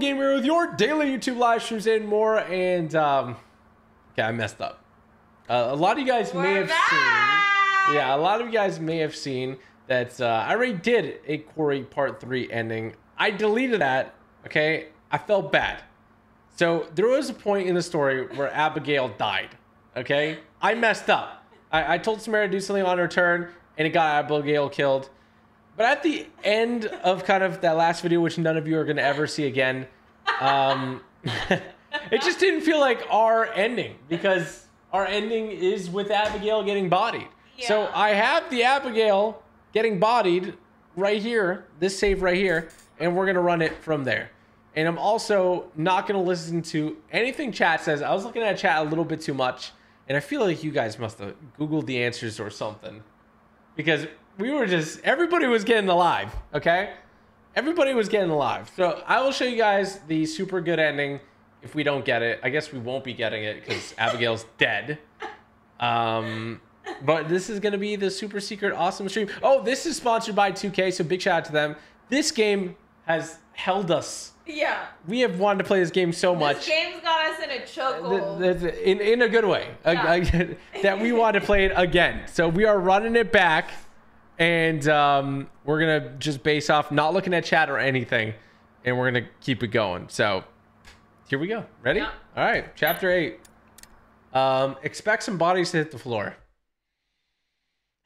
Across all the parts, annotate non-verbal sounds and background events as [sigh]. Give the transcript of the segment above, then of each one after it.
Gamer with your daily YouTube live streams and more. And um, okay, I messed up. Uh, a lot of you guys may We're have back! seen. Yeah, a lot of you guys may have seen that uh, I already did a Quarry Part Three ending. I deleted that. Okay, I felt bad. So there was a point in the story where Abigail died. Okay, I messed up. I, I told Samara to do something on her turn, and it got Abigail killed. But at the end of kind of that last video, which none of you are going to ever see again, um, [laughs] it just didn't feel like our ending because our ending is with Abigail getting bodied. So I have the Abigail getting bodied right here, this save right here, and we're going to run it from there. And I'm also not going to listen to anything chat says. I was looking at chat a little bit too much, and I feel like you guys must have Googled the answers or something because we were just everybody was getting alive okay? Everybody was getting alive. So i will show you guys the super good ending if we don't get it. I guess we won't be getting it because [laughs] abigail's dead. Um but this is going to be the super secret awesome stream. Oh this is sponsored by 2k so big shout out to them. This game has held us. Yeah. we have wanted to play this game so much. This game's got us in a chokehold. In, in a good way. Yeah. [laughs] that we want to play it again. So we are running it back and um, we're gonna just base off not looking at chat or anything and we're gonna keep it going. So here we go. Ready? Yeah. all right chapter 8 um, expect some bodies to hit the floor.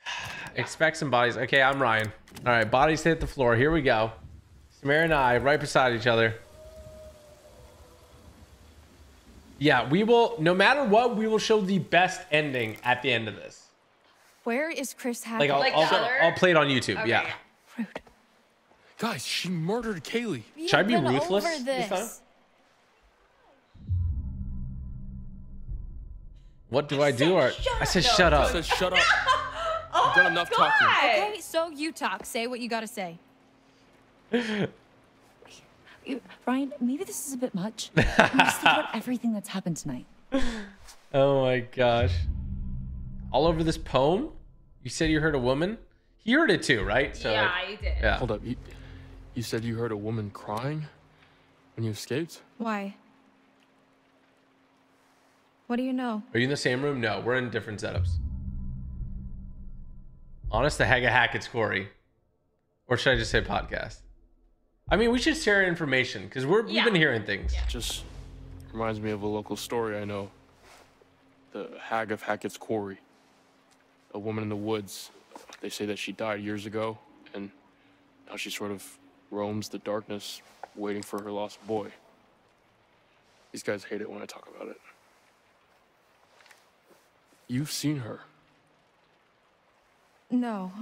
[sighs] Expect some bodies. Okay i'm ryan. All right bodies to hit the floor. Here we go. Samara and i right beside each other. Yeah, we will. No matter what, we will show the best ending at the end of this. Where is Chris Hackett? Like I'll, Like I'll, the other? I'll play it on YouTube. Okay, yeah. Rude. Guys, she murdered Kaylee. We Should I be ruthless over this time? What do I, do? Or I said up. shut I up. said shut up. [laughs] oh You've done enough God. talking. Okay, so you talk. Say what you gotta say. You- Ryan, maybe this is a bit much. [laughs] I mean, just think about everything that's happened tonight. Oh my gosh. All over this poem. You said you heard a woman. He heard it too, right? So yeah, like, you did. yeah. Hold up. You, you said you heard a woman crying when you escaped? Why? What do you know? Are you in the same room? No, we're in different setups. Honest to Haga Hackett's Quarry. Or should I just say podcast? I mean, we should share information because we're we've been hearing things. Yeah. Just reminds me of a local story I know. The Hag of Hackett's Quarry. A woman in the woods. They say that she died years ago, and now she sort of roams the darkness, waiting for her lost boy. These guys hate it when I talk about it. You've seen her. No,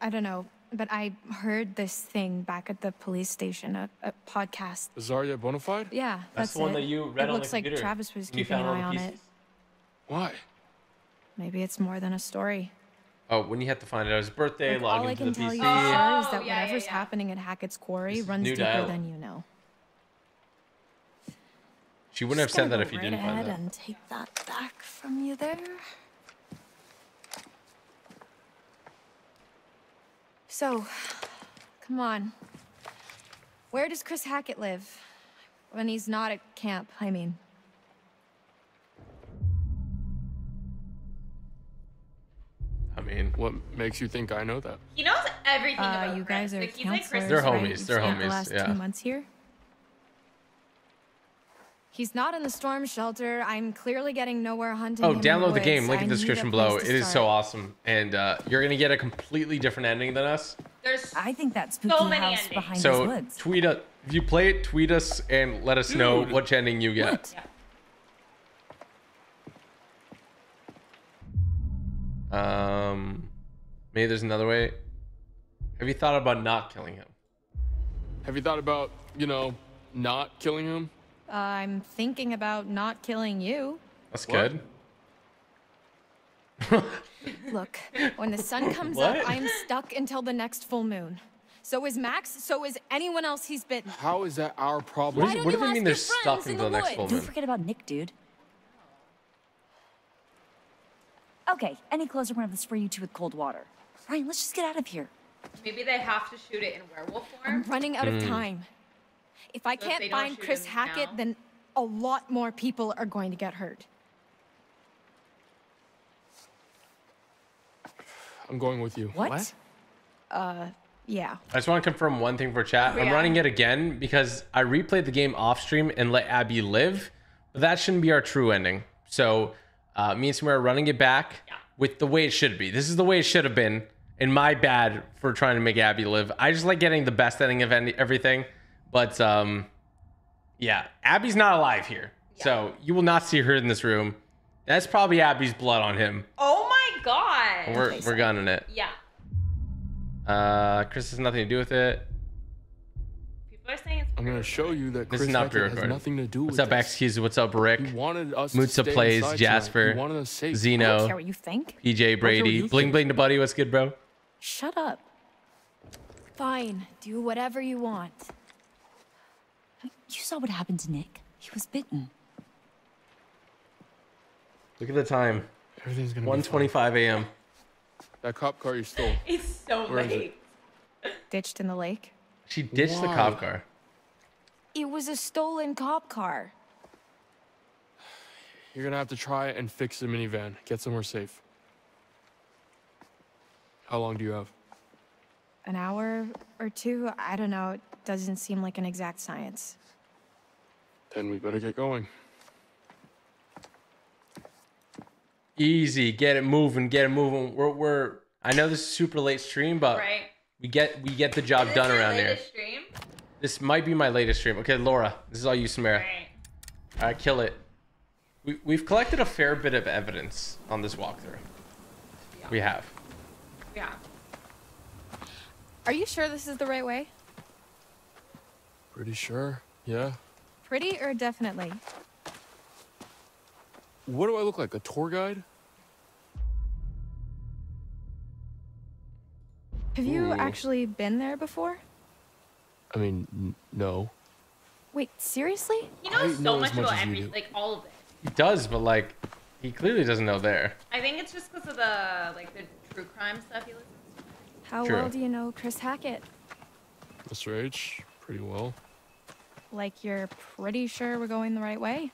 I don't know. But I heard this thing back at the police station, a, a podcast. Zarya Bonafide? Yeah, That's that's, the one it. that you read it on looks like. Travis was keeping an eye on the it. Why? Maybe it's more than a story. Oh, when you have to find out his birthday, Like, log all I can the tell PC. you for sure is Oh, that yeah, yeah, whatever's yeah. happening at Hackett's Quarry This runs deeper dialogue. than you know. She wouldn't have said that if you right didn't find ahead that. and take that back from you there. So, come on. Where does Chris Hackett live? When he's not at camp, I mean. Mean, What makes you think I know that? He knows everything Uh, about you guys are Like, he's like Chris. They're homies, You've they're spent The homies, last yeah. two months here. He's not in the storm shelter. I'm clearly getting nowhere hunting. oh, him in the download the game. Link in the description place below. to It is so awesome, and uh, you're gonna get a completely different ending than us. There's I think that spooky many house endings. behind So these woods. tweet us if you play it. Tweet us and let us know Dude. which ending you get. What? Um, maybe there's another way. Have you thought about not killing him? Have you thought about, you know, not killing him? I'm thinking about not killing you. That's What? good. [laughs] Look, when the sun comes What? up, I'm stuck until the next full moon. So is Max, so is anyone else he's bitten. How is that our problem? What, is, don't what you do they mean they're stuck in until the the next full moon? Don't forget about Nick, dude. Okay, any closer when I spray you two with cold water. Ryan, let's just get out of here. maybe they have to shoot it in werewolf form. I'm form. running out of Hmm. time. If I So can't they don't find Chris Hackett, now- then a lot more people are going to get hurt. I'm going with you. What? Uh yeah. I just want to confirm one thing for chat. I'm Yeah. running it again because I replayed the game off stream and let Abby live. But that shouldn't be our true ending. So uh, me and Samara are running it back with the way it should be. This is the way it should have been. And my bad for trying to make Abby live. I just like getting the best ending of any, everything. But um, yeah, Abby's not alive here. So you will not see her in this room. That's probably Abby's blood on him. Oh my god. We're, we're gunning it. yeah. Uh, Chris has nothing to do with it. People are saying it's. I'm gonna show you that This Chris is not Hackett has pre-recorded. nothing to do What's with up, this. Excuse? What's up, Rick? He wanted us to Mutsa stay plays. Jasper, He wanted us safe. I don't Zeno, care what you think. PJ Brady, bling think. bling to buddy. What's good, bro? Shut up. Fine. Do whatever you want. You saw what happened to Nick. He was bitten. Look at the time. Everything's gonna be fine. 1:25 a.m. That cop car you stole. It's so Where is it? late. Ditched in the lake. She ditched the cop car. It was a stolen cop car. You're gonna have to try and fix the minivan. Get somewhere safe. How long do you have? An hour or two? I don't know. It doesn't seem like an exact science. Then we better get going. Easy, get it moving, get it moving. We're, we're I know this is super late stream, but Right. we get we get the job Is done this your around here. Stream? This might be my latest stream. Okay, Laura, this is all you, Samara. Right. All right, kill it. We, we've collected a fair bit of evidence on this walkthrough. We have. Yeah. Are you sure this is the right way? Pretty sure. Yeah. Pretty or definitely? What do I look like? A tour guide? Have you Ooh. actually been there before? I mean, n- no. Wait, seriously? He knows I so know much much about as every, like all of it. He does, but like, he clearly doesn't know there. I think it's just because of the like the true crime stuff he listens to. How True. well do you know Chris Hackett? Mr. H, pretty well. Like you're pretty sure we're going the right way?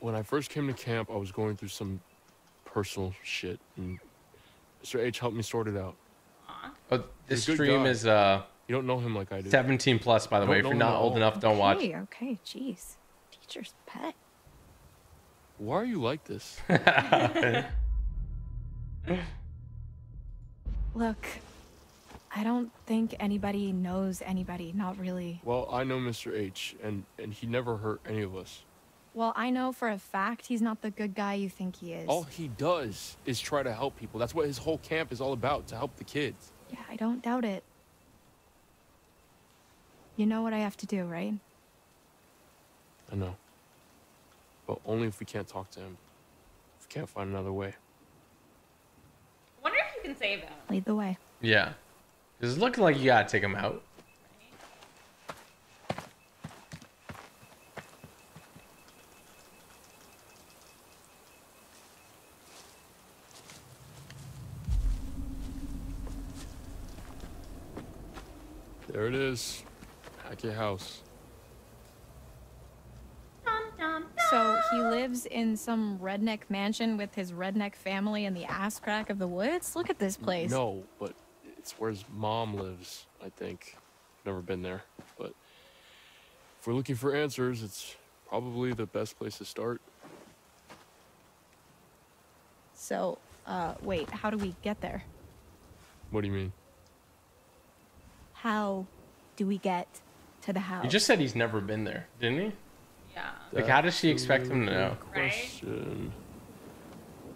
When I first came to camp, I was going through some personal shit, and Mr. H helped me sort it out. Aw. Oh, this He's a good stream guy. is uh You don't know him like I do. 17 plus, by the way. If you're not old enough, don't watch. Okay, okay, jeez. Teacher's pet. Why are you like this? [laughs] Look, I don't think anybody knows anybody, not really. well, I know Mr. H, and and he never hurt any of us. Well, I know for a fact he's not the good guy you think he is. All he does is try to help people. That's what his whole camp is all about, to help the kids. Yeah, I don't doubt it. You know what I have to do, right? I know. But only if we can't talk to him. If we can't find another way. I wonder if you can save him. Lead the way. Yeah. It's looking like you gotta take him out. There it is. Hackett House. Dum, dum, So he lives in some redneck mansion with his redneck family in the ass crack of the woods? Look at this place. No, but it's where his mom lives, I think. Never been there. But if we're looking for answers, it's probably the best place to start. So, uh, wait, how do we get there? What do you mean? How do we get to the house? He just said he's never been there, didn't he? Yeah. Like, how does she expect him to know? Question.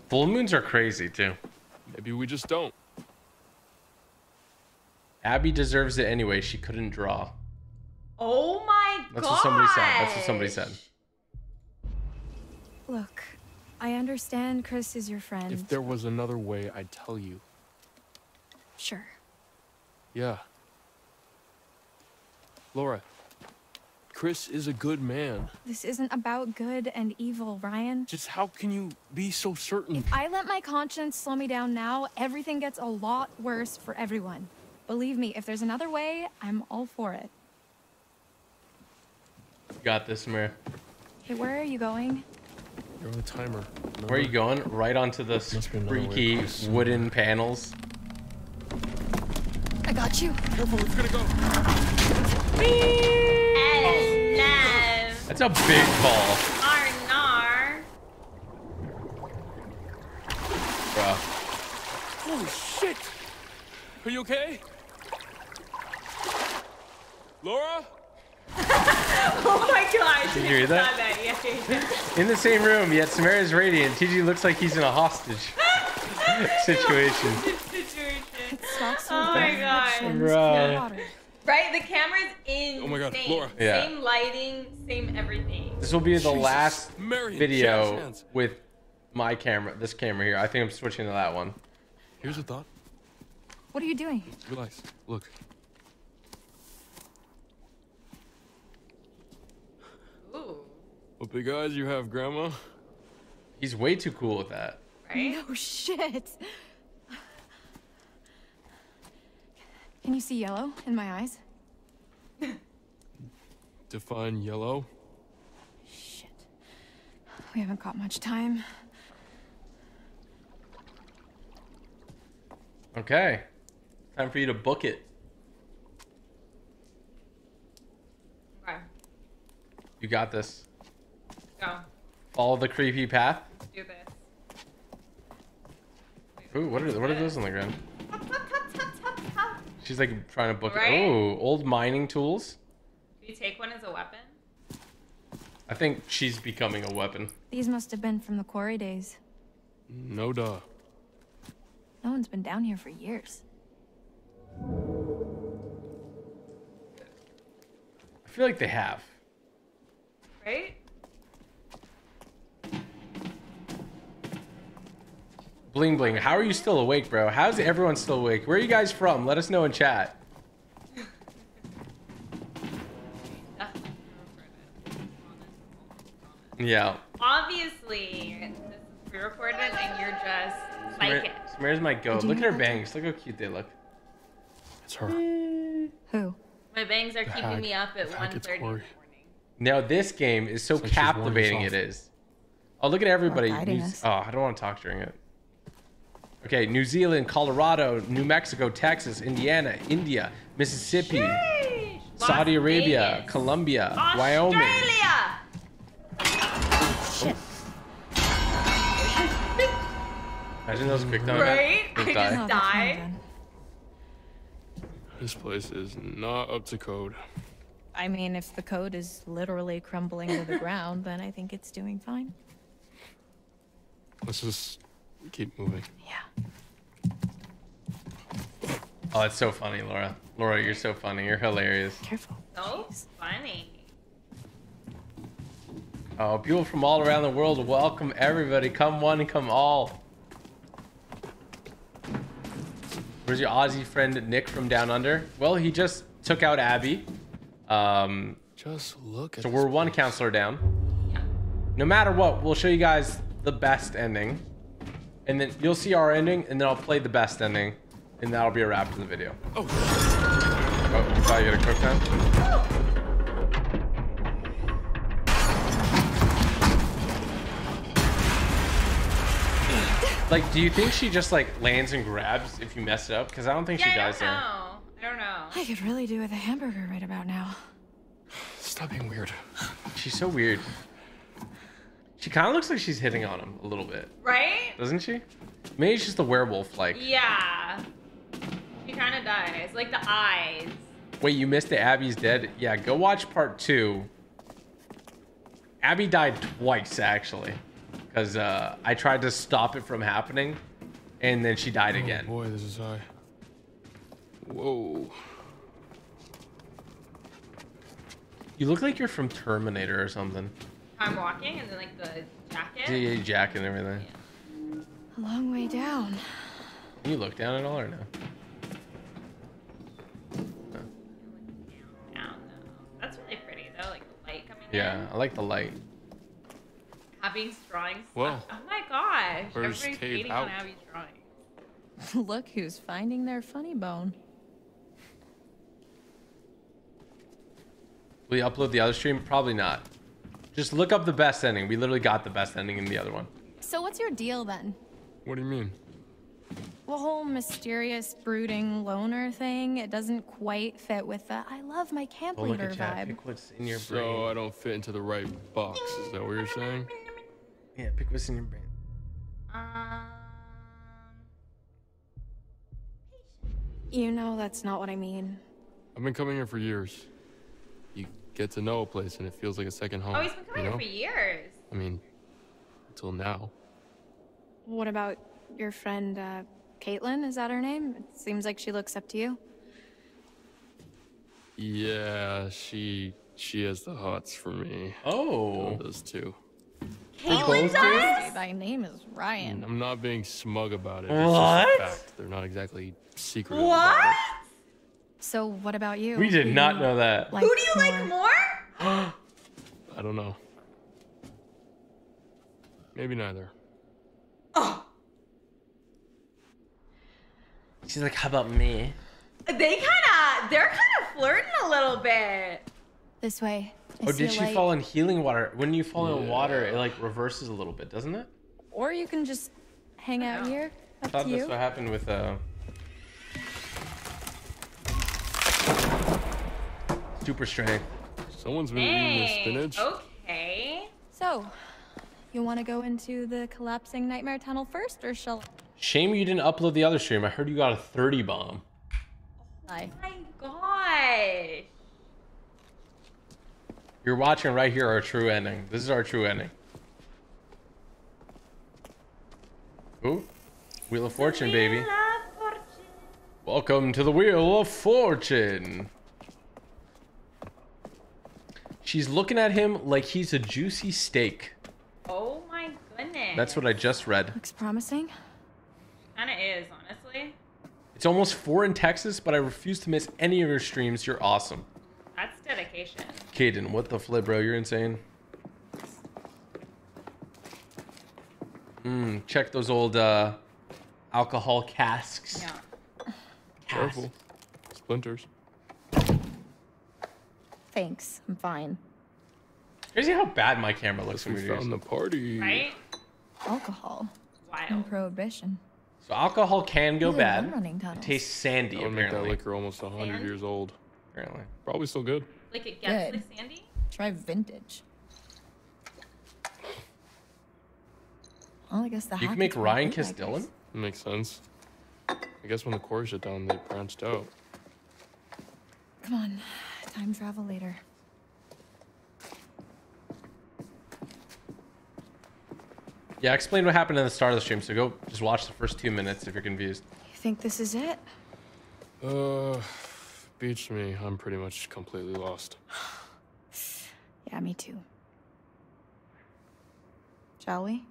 Full moons are crazy too. Maybe we just don't. Abby deserves it anyway. She couldn't draw. Oh my god. That's what somebody said. That's what somebody said. Look, I understand Chris is your friend. If there was another way, I'd tell you. Sure. Yeah. Laura, Chris is a good man. This isn't about good and evil, Ryan. Just how can you be so certain? If I let my conscience slow me down now, everything gets a lot worse for everyone. Believe me, if there's another way, I'm all for it. got this, Samir. Hey, where are you going? You're on the timer. Where are you going? Right onto the Must be another way freaky wooden panels. I got you. Careful, it's gonna go. Hello. That's a big ball, Arnar. bro. Holy shit! Are you okay? Laura? [laughs] Oh my gosh. Did you hear that? That. Yeah, yeah, [laughs] yeah. In the same room, yet Samara's radiant. TG looks like he's in a hostage [laughs] situation. Situation. Stocks Oh are my bad. God. Bro. Water. Right? The camera's in. Oh my God, Laura. Yeah. Same lighting, same everything. This will be the Jesus. last Marion, video jazz with my camera, this camera here. I think I'm switching to that one. Here's a thought. What are you doing? Relax. Look. Ooh. What big eyes you have, Grandma. He's way too cool with that. Right? No [laughs] shit. Can you see yellow in my eyes? [laughs] Define yellow. Shit. We haven't got much time. Okay. Time for you to book it. Okay. You got this. Go. Follow the creepy path. Do this. Ooh, what are what are those on the ground? She's like trying to book Right? it. Ooh, old mining tools. Do you take one as a weapon? I think she's becoming a weapon. These must have been from the quarry days. No duh. No one's been down here for years. I feel like they have. Right? Bling bling. How are you still awake, bro? How's everyone still awake? Where are you guys from? Let us know in chat. Yeah. Obviously, this is pre-recorded and you're just like it. Smears my goat. Look at her bangs. Look how cute they look. It's her. Who? My bangs are keeping Hag- me up at the 1.30 in the morning. Now this game is so It's like she's warning us captivating. It is. Oh, look at everybody. guiding New- us. oh, I don't want to talk during it. Okay, New Zealand, Colorado, New Mexico, Texas, Indiana, India, Mississippi, Sheesh. Saudi Las Arabia, Vegas. Colombia, Wyoming. Australia. Shit. Imagine those quick time. Right? Just I die. just die. This place is not up to code. I mean, if the code is literally crumbling to the ground, then I think it's doing fine. Let's just keep moving. Yeah. Oh, it's so funny, Laura. Laura, you're so funny. You're hilarious. Careful. So funny. Oh, people from all around the world, welcome everybody. Come one come all. Where's your Aussie friend Nick from Down Under? Well, he just took out Abby. Um, Just look at so we're one counselor down. Yeah. No matter what, we'll show you guys the best ending. And then you'll see our ending, and then I'll play the best ending. And that'll be a wrap for the video. Oh, Oh, you thought you got a quick time? Like, do you think she just like lands and grabs if you mess it up? Because I don't think Yeah, she I dies don't there. know. I don't know. I could really do with a hamburger right about now. stop being weird. She's so weird. She kind of looks like she's hitting on him a little bit, Right? doesn't she? Maybe she's just the werewolf. Like, Yeah. She kind of dies. Like the eyes. wait, you missed it. Abby's dead. Yeah, go watch part two. Abby died twice actually, because uh, I tried to stop it from happening, and then she died again. Oh boy, this is high. Whoa. You look like you're from Terminator or something. I'm walking and then like the jacket. Yeah, yeah, jacket and everything. A long way down. Can you look down at all or no? Down, though. That's really pretty though, like the light coming Yeah, in. I like the light. Abby's drawing stuff. Whoa. Oh my gosh. Where's Everybody's Cade hating on out? Abby's drawing. [laughs] Look who's finding their funny bone. Will you upload the other stream? Probably not. Just look up the best ending. We literally got the best ending in the other one. So what's your deal then? What do you mean? The whole mysterious, brooding loner thing, it doesn't quite fit with the I love my camp Oh, leader vibe. Pick what's in your So brain. I don't fit into the right box. Is that what you're saying? Yeah, pick what's in your brain. Um, You know that's not what I mean. I've been coming here for years. You get to know a place and it feels like a second home. oh, he's been coming you know? here for years. I mean, until now. What about your friend, uh, Kaitlyn? Is that her name? It seems like she looks up to you. Yeah, she she has the hots for me. Oh. Those two. Kaitlyn close, does? Hey, thy name is Ryan. I'm not being smug about it. It's What? Just a fact. They're not exactly secretive. about What? It. So what about you? We did Who not know that. like Who do you like more? [gasps] I don't know. Maybe neither. Oh, She's like, how about me? they kind of, they're kind of flirting a little bit. This way. I Oh, did she light. fall in healing water? When you fall in water, it like reverses a little bit, doesn't it? Or you can just hang out know. here. I thought to that's you. what happened with uh super strength. Someone's been eating this Hey, spinach. okay. So, you want to go into the collapsing nightmare tunnel first, or shall Shame you didn't upload the other stream. I heard you got a 30 bomb. I? Oh my gosh. You're watching right here our true ending. This is our true ending. Ooh. Wheel of Fortune, baby. Wheel of Fortune. Welcome to the Wheel of Fortune. She's looking at him like he's a juicy steak. Oh my goodness. That's what I just read. Looks promising. Kind of is, honestly. It's almost four in Texas, but I refuse to miss any of your streams. You're awesome. That's dedication. Caden, what the flip, bro? You're insane. Mmm, check those old uh, alcohol casks. Yeah. Careful. Splinters. Thanks. I'm fine. Crazy how bad my camera looks in We videos. found the party. Right? Alcohol and Wild. prohibition. So alcohol can go These are bad. gun-running It tastes sandy, That would make that liquor almost 100 Sand? years old. apparently. Probably still good. Like it gets Good. like sandy? Try vintage. Well, I guess the You can make Ryan kiss bootleggers. Dylan? Makes sense. I guess when the core shut down, they branched out. Come on, time travel later. Yeah, explain what happened in the start of the stream. So go just watch the first two minutes if you're confused. You think this is it? Uh, beats me. I'm pretty much completely lost. [sighs] Yeah, me too. Shall we?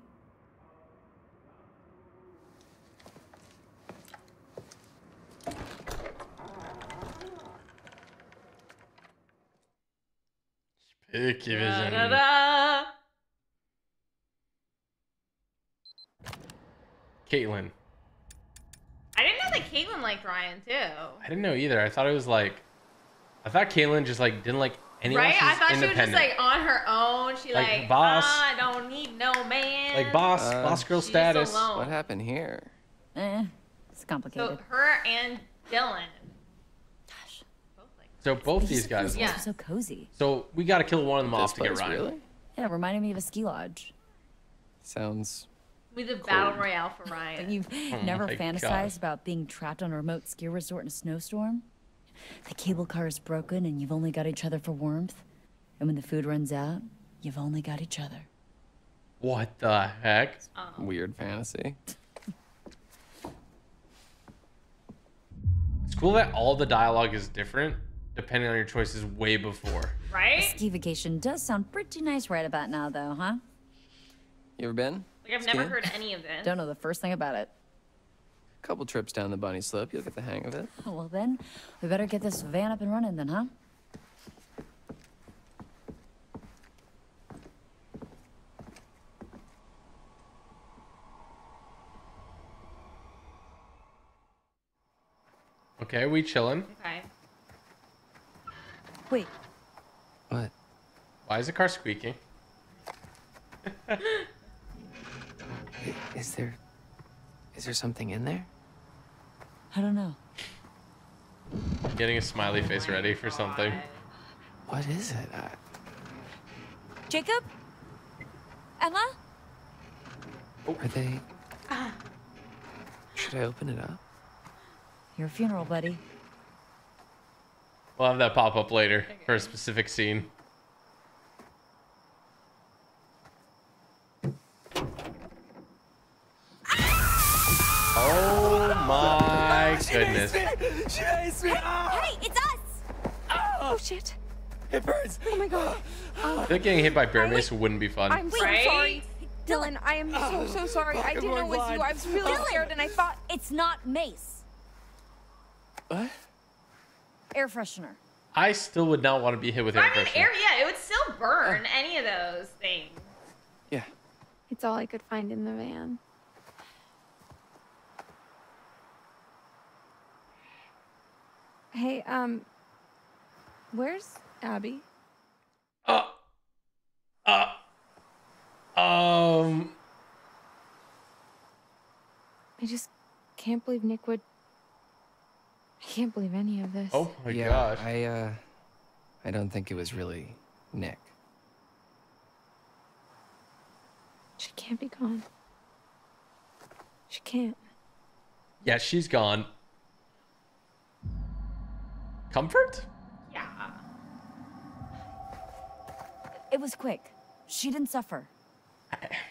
Pick your vision. Da-da-da. Kaitlyn. I didn't know that Kaitlyn liked Ryan too. I didn't know either. I thought it was like, I thought Kaitlyn just like didn't like anyone. right? She's I thought she was just like on her own. She Like, like, boss. "Ah, I don't need no man. like boss, Uh, boss girl status. alone. What happened here? Eh, it's complicated. So complicated. her and Dylan. Gosh, Both like So both these these guys. Yeah. are so cozy. So we got to kill one of them This off to get place, Ryan. really? Yeah, it reminded me of a ski lodge. Sounds we the battle royale for [laughs] But Ryan. you've oh [laughs] never Oh my fantasized God. about being trapped on a remote ski resort in a snowstorm? The cable car is broken and you've only got each other for warmth. And when the food runs out, you've only got each other. What the heck? weird fantasy. It's cool that all the dialogue is different depending on your choices way before. right? Ski vacation does sound pretty nice right about now, though, huh? You ever been? Like I've never heard any of this. Don't know the first thing about it. A Couple trips down the bunny slope, you'll get the hang of it. Oh, [laughs] well, then, we better get this van up and running, then, huh? Okay, we chilling. Okay. Wait, What? Why is the car squeaking? Is there... Is there something in there? I don't know. Getting a smiley face ready for something. What is it? I, Jacob? Emma? are they... Ah. Should I open it up? Your funeral, buddy. We'll have that pop up later for a specific scene. Oh my goodness. Hey, it's us! Ah. Oh shit. It burns! Oh my god. Ah. I think getting hit by bear mace wouldn't be fun. I'm so Right? sorry. Dylan, I am so so ah. sorry. I didn't know it was you. I was really scared and I thought It's not mace. What? Air freshener. I still would not want to be hit with air I mean, freshener. air, yeah, it would still burn any of those things. Yeah. it's all I could find in the van. Hey, um where's Abby? Uh, uh, um, I just can't believe Nick would I can't believe any of this. oh my yeah, gosh. I, uh... I don't think it was really Nick. She can't be gone. She can't. Yeah, she's gone. Comfort? Yeah. It was quick. She didn't suffer.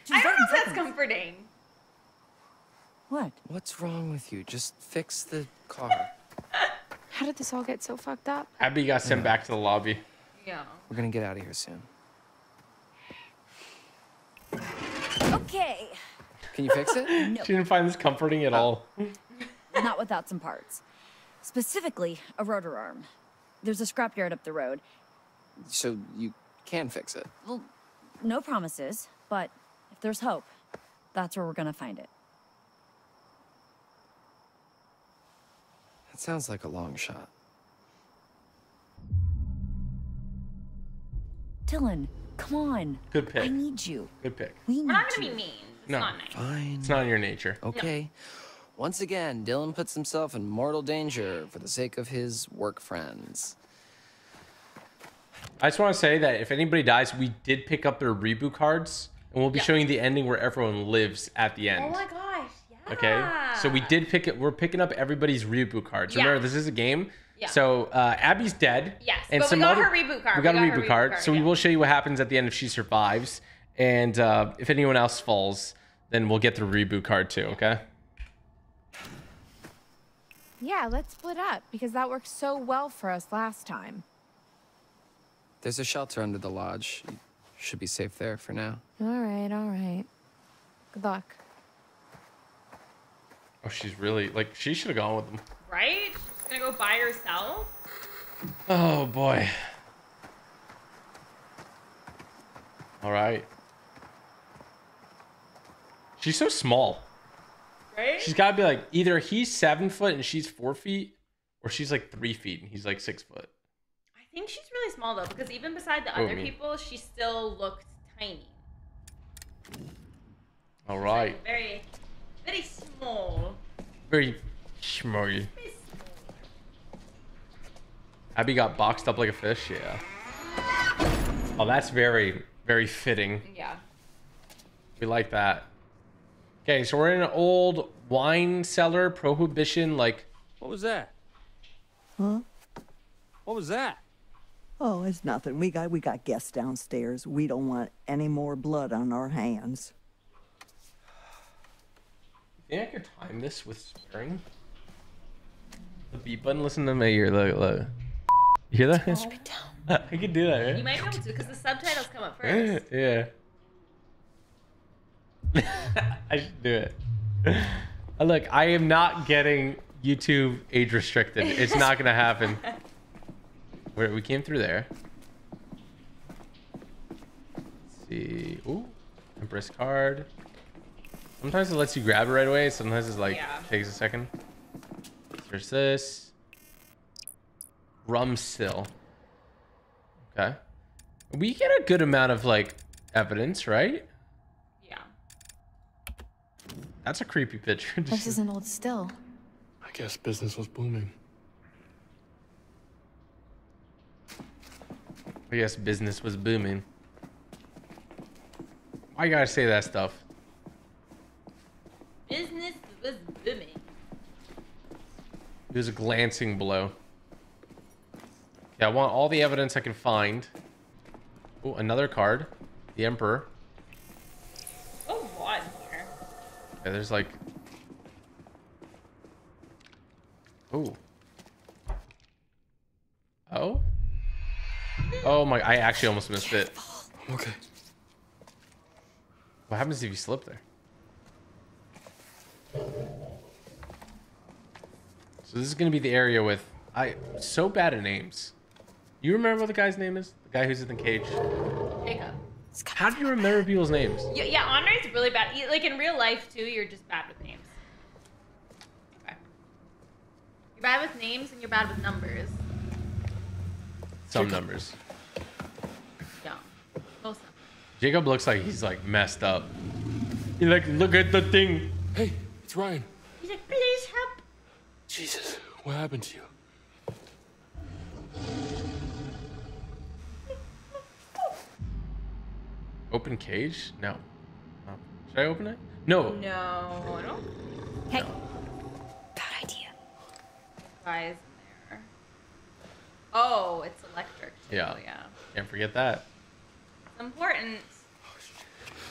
She I don't dead know if that's comforting. What? What's wrong with you? Just fix the car. How did this all get so fucked up? Abby got sent back to the lobby. Yeah. We're gonna get out of here soon. Okay. Can you fix it? [laughs] no. She didn't find this comforting at oh. all. [laughs] Not without some parts. Specifically, a rotor arm. There's a scrapyard up the road. so you can fix it. Well, no promises, but if there's hope, that's where we're gonna find it. That sounds like a long shot. Dylan, come on. Good pick. I need you. Good pick. We need We're not gonna you. be mean. It's No. not nice. Fine. It's not in your nature. Okay. Once again, Dylan puts himself in mortal danger for the sake of his work friends. I just want to say that if anybody dies, we did pick up their reboot cards, and we'll be Yeah. showing the ending where everyone lives at the end. Oh my gosh. Yeah. Okay, so we did pick it. We're picking up everybody's reboot cards. Yeah. Remember, this is a game. Yeah. So uh, Abby's dead. Yes, And but we got her reboot card. We got We a got her reboot reboot card. card, So we will show you what happens at the end if she survives, and uh, if anyone else falls, then we'll get the reboot card too. Okay. Yeah, let's split up because that worked so well for us last time. There's a shelter under the lodge. You should be safe there for now. All right, all right. Good luck. Oh, she's really like she should have gone with them. Right? She's gonna go by herself? Oh boy. All right. She's so small. Right? She's got to be like either he's seven foot and she's four feet, or she's like three feet and he's like six foot. I think she's really small though, because even beside the Oh, other me. people, she still looked tiny. All right. Very, very small. Very small. Very small. Abby got boxed up like a fish. Yeah. Oh, that's very, very fitting. Yeah. We like that. Okay, so we're in an old wine cellar, prohibition, like What was that? Huh? What was that? Oh, it's nothing. We got we got guests downstairs. We don't want any more blood on our hands. Think I could time this with swearing? The beep button. Listen to my ear. Look, look. You hear that? I [laughs] could do that, You right? might be able to, because the subtitles come up first. [laughs] yeah. [laughs] I should do it. Look, I am not getting YouTube age restricted. It's not gonna happen. Where we came through there. Let's see. Ooh, Empress card. Sometimes it lets you grab it right away. Sometimes it's like Yeah. takes a second. There's this. Rum still. Okay. We get a good amount of like evidence, right? Yeah. That's a creepy picture. [laughs] This isn't old still. I guess business was booming. I guess business was booming. Why you gotta say that stuff? Business was booming. It was a glancing blow. Yeah, I want all the evidence I can find. Oh, another card. The Emperor. Oh, what here? Yeah, there's like... Oh. Oh? Oh my, I actually almost missed it. Okay. What happens if you slip there? So this is gonna be the area with I so bad at names. You remember what the guy's name is? The guy who's in the cage. Jacob. How do you remember people's names? Yeah, yeah, Andre's really bad. Like in real life too, you're just bad with names. Okay. You're bad with names and you're bad with numbers. Some numbers. Yeah. Most numbers. Jacob looks like he's like messed up. He like look at the thing. Hey, it's Ryan. He's like, please help. Jesus, what happened to you? Open cage? No. Oh. Should I open it? No. No, I don't. Hey. Bad idea. Guys in there. Oh, it's electric. Too. Yeah. Yeah. Can't forget that. It's important.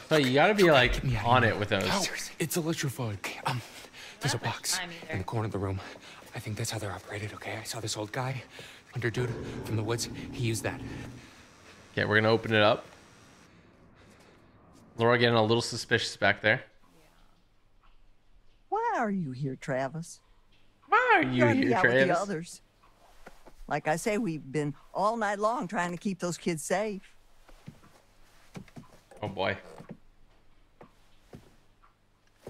But you gotta be like me out of on it with those. Ow, it's electrified. Um, there's a box in the corner of the room. I think that's how they're operated, okay? I saw this old guy, hunter dude from the woods. He used that. Okay, we're gonna open it up. Laura getting a little suspicious back there. Why are you here, Travis? Why are you Trying to be here, out with the Travis? others. Like I say, we've been all night long trying to keep those kids safe. Oh boy.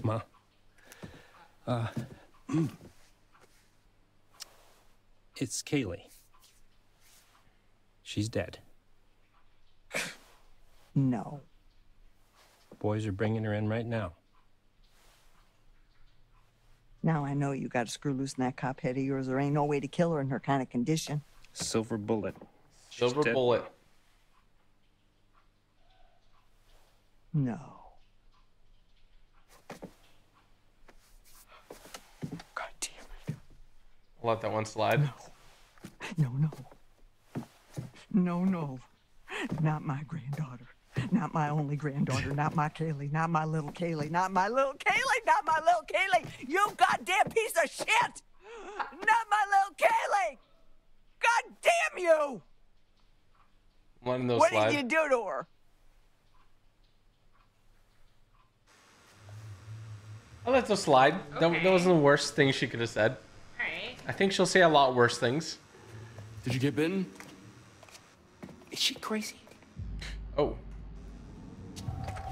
Ma. Uh, It's Kaylee. She's dead. No. The boys are bringing her in right now. Now I know you got to screw loose in that cop head of yours. There ain't no way to kill her in her kind of condition. Silver bullet. She's Silver dead. bullet. No. God damn I'll let that one slide. No, no. No, no. no. Not my granddaughter. Not my only granddaughter. Not my Kaylee. Not my little Kaylee. Not my little Kaylee. Not my little Kaylee. You goddamn piece of shit. Not my little Kaylee. God damn you. Letting those what slide. did you do to her? I'll let those slide. That, that wasn't the worst thing she could have said. Alright. I think she'll say a lot worse things. Did you get bitten? is she crazy? Oh.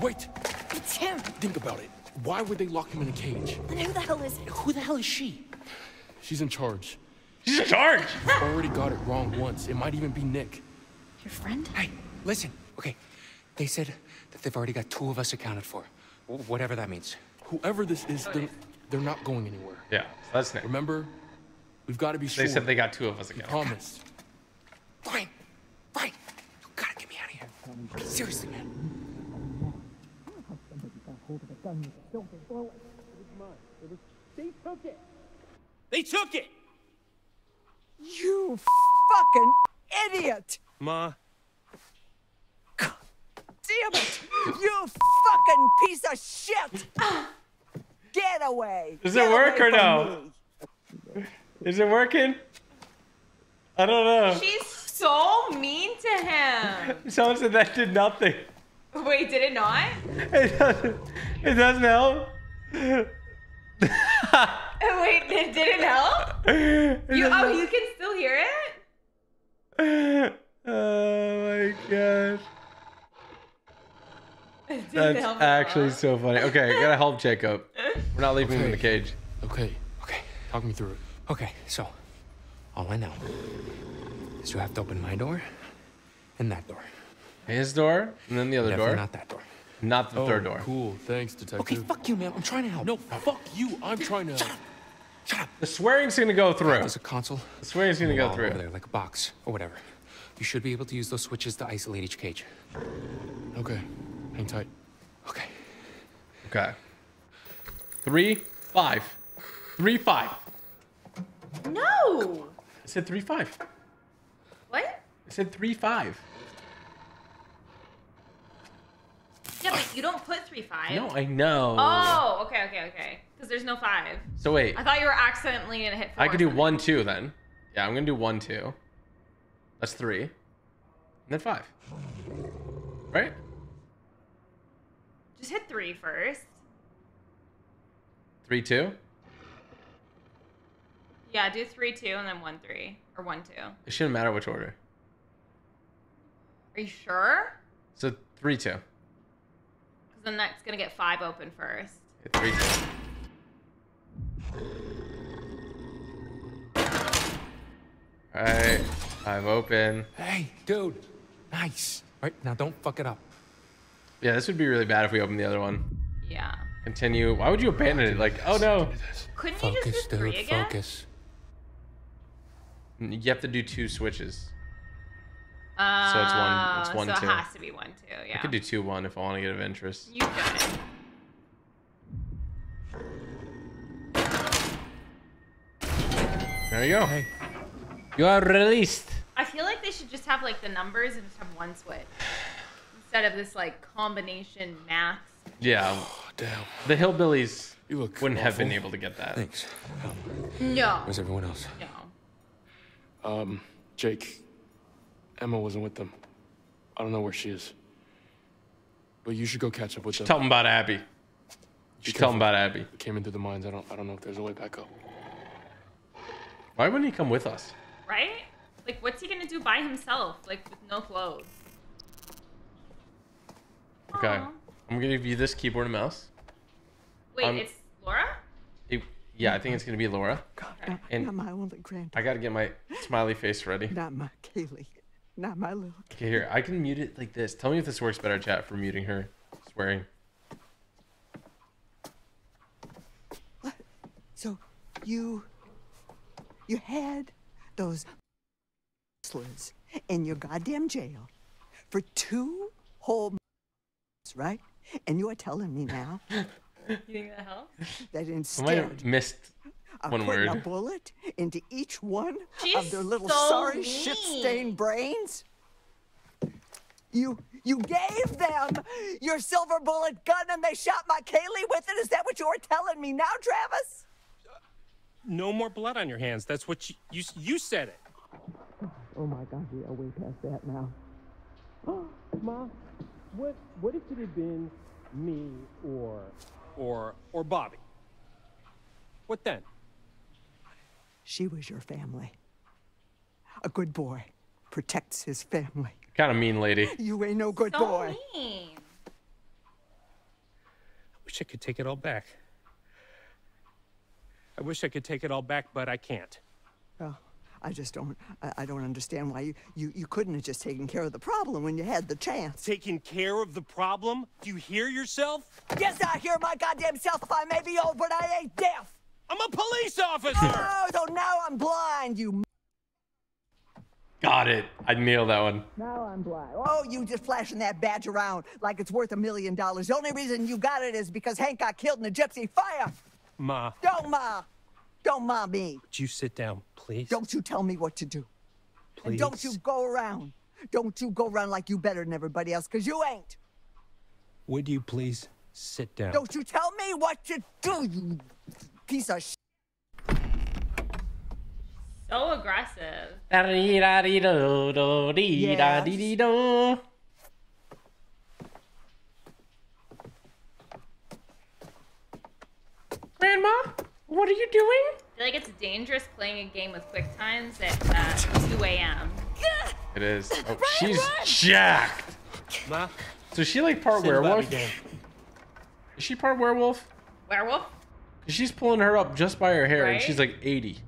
Wait, It's him. think about it. Why would they lock him in a cage? Then who the hell is it? Who the hell is she? She's in charge. She's in charge. Already got it wrong once. It might even be Nick. Your friend? Hey, listen. Okay, they said that they've already got two of us accounted for. Whatever that means. Whoever this is, they're, they're not going anywhere. Yeah, that's Nick. Remember? We've got to be sure. They said they got two of us We again. promised. [laughs] Ryan, Ryan, you gotta get me out of here. Seriously, man. They took it! They took it. You fucking idiot. Ma, Damn it. You fucking piece of shit. [laughs] Get away. Does it work or no? Me. Is it working? I don't know. She's so mean to him. [laughs] Someone said that did nothing. Wait, did it not? It doesn't. It doesn't help. [laughs] Wait, it didn't help? It You oh, doesn't- oh, you can still hear it? [laughs] Oh my god. That's actually all. so funny. Okay, I gotta help Jacob. We're not leaving him in the cage. Okay, okay. Talk me through it. Okay, so all I know is you have to open my door and that door. His door, and then the other Definitely door. not that door. Not the Oh, third door. Cool. Thanks, detective. Okay, fuck you, man. I'm trying to help. No, fuck you. I'm trying to. help. Shut up. The swearing's gonna go through. There's a console. The swearing's gonna go through. Over there, like a box or whatever. You should be able to use those switches to isolate each cage. Okay. Hang tight. Okay. Okay. Three, five. Three, five. No. I said three, five. What? I said three, five. Yeah, but you don't put three five. No, I know. Oh, okay, okay, okay. Because there's no five. So wait, I thought you were accidentally gonna hit four. I could do one, two then. Yeah, I'm gonna do one, two. That's three. And then five. Right? Just hit three first. Three, two. Yeah, do three two and then one three or one two. It shouldn't matter which order. Are you sure? So three, two. Because then that's gonna get five open first. Hit three, two. All right, I'm open. Hey, dude. Nice. All right, now don't fuck it up. Yeah, this would be really bad if we opened the other one. Yeah. Continue. Why would you abandon it? Like, oh no. Couldn't you Focus, just do three dude. again? Focus. You have to do two switches. Uh, So it's one- it's one, so two. it has to be one two. Yeah. I could do two, one if I want to get of interest. You do it. There you go. Hey. You are released. I feel like they should just have like the numbers and just have one switch instead of this like combination math. Yeah. damn. The hillbillies You look wouldn't have been able to get that. Thanks. No. Where's everyone else? No. Um, Jake. Emma wasn't with them. I don't know where she is. But you should go catch up with them. Tell them about Abby. Be Just tell them about Abby. We came in through the mines. I don't. I don't know if there's a way back up. Why wouldn't he come with us? Right? Like, what's he gonna do by himself, like with no clothes? Okay. Aw. I'm gonna give you this keyboard and mouse. Wait, Um, it's Laura? Yeah, I think it's gonna be Laura. Not, And- not my only granddaughter. I gotta get my smiley face ready. [laughs] Not my Kaylee. Not my little. Okay, here. I can mute it like this. Tell me if this works better, chat, for muting her swearing. So, you, you had those slurs in your goddamn jail for two whole months, right? And you are telling me now [laughs] You think that helps? [laughs] that I might instead have missed of one putting a bullet into each one of their little so sorry shit-stained brains, you you gave them your silver bullet gun and they shot my Kaylee with it. Is that what you're telling me now, Travis? No more blood on your hands. That's what you you, you said it. Oh my God, we are way past that now. [gasps] Ma, what what if it had been me or or or Bobby? What then? She was your family. A good boy protects his family. Kind of mean lady. You ain't no good So boy. mean. I wish I could take it all back. I wish I could take it all back, but I can't. Well, I just don't. I, I don't understand why you, you you couldn't have just taken care of the problem when you had the chance. Taking care of the problem? Do you hear yourself? Yes, I hear my goddamn self. I may be old, but I ain't deaf. I'm a police officer! Oh, so now I'm blind. You. Got it. I nailed that one. Now I'm blind. Oh, you just flashing that badge around like it's worth a million dollars. The only reason you got it is because Hank got killed in a gypsy fire. Ma, Don't ma. Don't mind me. would you sit down, please? Don't you tell me what to do. please. And don't you go around. Don't you go around like you better than everybody else, because you ain't. Would you please sit down? Don't you tell me what to do, you piece of sh. So aggressive. Da-dee-da-dee-do-do-dee-da-dee-dee-do. Grandma, what are you doing? I feel like it's dangerous playing a game with quick times at uh, 2 a.m. [laughs] It is. Oh, she's jacked. Ma, So is she like part sit werewolf? Is she part werewolf? Werewolf? She's pulling her up just by her hair, and she's like 80.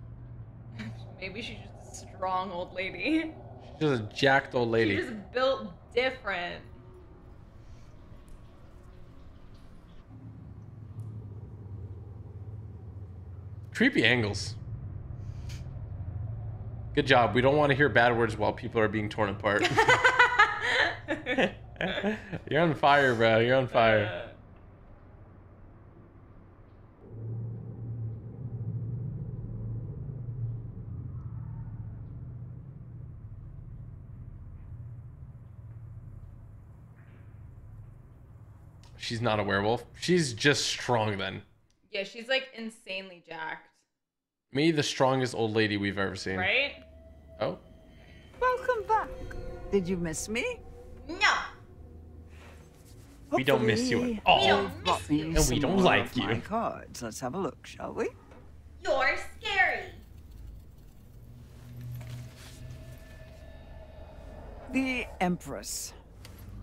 Maybe she's just a strong old lady. She's a jacked old She lady. just built different. Creepy angles. Good job. We don't want to hear bad words while people are being torn apart. [laughs] You're on fire, bro. You're on fire. She's not a werewolf. She's just strong then. Yeah, she's like insanely jacked, Me, the strongest old lady we've ever seen. right? Oh. Welcome back. Did you miss me? No. We don't miss you at all. We don't brought miss you. And we don't like of my you. cards. Let's have a look, shall we? You're scary. The Empress.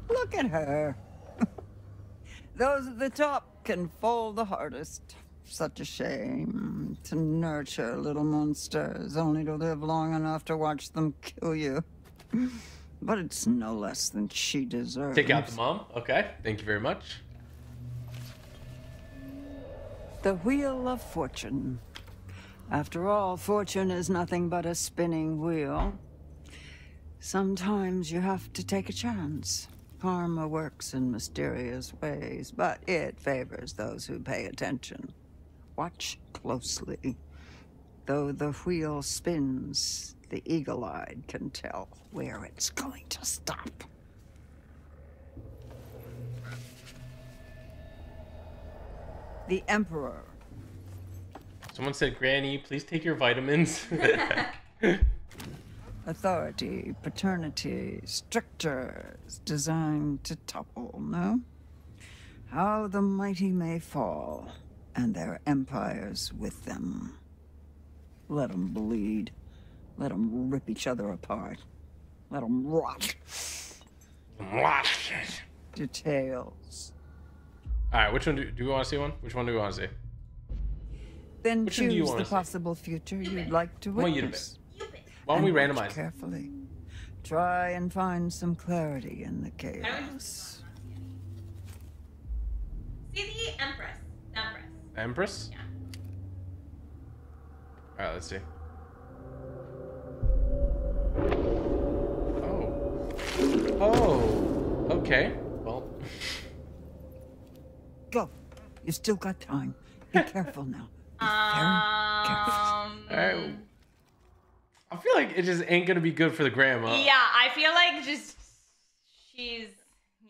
Look at her. [laughs] Those at the top can fall the hardest. Such a shame to nurture little monsters, only to live long enough to watch them kill you. But it's no less than she deserves. Take out the mom. Okay. Thank you very much. The Wheel of Fortune. After all, fortune is nothing but a spinning wheel. Sometimes you have to take a chance. Karma works in mysterious ways, but it favors those who pay attention. Watch closely. Though the wheel spins, the eagle eyed can tell where it's going to stop. The Emperor. Someone said, Granny, please take your vitamins. [laughs] [laughs] Authority, paternity, strictures designed to topple, no? How the mighty may fall, and their empires with them. Let 'em bleed. Let 'em rip each other apart. Let 'em rot. Rot. Details. All right, which one do, do we want to see one? Which one do we want to see? Then Which you choose the see? possible future you'd like to witness. Why don't we And watch randomize? carefully? Try and find some clarity in the chaos. See the Empress. The Empress. Empress? Yeah. All right, let's see. Oh. Oh. Okay. Well, [laughs] Go. You still got time. Be [laughs] careful now. Be Um. all right. I feel like it just ain't gonna be good for the grandma. Yeah, I feel like just she's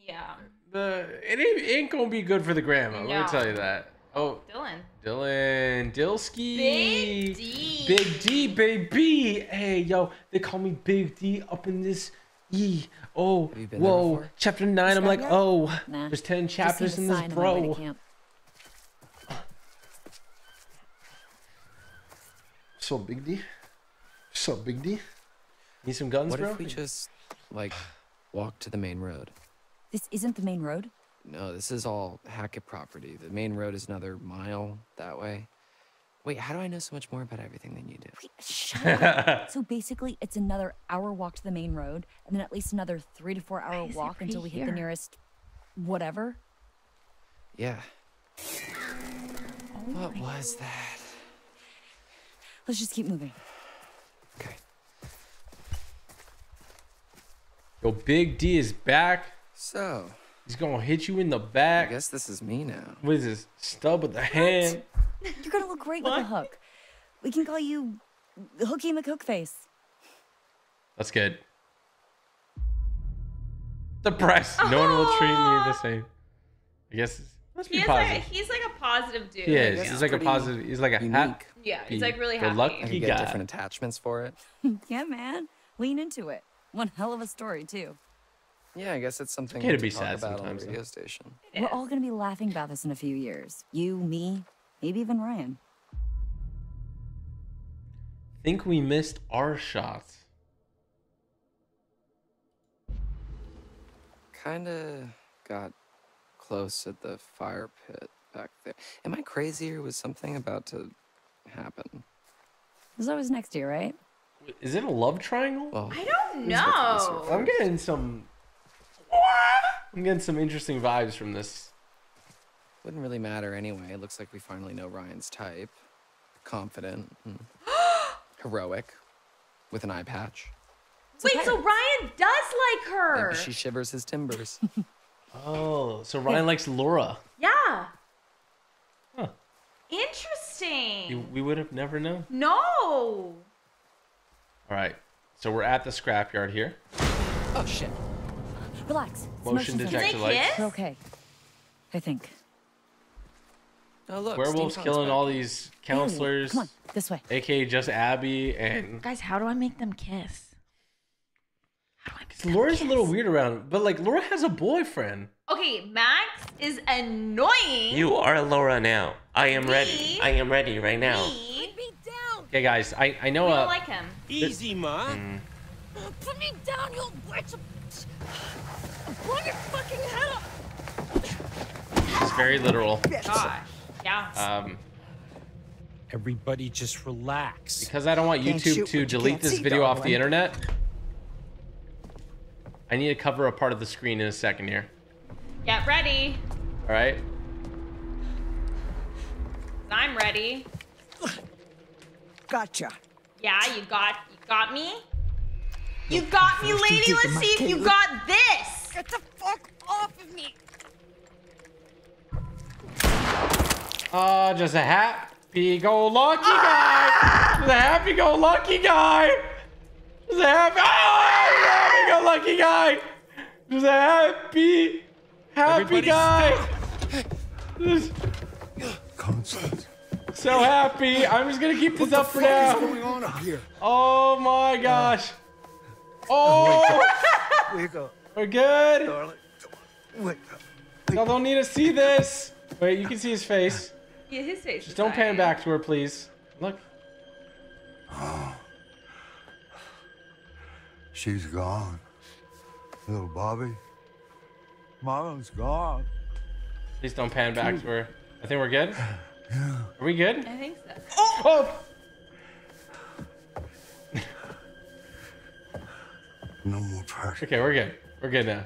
yeah. The it ain't, it ain't gonna be good for the grandma. Let me tell you that. Oh, Dylan. Dylan Dilsky. Big D. Big D, baby. Hey, yo, they call me Big D up in this E. Oh, you been there whoa. Chapter nine. I'm like, yet? oh, Nah. there's ten chapters in this, sign on my way to bro. So Big D. So Big D. Need some guns, What bro? if we just, like, walk to the main road? This isn't the main road. No, this is all Hackett property. The main road is another mile that way. Wait, how do I know so much more about everything than you do? Shut up. [laughs] so basically, it's another hour walk to the main road, and then at least another three to four hour walk until we right hit the nearest whatever. Yeah. Oh what was that? Let's just keep moving. Yo, Big D is back. So, He's gonna hit you in the back. I guess this is me now. What is this? Stub with the hand. You're gonna look great with a hook. We can call you Hooky McHookface. That's good. The Depressed. No one will treat me the [laughs] same. I guess. it's- Let's be He's like positive. he's like a positive dude. He is. He's like a positive. He's like a unique. hat. Yeah, he's like really happy. good luck. And He you get got- different attachments for it. [laughs] yeah, man. Lean into it. One hell of a story, too. Yeah, I guess it's something okay to to be talk sad about on the though. radio station. We're all gonna be laughing about this in a few years. You, me, maybe even Ryan. Think we missed our shots. Kinda got close at the fire pit back there. Am I crazy or was something about to happen? There's always next year, right? Is it a love triangle? Well, I don't who's got the know. I'm getting some I'm getting some interesting vibes from this. Wouldn't really matter anyway. It looks like we finally know Ryan's type. Confident, [gasps] heroic, with an eye patch. Wait, so Ryan does like her. Maybe she shivers his timbers. [laughs] Oh, so Ryan likes Laura. Yeah. Huh. Interesting. You, we would have never known. No. All right. So we're at the scrapyard here. Oh shit. Relax. It's Motion detector lights. We're okay. I think. Oh look, Werewolves Steve killing all these counselors. Come on, this way. AKA just Abby and Guys, how do I make them kiss? Laura's a little weird around, but like Laura has a boyfriend. Okay, Max is annoying. You are Laura now. I am ready. I am ready right now. Me? Okay, guys, I I know I uh, don't like him. Easy, ma. mm, Put me down, you witch! Blow your fucking head off! it's very literal. Gosh. Yeah. Um, Everybody just relax. because I don't want Can't YouTube shoot to what you delete this see, video off the internet. I need to cover a part of the screen in a second here. Get ready. All right. I'm ready. Gotcha. Yeah, you got you got me. You got me, lady. Let's see if you got this. Get the fuck off of me! Uh, just a happy go lucky guy. Just a happy go lucky guy. Just a happy, oh, happy go lucky guy. Just a happy, happy Everybody guy. Just Constance. So happy. I'm just gonna keep this up for now. What's going on up here? Oh my oh. gosh. Oh, Wake up, we're good. darling. Wake up. Y'all don't need to see this. Wait, you can see his face. Yeah, his face. Just don't pan back to her, please. Look. Oh. She's gone. Little Bobby. Mom's gone. Please don't pan back to her. I think we're good. [sighs] [laughs] Yeah. Are we good? I think so. Oh! oh! No more pressure. Okay, we're good. We're good now.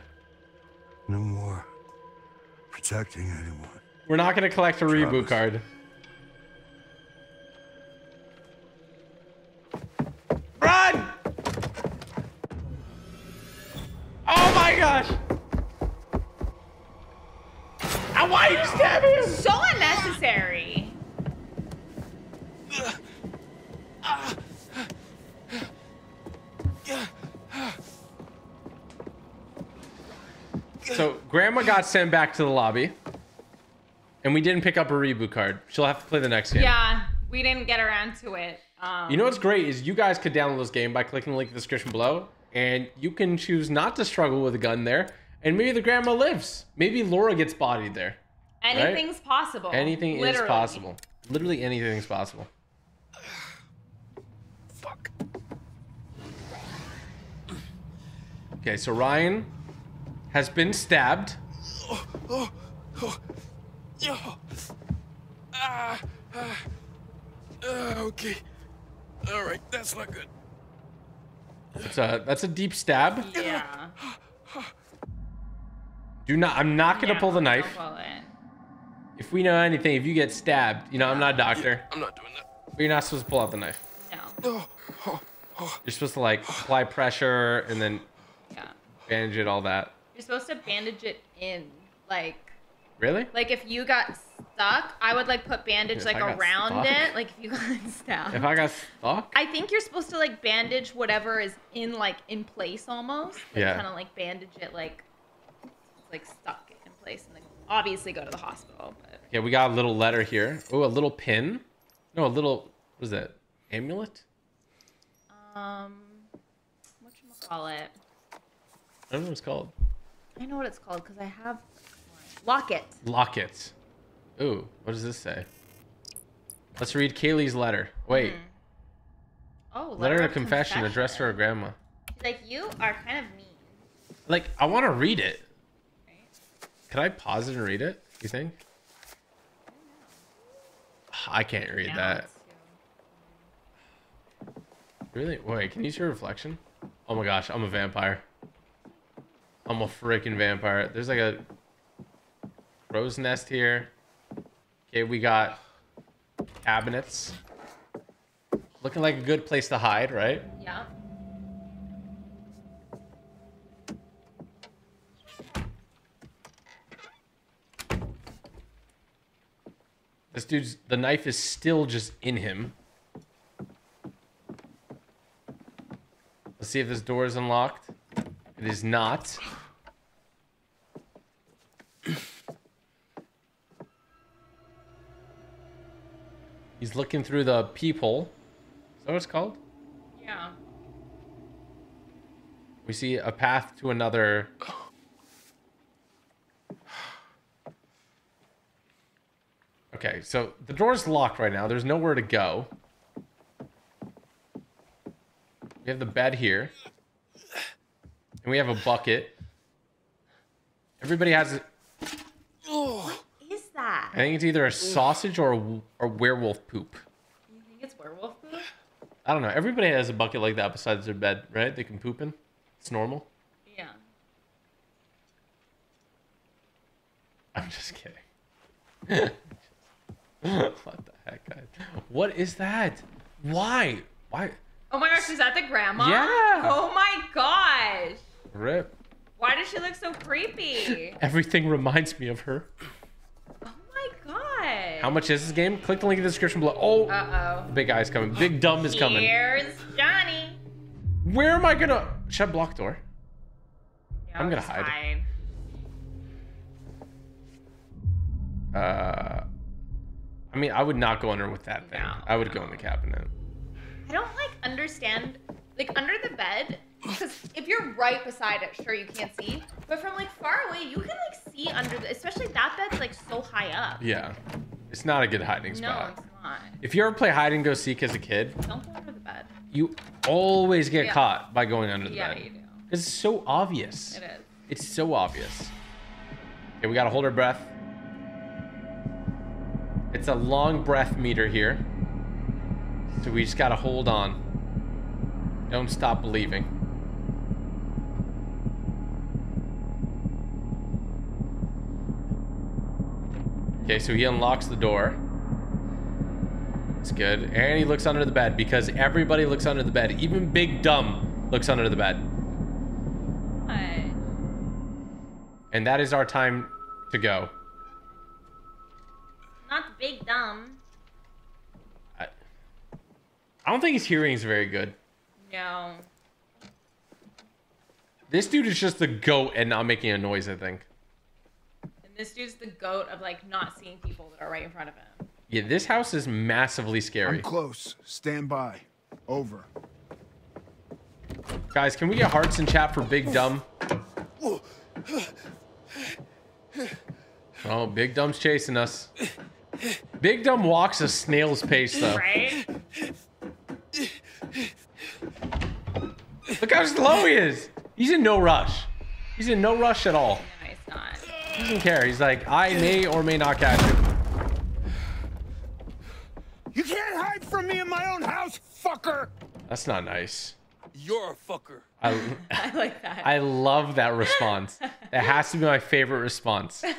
No more protecting anyone. We're not gonna collect a reboot card. Run! Oh my gosh! Why are you stabbing him? So unnecessary. So grandma got sent back to the lobby, and we didn't pick up a reboot card. She'll have to play the next game. Yeah, we didn't get around to it. Um, You know what's great is you guys could download this game by clicking the link in the description below, and you can choose not to struggle with a gun there, and maybe the grandma lives. Maybe Laura gets bodied there. right? anything's possible. Anything is possible. Literally anything's possible. Fuck. Okay, so Ryan has been stabbed. Oh, oh, oh. Yo. Ah, ah. Ah, okay. All right, that's not good. That's a that's a deep stab. Yeah. Do not. I'm not gonna Yeah, pull the knife. pull. If we know anything, if you get stabbed, you know I'm not a doctor, I'm not doing that. but you're not supposed to pull out the knife. No. You're supposed to like apply pressure and then Yeah. bandage it, all that. You're supposed to bandage it in, like, Really? like if you got stuck, I would like put bandage If like around stuck? it, like if you got [laughs] stabbed. If I got stuck? I think you're supposed to like bandage whatever is in like in place almost. Like, Yeah. Kind of like bandage it like, like stuck in place, and then obviously go to the hospital. But Yeah, we got a little letter here. Oh, a little pin. No, a little. What is that? Amulet? um, what you call it? I don't know what it's called. I know what it's called because I have locket. Locket. Ooh, what does this say? Let's read Kaylee's letter. Wait. Oh, Letter, of of confession, addressed to her grandma. She's like, you are kind of mean. Like, I want to read it. Can I pause it and read it? You think? I can't read that. Really? Wait, can you see your reflection? Oh my gosh, I'm a vampire. I'm a freaking vampire. There's like a rose nest here. Okay, we got cabinets. Looking like a good place to hide, right? Yeah. This dude's the knife is still just in him. Let's see if this door is unlocked. It is not. He's looking through the peephole. Is that what it's called? Yeah. We see a path to another. Okay, so the door's locked right now. There's nowhere to go. We have the bed here. And we have a bucket. Everybody has. a- What is that? I think it's either a sausage or a, or werewolf poop. You think it's werewolf poop? I don't know. Everybody has a bucket like that besides their bed, right? They can poop in. It's normal. Yeah. I'm just kidding. [laughs] [laughs] what the heck, guys? What is that? Why? Why? Oh my gosh, is that the grandma? Yeah. Oh my gosh. Rip. Why does she look so creepy? [laughs] Everything reminds me of her. Oh my god. How much is this game? Click the link in the description below. Oh, Uh the big guy's coming. Big dumb oh. is coming. Here's Johnny. Where am I gonna? Should I block door? Yeah, I'm gonna just hide. Uh, I mean, I would not go under with that thing. I would go in the cabinet. I don't like understand like under the bed because if you're right beside it, sure you can't see, but from like far away you can like see under the especially that bed's like so high up. Yeah, it's not a good hiding spot. No, spot. it's not. If you ever play hide and go seek as a kid, Don't go under the bed. you always get Yeah. caught by going under the Yeah, bed. Yeah, you do. It's so obvious. It is. It's so obvious. Okay, we gotta hold our breath. It's a long breath meter here. So we just gotta hold on. Don't stop believing. Okay, so he unlocks the door. It's good. And he looks under the bed because everybody looks under the bed. Even Big Dumb looks under the bed. What? And that is our time to go. Not big dumb. I don't think his hearing is very good. No. This dude is just the goat and not making a noise, I think. And this dude's the goat of like not seeing people that are right in front of him. Yeah, this house is massively scary. I'm close. Stand by. Over. Guys, can we get hearts in chat for Big Dumb? [sighs] Oh, Big Dumb's chasing us. Big Dumb walks a snail's pace, though. Right? Look how slow he is. He's in no rush. He's in no rush at all. No, he's not. He doesn't care. He's like, I may or may not catch it. You can't hide from me in my own house, fucker! That's not nice. You're a fucker. I, [laughs] I like that. I love that response. That has to be my favorite response. [laughs]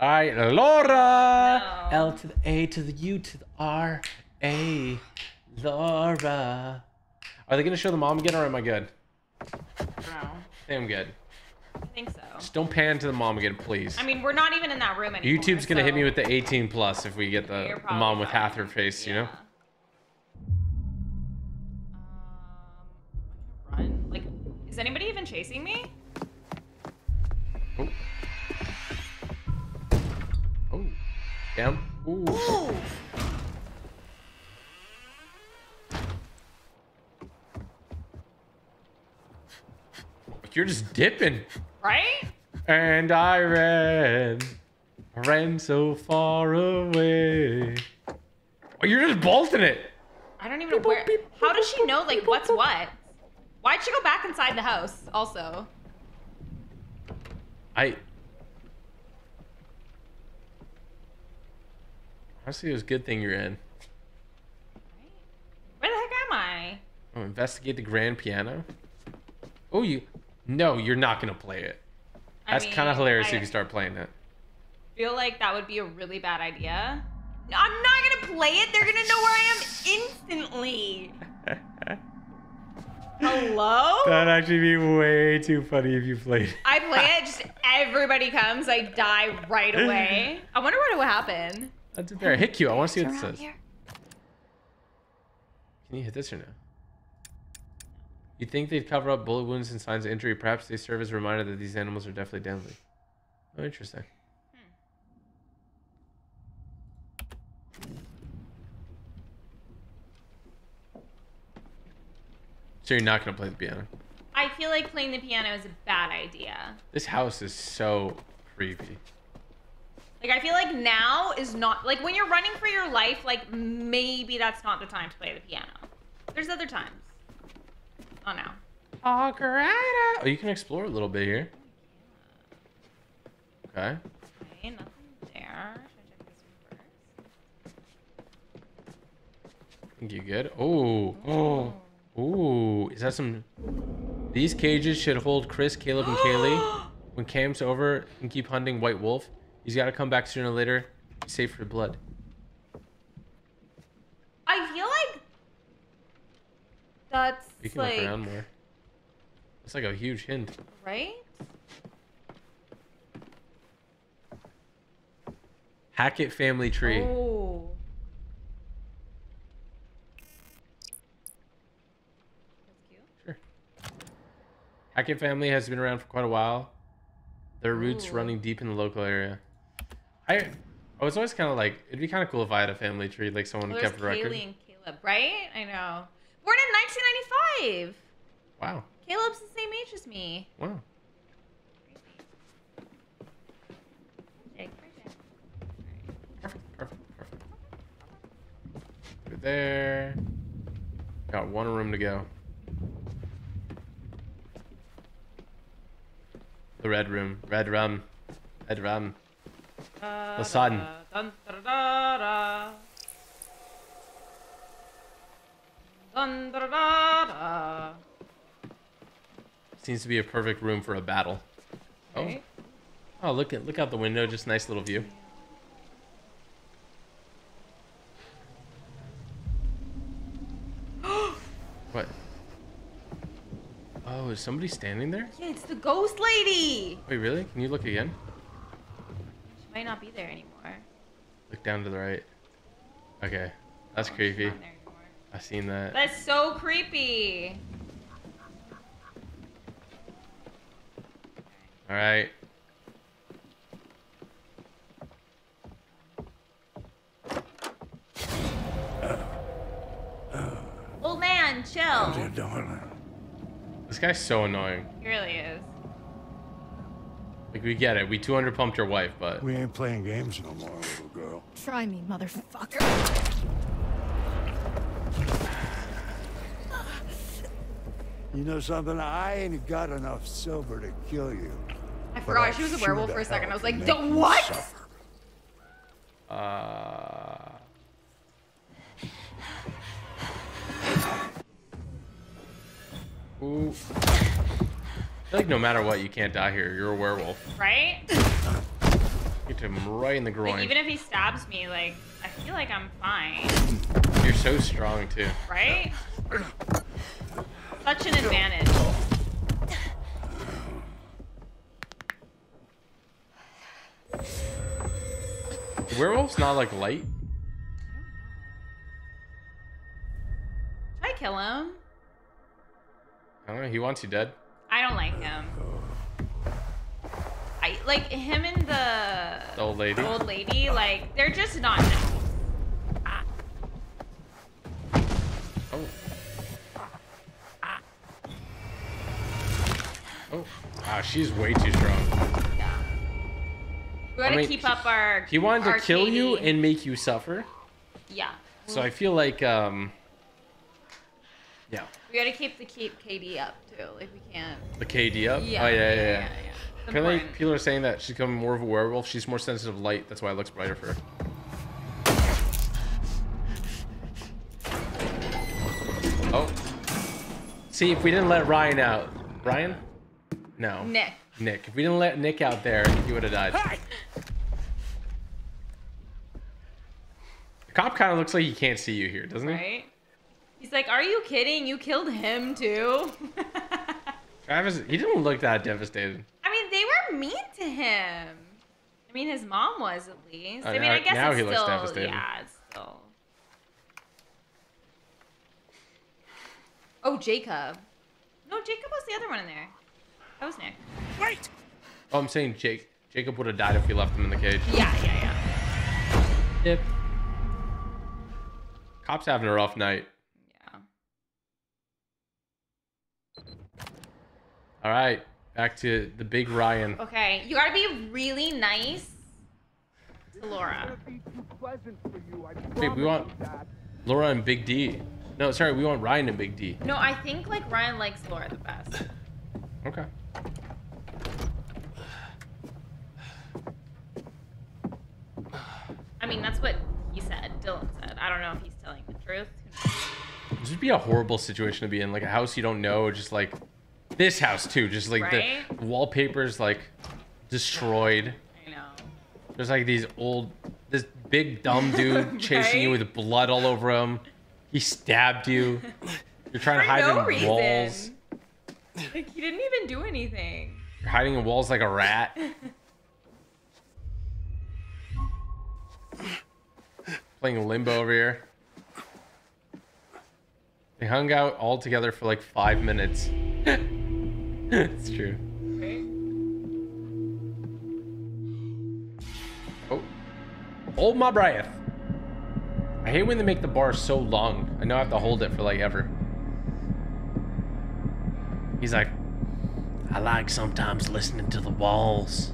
All right, Laura. L to the A to the U to the R. A. Laura. Are they gonna show the mom again, or am I good? No. I I'm good. I think so. Just don't pan to the mom again, please. I mean, we're not even in that room anymore. YouTube's gonna hit me with the 18 plus if we get the, You're the mom with fine. half her face, you know? Um, run. Like, is anybody even chasing me? Oh. Damn. Ooh. You're just dipping. Right? And I ran, ran so far away. Oh, you're just bolting it. I don't even know where. How does she know like what's what? Why'd she go back inside the house? Also, I. Honestly, it was a good thing you're in. where the heck am I? Oh, investigate the grand piano. Oh, you. No, you're not gonna play it. I That's kind of hilarious I- if you start playing it. feel like that would be a really bad idea. No, I'm not gonna play it. They're gonna know where I am instantly. Hello? That'd actually be way too funny if you played. it. I play it, just everybody comes, I die right [laughs] away. I wonder what would happen. That's a bear. Hit Q. I want to see what it Around says. here. Can you hit this or no? You'd think they'd cover up bullet wounds and signs of injury. Perhaps they serve as a reminder that these animals are definitely deadly. Oh, interesting. So you're not gonna play the piano. I feel like playing the piano is a bad idea. This house is so creepy. Like I feel like now is not like when you're running for your life, like maybe that's not the time to play the piano. There's other times. Oh no. Oh, you can explore a little bit here. Okay. Okay, nothing there. Should I check this one first? I think you good. Oh. Oh. Ooh. Is that some? These cages should hold Chris, Caleb, and Kaylee. [gasps] when Cam's over and keep hunting White Wolf, he's got to come back sooner or later. Be safe for blood. I feel like that's You can like look around more. It's like a huge hint. right. Hackett family tree. Oh. Sure. Hackett family has been around for quite a while. Their roots Ooh. running deep in the local area. I I was always kind of like, it'd be kind of cool if I had a family tree, like someone Well, kept a record. Kaylee and Caleb, right? I know. Born in 1995. Wow. Caleb's the same age as me. Wow. Perfect, there. Got one room to go. The red room. Red rum. Red rum. The sun. Seems to be a perfect room for a battle. Oh. Right? Oh, look at look out the window. Just nice little view. [gasps] what? Oh, is somebody standing there? Yeah, it's the ghost lady. Wait, really? Can you look again? She might not be there anymore. Look down to the right. Okay, that's oh, creepy. I seen that. That's so creepy. All right. Old man, chill. This guy's so annoying. He really is. Like we get it. We 200 pumped your wife, but We ain't playing games no more, little girl. Try me, motherfucker. You know something? I ain't got enough silver to kill you. I forgot she was a werewolf for a second. I was like, "The what?" suffer. uh. Ooh. I feel like no matter what, you can't die here. You're a werewolf. Right? Get him right in the groin. Like even if he stabs me, like I feel like I'm fine. You're so strong too. Right? Such an advantage. The werewolf's not like light. Try kill him. I don't know. He wants you dead. I don't like him. I like him and the old lady. old lady. Like they're just not. nice. Oh. Oh. Wow, she's way too strong. We gotta I mean, keep up our. He wanted to our kill you and make you suffer. Yeah. So I feel like, um, yeah, We gotta keep the keep KD up too. Like we can't. the KD up. Yeah, oh yeah, yeah, yeah, yeah. yeah, yeah. Apparently, important. people are saying that she's becoming more of a werewolf. She's more sensitive to light. That's why it looks brighter for her. Oh. See, if we didn't let Ryan out, Ryan, No. Nick. Nick. If we didn't let Nick out there, he would have died. Hi. The cop kind of looks like he can't see you here, doesn't he? Right? He's like, Are you kidding? You killed him too? [laughs] Travis, he didn't look that devastated. I mean, they were mean to him. I mean, his mom was at least. Oh, I mean, now- I guess now it's he looks still, devastated. yeah, it's still. Oh, Jacob. No, Jacob was the other one in there. That was Nick. Wait! Oh, I'm saying Jake. Jacob would have died if we left him in the cage. Yeah, yeah, yeah. Yep. Cops having a rough night. Yeah. All right, back to the big Ryan. Okay, you gotta be really nice to Laura. Wait, we want Laura and Big D. No, sorry, we want Ryan and Big D. No, I think like Ryan likes Laura the best. Okay. I mean, that's what he said. Dylan said. I don't know if he's telling the truth. This would be a horrible situation to be in, like a house you don't know, just like this house too, just like Right? the wallpaper's like destroyed. I know. There's like these old, this big dumb dude [laughs] chasing you with blood all over him. He stabbed you. You're trying to hide no in reason. walls. Like he didn't even do anything. You're hiding in walls like a rat. [laughs] Playing limbo over here. They hung out all together for like five minutes. [laughs] it's true. Oh. Hold my breath. I hate when they make the bar so long. I know I have to hold it for like ever. He's like, I like sometimes listening to the walls.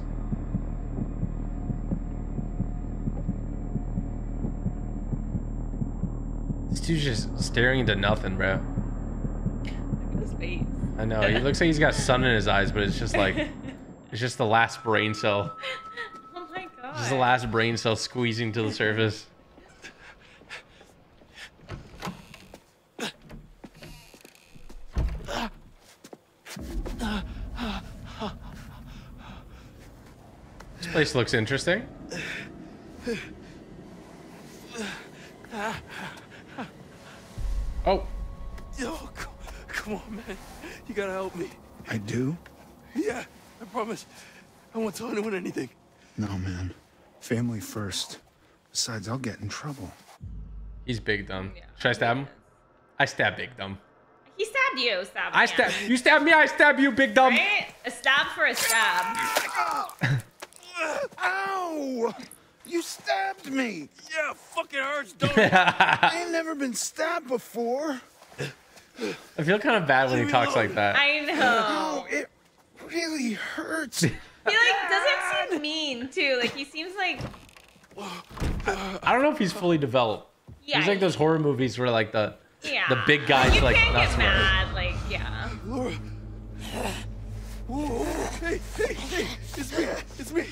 This dude's just staring into nothing, bro. Look at his face. I know. He looks like he's got sun in his eyes, but it's just like, it's just the last brain cell. [laughs] Oh my god. Just the last brain cell squeezing to the surface. This place looks interesting. Oh, Yo, come, come on, man. You gotta help me. I do? Yeah, I promise. I won't tell anyone anything. No, man. Family first. Besides, I'll get in trouble. he's big dumb. Should I stab him? I stab big dumb. He stabbed you, stab. I stab. You stab me. I stab you, big dumb. Right? A stab for a stab. [laughs] Ow! You stabbed me! Yeah, fucking hurts, don't [laughs] I ain't never been stabbed before. I feel kind of bad when he talks like that. I know. Oh, it really hurts. [laughs] He like doesn't seem mean too. Like he seems like I don't know if he's fully developed. Yeah, he's like those horror movies where like the yeah. the big guys you like can't not get smart. mad. Like yeah. Laura. Whoa, hey, hey, hey, it's me, it's me.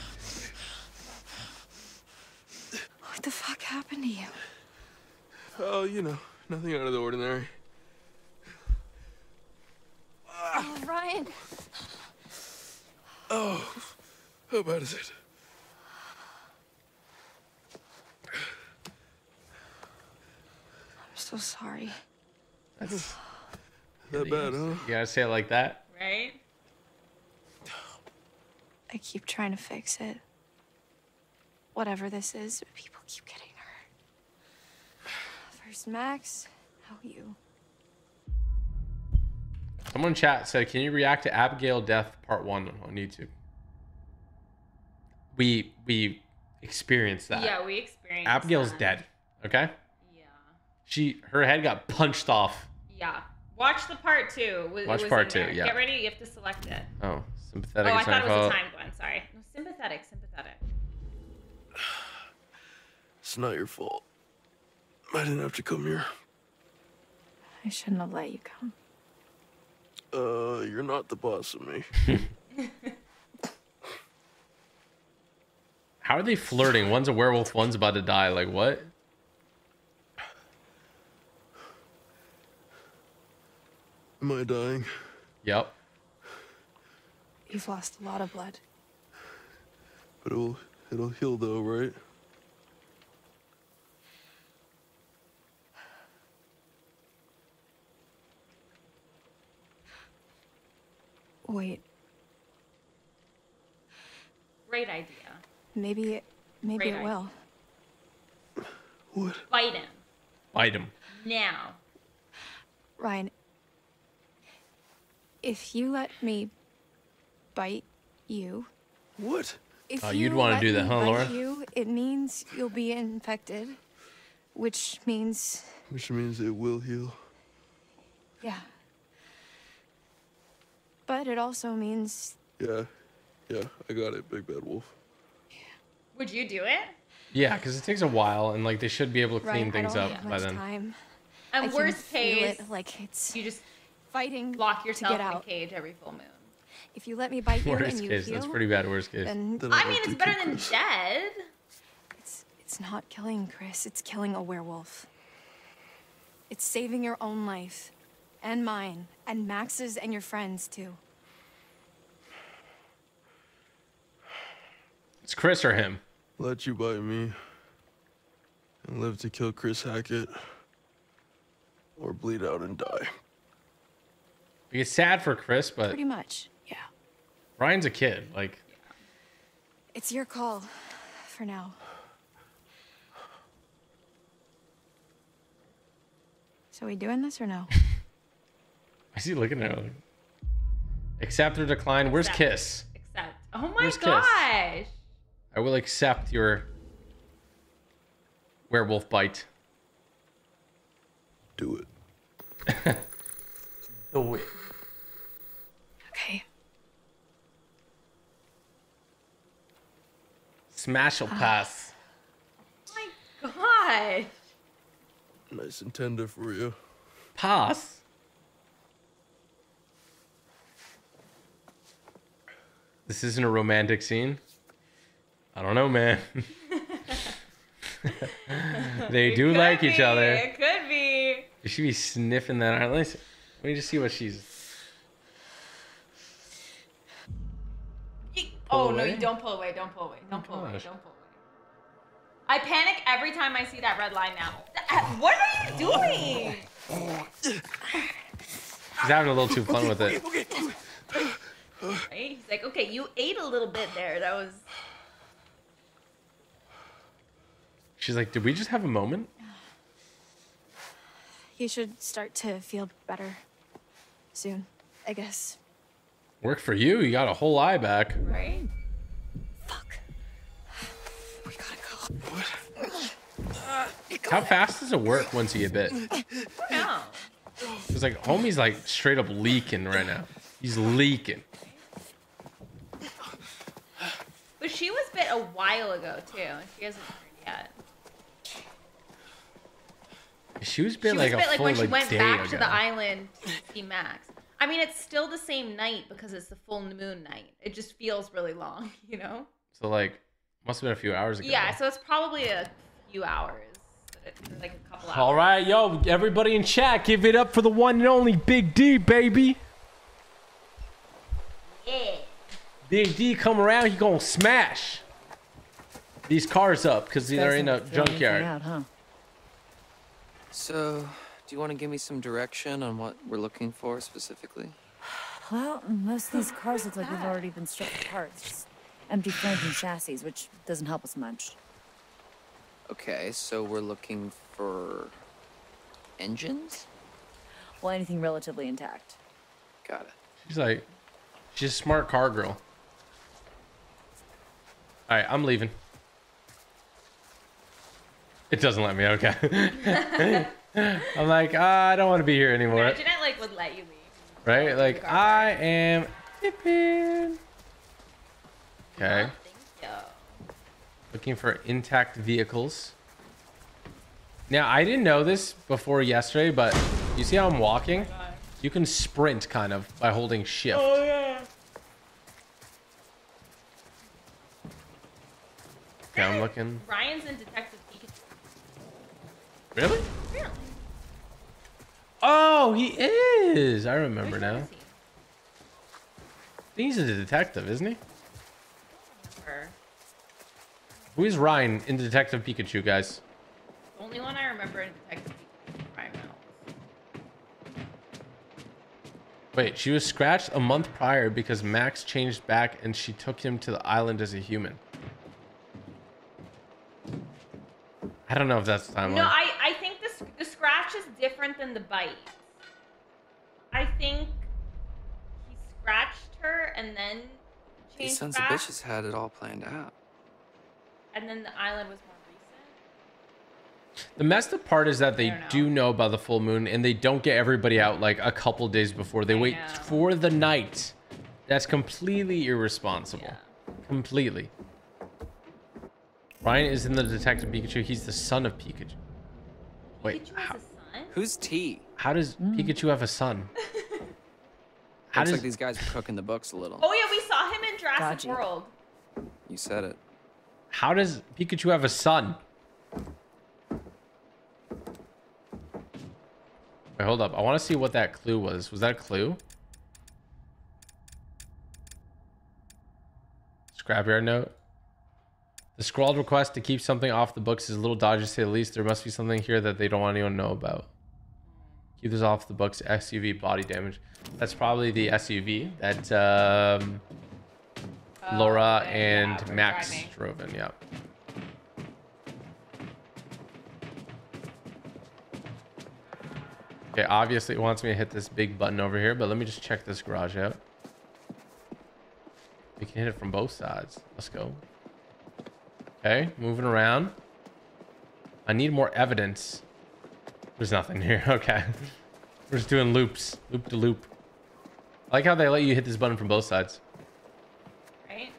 What the fuck happened to you? Oh, you know, nothing out of the ordinary. Oh, Ryan. Oh, how bad is it? I'm so sorry. That's That bad, huh? You gotta say it like that. Right? I keep trying to fix it. Whatever this is, people keep getting hurt. First Max, now you. Someone in chat said, "Can you react to Abigail death part one oh, on YouTube?" We we experienced that. Yeah, we experienced. Abigail's that. dead. Okay. Yeah. She her head got punched off. Yeah. Watch the part two. It Watch was part two, there. yeah. Get ready. You have to select it. Oh, sympathetic. oh, I thought it was a time one. Sorry. No, sympathetic. Sympathetic. It's not your fault. I didn't have to come here. I shouldn't have let you come. Uh, you're not the boss of me. [laughs] How are they flirting? One's a werewolf, one's about to die. Like what? Am I dying? Yep. You've lost a lot of blood. But it'll it'll heal though, right? Wait, Great idea. maybe it, maybe Great it will. [sighs] What? Bite him Bite him. now. Ryan, if you let me bite you. What? If Oh, you you'd wanna do that, me huh, bite Laura? You, it means you'll be infected, which means, Which means it will heal. yeah. But it also means Yeah. Yeah, I got it, Big Bad Wolf. Would you do it? Yeah, because it takes a while, and like they should be able to clean Ryan, things I don't up have by much then. time. And I can worst case, it like it's you just fighting lock to yourself get in a cage every full moon. If you let me bite you Worst and you case, heal, that's pretty bad. Worst case. then I mean, it's better than dead. It's it's not killing Chris. It's killing a werewolf. It's saving your own life, and mine, and Max's, and your friends too. It's Chris or him. Let you bite me. And live to kill Chris Hackett. Or bleed out and die. It's sad for Chris, but Pretty much, yeah. Ryan's a kid. Like, It's your call, for now. So we doing this or no? [laughs] is he looking at her? Accept or decline? Where's Kiss? Accept. oh my Where's Kiss? gosh. I will accept your werewolf bite. Do it. [laughs] Do it. Okay. Smash will ah. pass. Oh my gosh. Nice and tender for you. Pass? This isn't a romantic scene? I don't know, man. [laughs] they do Could like each other. It could be. You should be sniffing that. Let me, see. Let me just see what she's. Oh Pull no, you don't pull away. Don't pull away. Don't pull away. Don't pull away. I panic every time I see that red line now. Uh, What are you doing? She's having a little too fun with it. [sighs] Right? He's like, okay, you ate a little bit there. That was. She's like, did we just have a moment? [sighs] You should start to feel better soon, I guess. Worked for you. You got a whole eye back. Right? Fuck. [sighs] We gotta go. What? Uh, How fast does it work once you get bit? No. It's like homie's like straight up leaking right now. He's leaking. But she was bit a while ago too. and She hasn't turned yet. She was bit she like was a bit like when she went back ago. to the island to see Max. I mean, it's still the same night because it's the full moon night. It just feels really long, [laughs] you know? So like, must have been a few hours ago. Yeah, so it's probably a few hours, like a couple hours. All right, yo, everybody in chat, give it up for the one and only Big D, baby. Yeah. Big D come around, he gonna smash these cars up because they're in a junkyard. Out, huh? So, do you want to give me some direction on what we're looking for specifically? Well, most of these cars look like they've already been stripped apart. It's just empty frames and chassis, which doesn't help us much. Okay, so we're looking for engines? Well, anything relatively intact. Got it. She's like, she's a smart car girl. All right, I'm leaving. It doesn't let me. Okay. [laughs] I'm like, ah, I don't want to be here anymore. Imagine it like would let you leave. Right? Like, I am dipping. Okay. Looking for intact vehicles. Now, I didn't know this before yesterday, but you see how I'm walking? You can sprint kind of by holding shift. Oh yeah. Okay, I'm looking. Ryan's in Detective Pikachu. Really? Really? Oh, he is. I remember now. He's a detective, isn't he? Who is Ryan in Detective Pikachu, guys? The only one I remember in Detective Pikachu is Ryan Reynolds. Wait, she was scratched a month prior because Max changed back and she took him to the island as a human. I don't know if that's the timeline. No, I, I think the, the scratch is different than the bite. I think he scratched her and then These sons back, of bitches had it all planned out. and then the island was more recent. The messed up part is that they don't know. do know about the full moon and they don't get everybody out like a couple days before. They wait know. for the night. That's completely irresponsible. Completely. Ryan is in the Detective Pikachu. He's the son of Pikachu. Wait, Pikachu how, a son? Who's T? how does hmm. Pikachu have a son? [laughs] How Looks does like these guys are cooking the books a little. Oh yeah, we saw him in Jurassic Got you. World. You said it. how does Pikachu have a son? Wait, hold up. I want to see what that clue was. Was that a clue? Scrapyard note. The scrawled request to keep something off the books is a little dodgy to say the least. There must be something here that they don't want anyone to know about. Keep this off the books. SUV body damage. That's probably the SUV that um, Laura okay, and we're Max driving. drove in. Yeah. Okay, obviously it wants me to hit this big button over here, but let me just check this garage out. We can hit it from both sides. Let's go. Okay, moving around. I need more evidence. There's nothing here. [laughs] Okay. We're just doing loops. Loop to loop. I like how they let you hit this button from both sides. Right?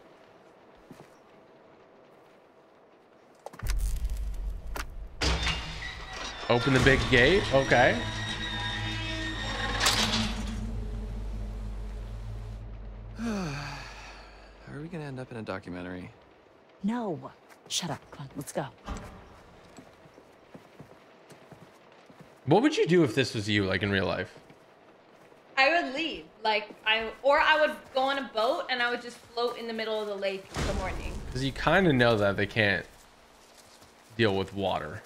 Open the big gate. Okay. [sighs] Are we gonna end up in a documentary? No. Shut up. Come on, let's go. What would you do if this was you, like in real life? I would leave. Like I or I would go on a boat and I would just float in the middle of the lake in the morning. Because you kind of know that they can't deal with water.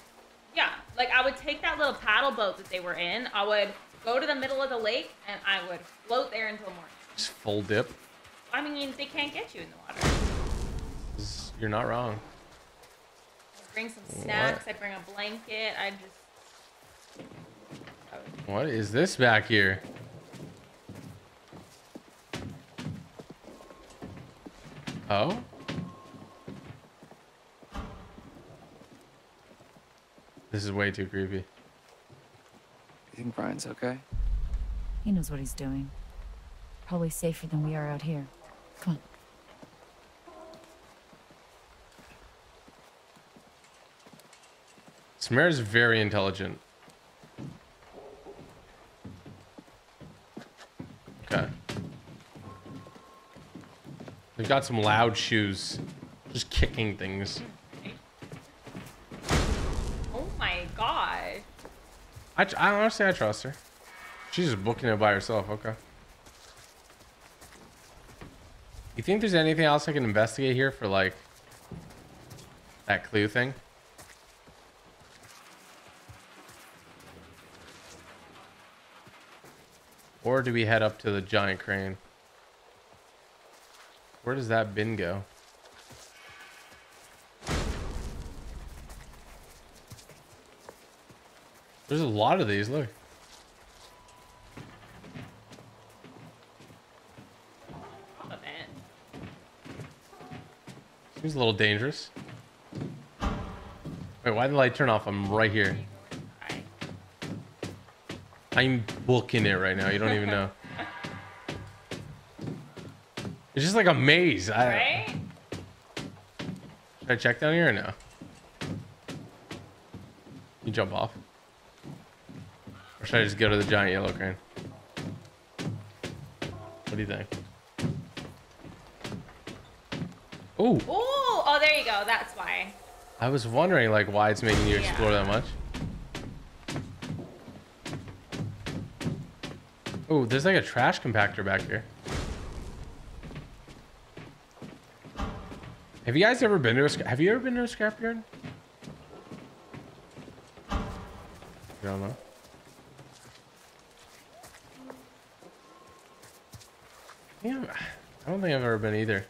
Yeah, like I would take that little paddle boat that they were in. I would go to the middle of the lake and I would float there until morning. Just full dip. I mean, they can't get you in the water. You're not wrong. I'd bring some snacks. I'd bring a blanket. I'd just What is this back here? Oh? This is way too creepy. You think Brian's okay? He knows what he's doing. Probably safer than we are out here. Come on. Samara's very intelligent. Okay. They've got some loud shoes. Just kicking things. Oh my god. I, I honestly, I trust her. She's just booking it by herself. Okay. You think there's anything else I can investigate here for like that clue thing? Or do we head up to the giant crane? Where does that bin go? There's a lot of these, look. Seems a little dangerous. Wait, why did the light turn off? I'm right here. I'm booking it right now. You don't even know. It's just like a maze. I, Right? Should I check down here or no? You jump off. Or should I just go to the giant yellow crane? What do you think? Ooh, Ooh, oh, there you go. That's why. I was wondering like why it's making you explore that much. Ooh, there's like a trash compactor back here. Have you guys ever been to a? Have you ever been to a scrapyard? You don't know. Yeah, I don't think I've ever been either.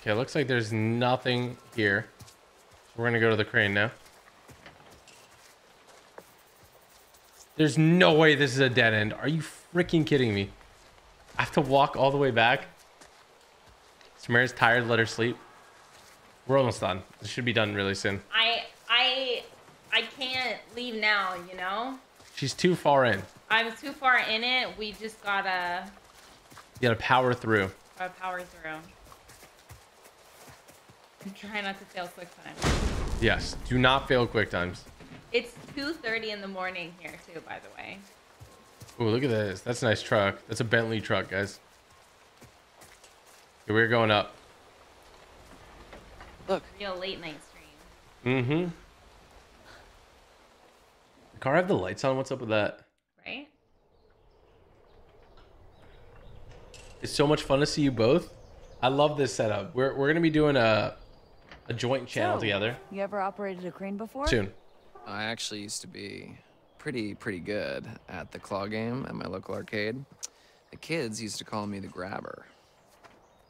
Okay, looks like there's nothing here. We're gonna go to the crane now. There's no way this is a dead end. Are you freaking kidding me? I have to walk all the way back. Samara's tired. Let her sleep. We're almost done. This should be done really soon. I I I can't leave now, you know? She's too far in. I'm too far in it. We just gotta, You gotta power through. gotta power through. Trying not to fail quick time. Yes. Do not fail quick times. It's 2:30 in the morning here too, by the way. Ooh, look at this. That's a nice truck. That's a Bentley truck, guys. Okay, we're going up. Look. Real late night stream, Mm-hmm. The car have the lights on? What's up with that? right? It's so much fun to see you both. I love this setup. We're, we're gonna be doing a a joint channel So, together You ever operated a crane before? soon. I actually used to be pretty, pretty good at the claw game at my local arcade. The kids used to call me the grabber.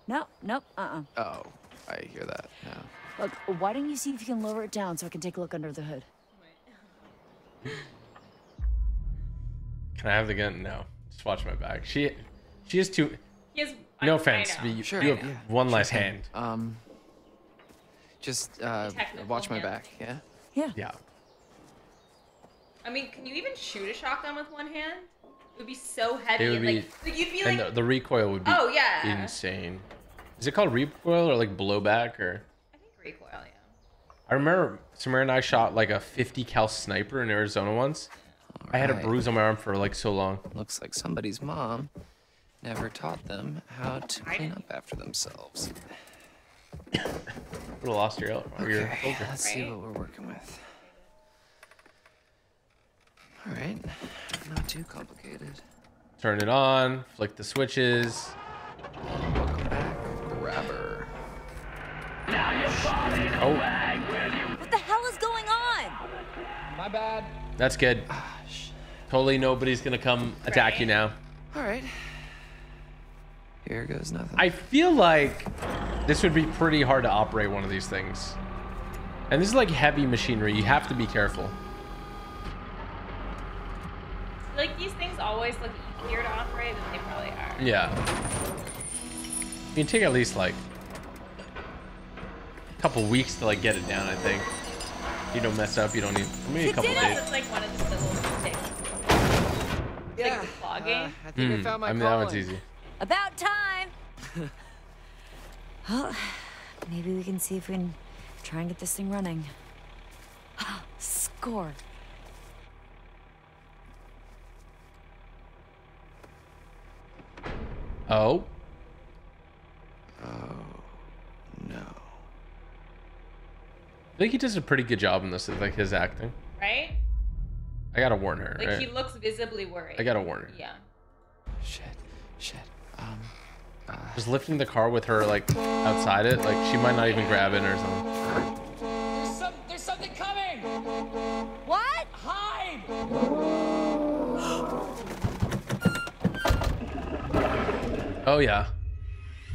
No, nope, uh-uh. Oh, I hear that now. Look, why don't you see if you can lower it down so I can take a look under the hood? Can I have the gun? No. Just watch my back. She she has two. He has. No I- I offense, know. but you, Sure, you have yeah, one sure less thing. hand. Um, just uh, watch my hand. back, yeah? Yeah. Yeah. I mean, can you even shoot a shotgun with one hand? It would be so heavy. It would and, be, like, like you'd be and like, the, the recoil would be Oh, yeah. insane. Is it called recoil or like blowback or? I think recoil, yeah. I remember Samara and I shot like a 50 cal sniper in Arizona once. I had a bruise on my arm for like so long. Looks like somebody's mom never taught them how to clean up after themselves. [coughs] Would have lost your, your Okay, soldier. let's see what we're working with. All right, not too complicated. Turn it on, flick the switches. Welcome back, grabber. Oh, What the hell is going on? My bad. that's good. Ah, totally nobody's gonna come attack you now. All right. Here goes nothing. I feel like this would be pretty hard to operate one of these things. And this is like heavy machinery. You have to be careful. Like these things always look easier to operate than they probably are. Yeah. You can take at least like a couple weeks to like get it down, I think. You don't mess up, you don't need maybe a couple It's days. It's like one of the little things. Yeah, Like the claw. I think I Hmm, found my I mean, that one's easy. About time! [laughs] well, maybe we can see if we can try and get this thing running. [gasps] Score. Oh. Oh, no. I think he does a pretty good job in this, like his acting. Right? I gotta warn her. Like right? he looks visibly worried. I gotta warn her. Yeah. Shit, shit. Um, Just lifting the car with her like outside it, like she might not even grab it or something. There's, some, there's something coming! What? Hide! Oh yeah.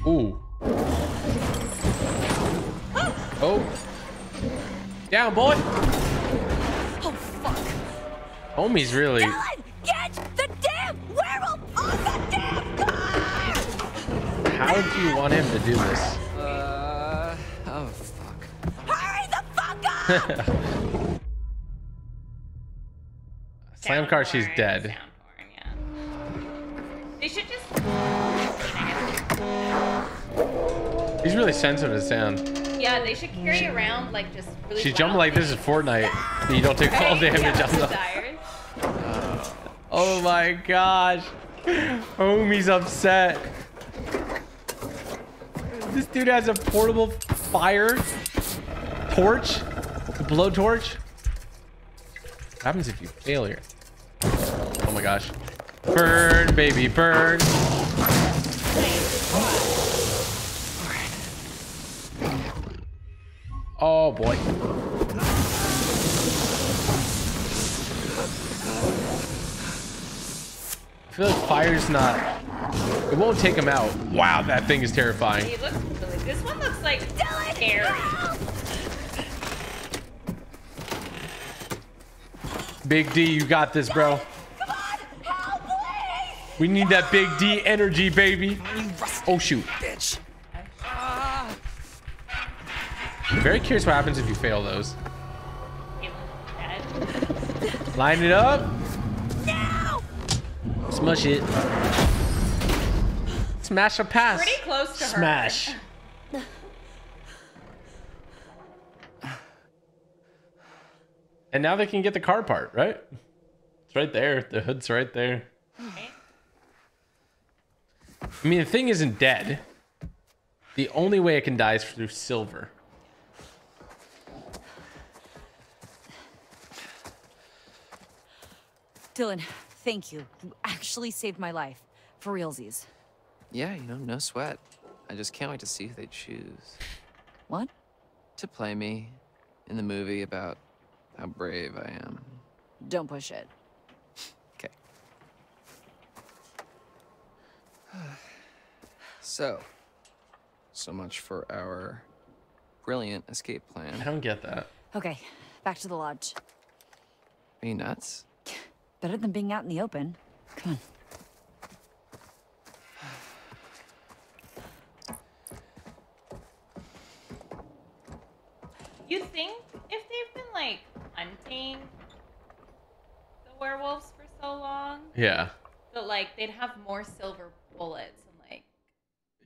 Ooh. Oh. Down, boy. Oh, fuck. Homie's really. Dylan, get the damn werewolf off the damn car! How do you want him to do this? Uh, oh, fuck. Hurry the fuck up! [laughs] Slam car, she's dead. They should just. He's really sensitive to sound. Yeah, they should carry around like just really. She's loud jumping like this is Fortnite. You don't take fall Right? damage Yeah, on. Oh my gosh. Homie's upset. This dude has a portable fire torch, a blowtorch. What happens if you fail here? Oh my gosh. Burn, baby, burn. Oh boy. I feel like fire's not. It won't take him out. Wow, that thing is terrifying. This one looks like Dylan. Scary. Big D, you got this, bro. We need that big D energy, baby. Oh shoot. Bitch. I'm very curious what happens if you fail those. Line it up. Smush it. Smash a pass. Pretty close to her. Smash. And now they can get the car part, right? It's right there. The hood's right there. I mean, the thing isn't dead. The only way it can die is through silver. Dylan, thank you. You actually saved my life. For realsies. Yeah, you know, no sweat. I just can't wait to see who they choose. What? To play me in the movie about how brave I am. Don't push it. Okay. So, so much for our brilliant escape plan. I don't get that. Okay, back to the lodge. Are you nuts? Better than being out in the open. Come on. You think if they've been like hunting the werewolves for so long, Yeah. that like they'd have more silver bullets and like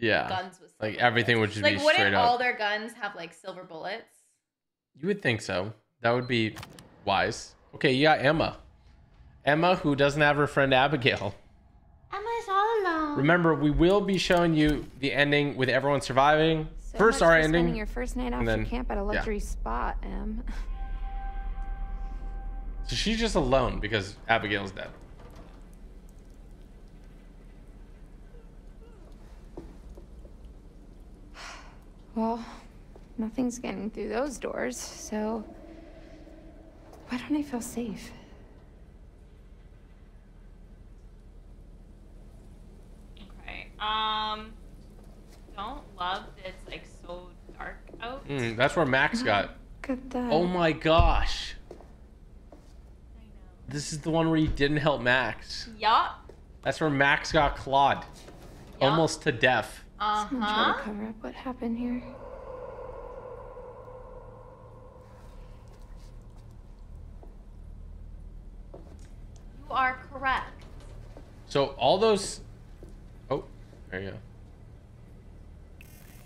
Yeah. guns with like silver everything would bullets. just like be wouldn't straight all their guns have like silver bullets? You would think so. That would be wise. Okay, you got Emma. Emma, who doesn't have her friend Abigail. Emma's all alone. Remember, we will be showing you the ending with everyone surviving. So First, much our for ending. spending your first night and after then- camp at a yeah. luxury spot, Em. So she's just alone because Abigail's dead. Well, nothing's getting through those doors, so why don't I feel safe? Okay. Um, don't love that it's like so dark out. Mm, that's where Max got. Look at that. Oh my gosh. This is the one where you didn't help Max. Yup. That's where Max got clawed. Almost to death. Uh Someone try to huh. cover up what happened here. You are correct. So all those. Oh, there you go.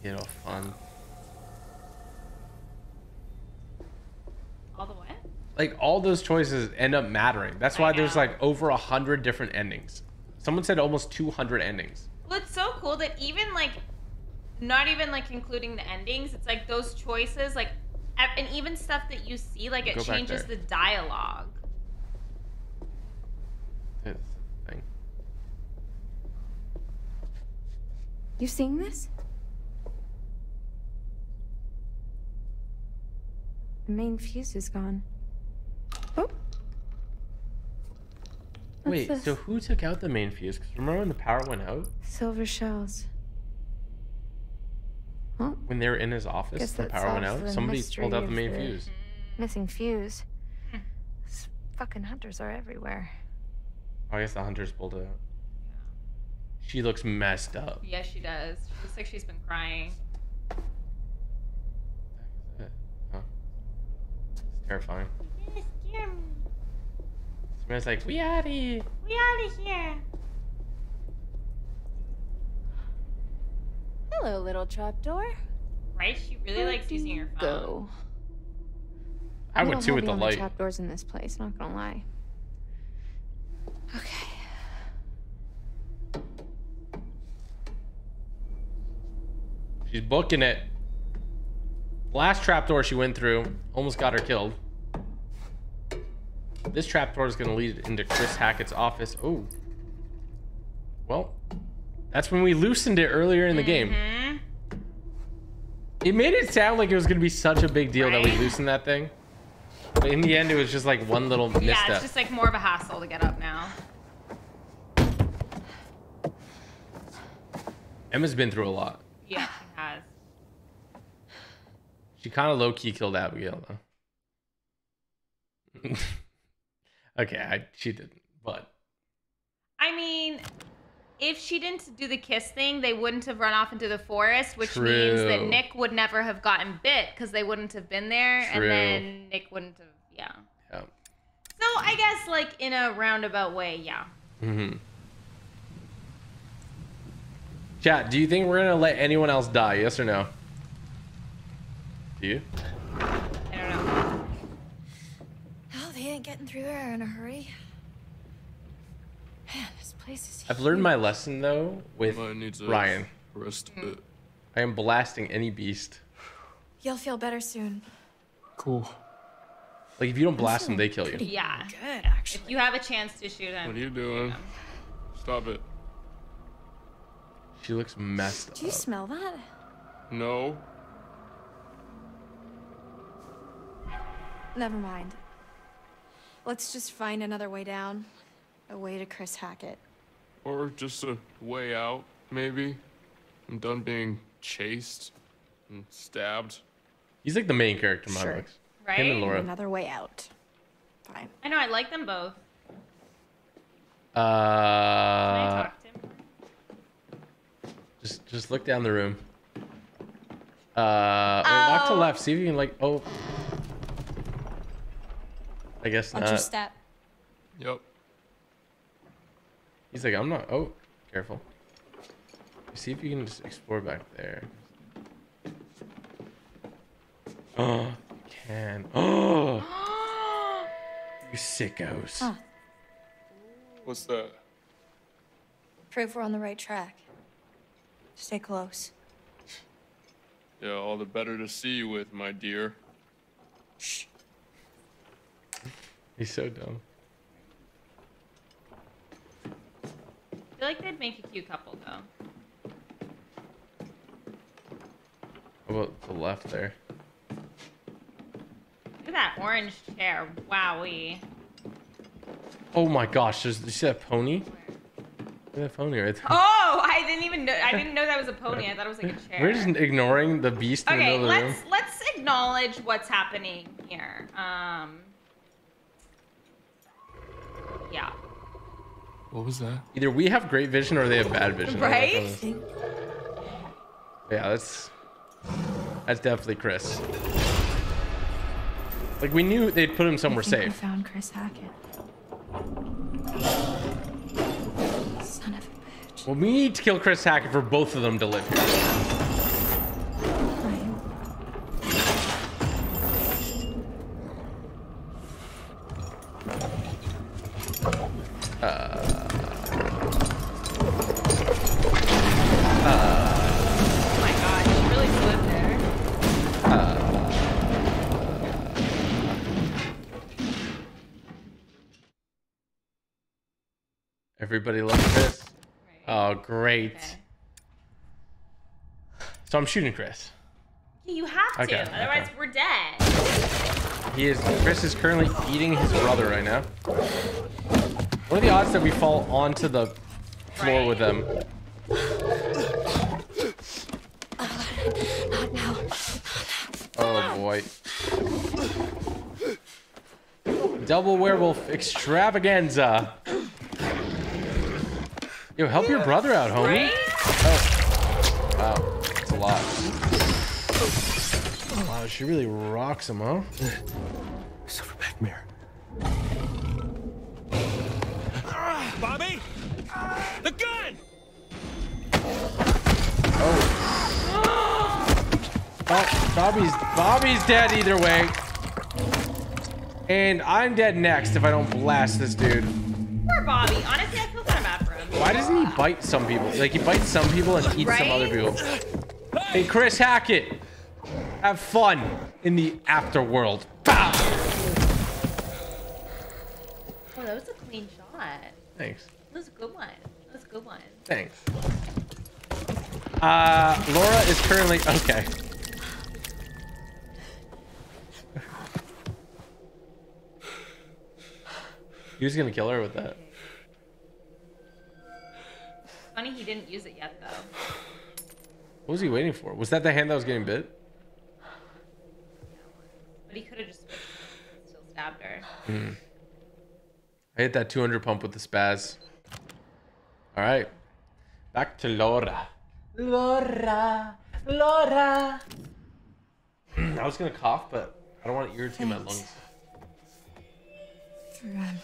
You know, fun. All the way. Like all those choices end up mattering. That's why there's like over a hundred different endings. Someone said almost 200 endings. Well, it's so cool that even like, not even like including the endings, it's like those choices, like, and even stuff that you see, like it Go changes the dialogue. This thing. You seeing this? The main fuse is gone. Oh. What's Wait, this? so who took out the main fuse? Because remember when the power went out? Silver shells. Well, When they were in his office, Guess the power went out? Somebody pulled out the main the- fuse. missing fuse. Hmm. These fucking hunters are everywhere. Oh, I guess the hunters pulled it out. She looks messed up. Yes, she does. She looks like she's been crying. Huh. It's terrifying. Samantha's like, we out here. We out of here. Hello, little trapdoor. Right? She really likes using your phone. Go. I I'm would real too with heavy the on light. trapdoors in this place. Not gonna lie. Okay. She's booking it. Last trapdoor she went through almost got her killed. This trapdoor is going to lead into Chris Hackett's office. Oh. Well, that's when we loosened it earlier in the game. Mhm. It made it sound like it was gonna be such a big deal that we loosened that thing. But in the end, it was just like one little Yeah, misstep. it's just like more of a hassle to get up now. Emma's been through a lot. Yeah, she has. She kind of low key killed Abigail though. [laughs] okay, I, she didn't, but I mean, if she didn't do the kiss thing, they wouldn't have run off into the forest, which means that Nick would never have gotten bit because they wouldn't have been there, True. and then Nick wouldn't have. Yeah. yeah. So I guess like in a roundabout way, yeah. Mm-hmm. Chat, do you think we're gonna let anyone else die? Yes or no? Do you? They ain't getting through there in a hurry. Man, this place is I've learned my lesson though with Might need to Ryan. Rest a bit. I am blasting any beast. You'll feel better soon. Cool. Like if you don't blast them, they kill you. Yeah. Good, actually. If you have a chance to shoot them. What are you doing? Stop it. She looks messed up. Do you up. smell that? No. Never mind. Let's just find another way down. A way to Chris Hackett. Or just a way out, maybe. I'm done being chased and stabbed. He's like the main character, my Sure. books. Right? Him and Laura. Another way out. Fine. I know. I like them both. Can I Uh, talk to him? just just look down the room. Uh, wait, walk to Oh. left. See if you can like. Oh, I guess Watch your not. step. Yep. He's like, I'm not. Oh, careful. See if you can just explore back there. Oh, [gasps] you can. Oh, [gasps] you sickos. Huh. What's that? Prove we're on the right track. Stay close. Yeah, all the better to see you with, my dear. He's so dumb. I feel like they'd make a cute couple though. How about the left there? Look at that orange chair. Wowee. Oh my gosh, there's you see that pony? Look at that pony right there. Oh, I didn't even know. I didn't know that was a pony. I thought it was like a [laughs] chair. We're just ignoring the beast in the Okay, middle of the room. let's let's acknowledge what's happening here. Um. Yeah. What was that? Either we have great vision or they have bad vision. I don't know Right? which one it is. Yeah, that's that's definitely Chris. Like we knew they'd put him somewhere I think We found Chris Hackett. Son of a bitch. Well, we need to kill Chris Hackett for both of them to live. Oh I'm shooting Chris. You have to, Okay, otherwise okay. we're dead. He is. Chris is currently eating his brother right now. What are the odds that we fall onto the floor with them? Not [sighs] now. Oh boy. Double werewolf extravaganza. Yo, help your brother out, homie. Oh. Wow. That's a lot. Wow, she really rocks him, huh? Silverback mirror. Bobby? The gun! Oh, Bobby's Bobby's dead either way. And I'm dead next if I don't blast this dude. Poor Bobby. Honestly, I feel kind of bad for him. Why doesn't he bite some people? Like he bites some people and eats some other people. Hey, Chris Hackett. Have fun in the afterworld. Pow! Oh, that was a clean shot. Thanks. That was a good one. That was a good one. Thanks. Uh, Laura is currently... Okay. he was gonna kill her with that. Funny he didn't use it yet, though. What was he waiting for? Was that the hand that was getting bit? But he could have just still stabbed her. Hmm. I hit that 200 pump with the spaz. All right. Back to Laura. Laura. Laura. I was going to cough, but I don't want to irritate my lungs. For, um,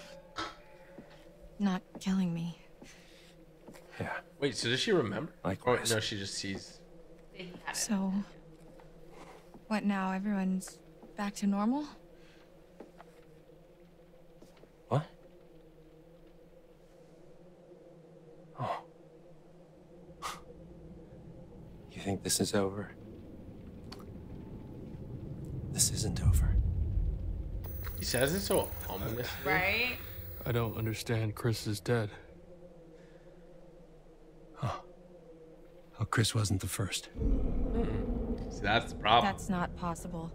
not killing me. Yeah. Wait, so does she remember? Likewise. Or, no, she just sees. So, what now? Everyone's back to normal? What? Oh. [laughs] You think this is over? This isn't over. He says it so ominous. Right? I don't understand. Chris is dead. Oh, Chris wasn't the first. See, that's the problem. That's not possible.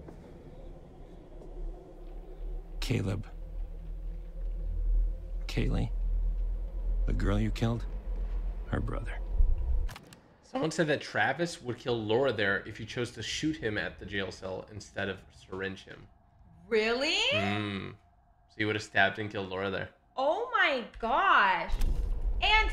Caleb. Kaylee. The girl you killed? Her brother. Someone said that Travis would kill Laura there if you chose to shoot him at the jail cell instead of syringe him. Really? Hmm. So he would have stabbed and killed Laura there. Oh my gosh. And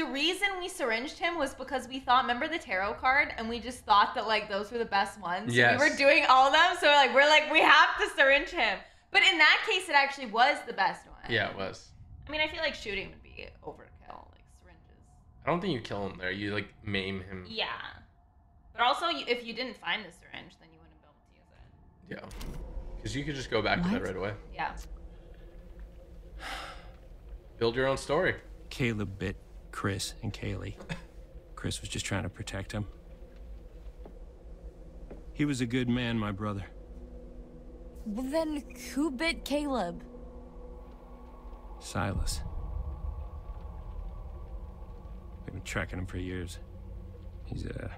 the reason we syringed him was because we thought, remember the tarot card? And we just thought that like those were the best ones. So Yes. we were doing all of them. So we're like we're like, we have to syringe him. But in that case, it actually was the best one. Yeah, it was. I mean, I feel like shooting would be overkill, like syringes. I don't think you kill him there. You like maim him. Yeah. But also, if you didn't find the syringe, then you wouldn't be able to use it. Yeah. Because you could just go back to that right away. Yeah. [sighs] Build your own story. Caleb bit Chris and Kaylee. Chris was just trying to protect him. He was a good man, my brother. Well, then who bit Caleb? Silas. We've been tracking him for years. He's a,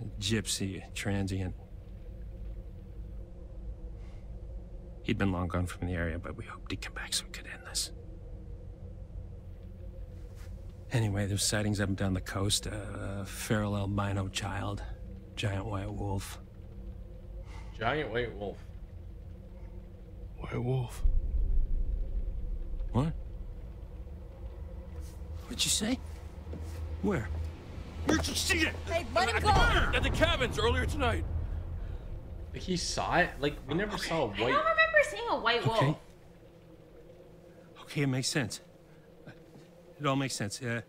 a gypsy, a transient. He'd been long gone from the area, but we hoped he'd come back so we could end this. Anyway, there's sightings up and down the coast. Uh, a feral albino child, giant white wolf. Giant white wolf. White wolf. What? What'd you say? Where? Where'd you see it? Hey, let him At go! the, at the cabins earlier tonight. Like he saw it. Like we never saw a I white. I don't remember seeing a white wolf. Okay. Okay, it makes sense. It all makes sense. Uh,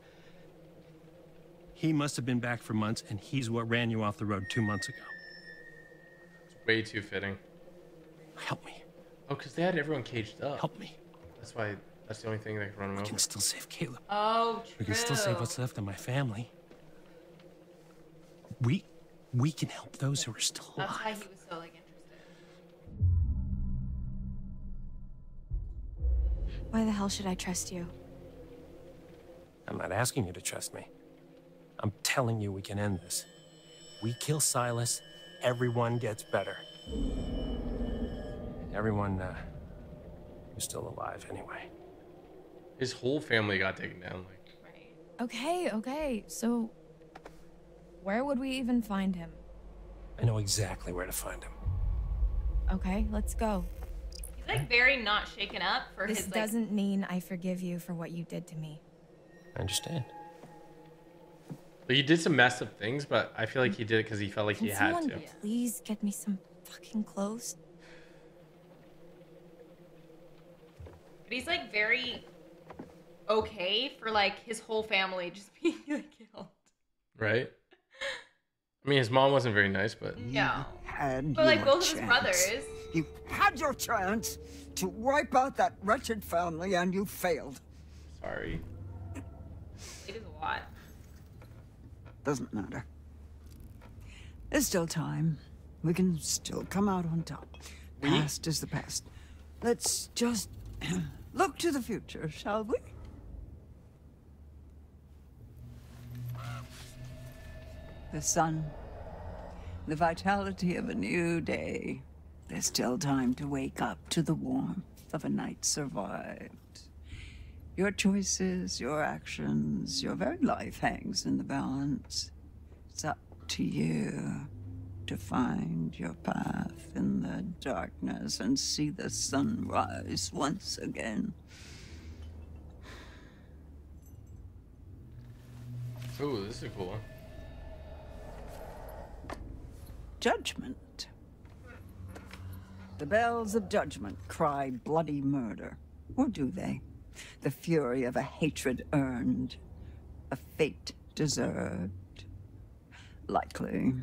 he must have been back for months, and he's what ran you off the road two months ago. It's way too fitting. Help me. Oh, because they had everyone caged up. Help me. That's why. That's the only thing that can run him We over. can still save Caleb. Oh, true. We can still save what's left of my family. We, we can help those who are still alive. That's why he was so like interested. Why the hell should I trust you? I'm not asking you to trust me. I'm telling you we can end this. We kill Silas, everyone gets better. Everyone uh, who's still alive, anyway. His whole family got taken down. Like Okay, okay. So, where would we even find him? I know exactly where to find him. Okay, let's go. He's like very not shaken up for This his like. doesn't mean I forgive you for what you did to me. I understand. Like, he did some messed up things, but I feel like he did it because he felt like Can he had someone to. please get me some fucking clothes? But he's like very okay for like his whole family [laughs] just being like killed. Right. I mean, his mom wasn't very nice, but No. Had But like your both of his brothers. You had your chance to wipe out that wretched family and you failed. sorry. It is a lot. Doesn't matter. There's still time. We can still come out on top. Past is the past. Let's just [clears throat] look to the future, shall we? The sun, the vitality of a new day. There's still time to wake up to the warmth of a night survived. Your choices, your actions, your very life hangs in the balance. It's up to you to find your path in the darkness and see the sun rise once again. Ooh, this is a cool one. Judgment. The bells of judgment cry bloody murder. Or do they? The fury of a hatred earned, a fate deserved. Likely.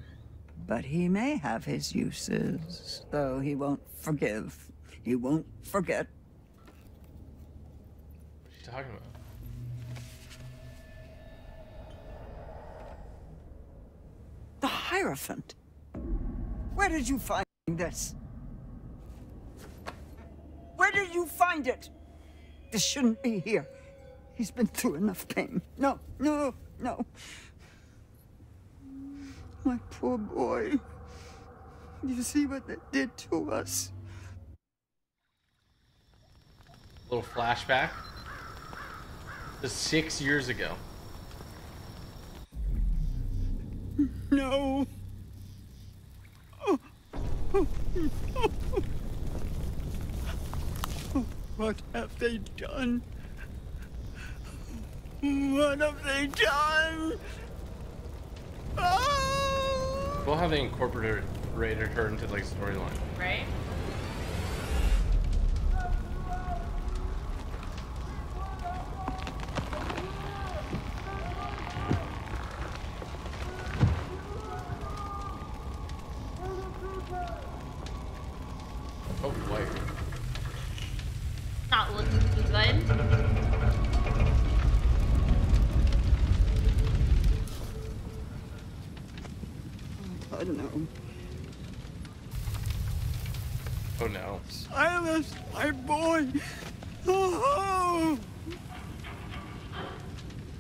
But he may have his uses, though he won't forgive. He won't forget. What's she talking about? The Hierophant. Where did you find this? Where did you find it? This shouldn't be here. He's been through enough pain. No, no, no. My poor boy. You see what they did to us? Little flashback. To six years ago. No. Oh, oh, oh, What have they done? What have they done? Oh! Well, how they incorporated her into like storyline. Right? No. Silas, my boy. Oh.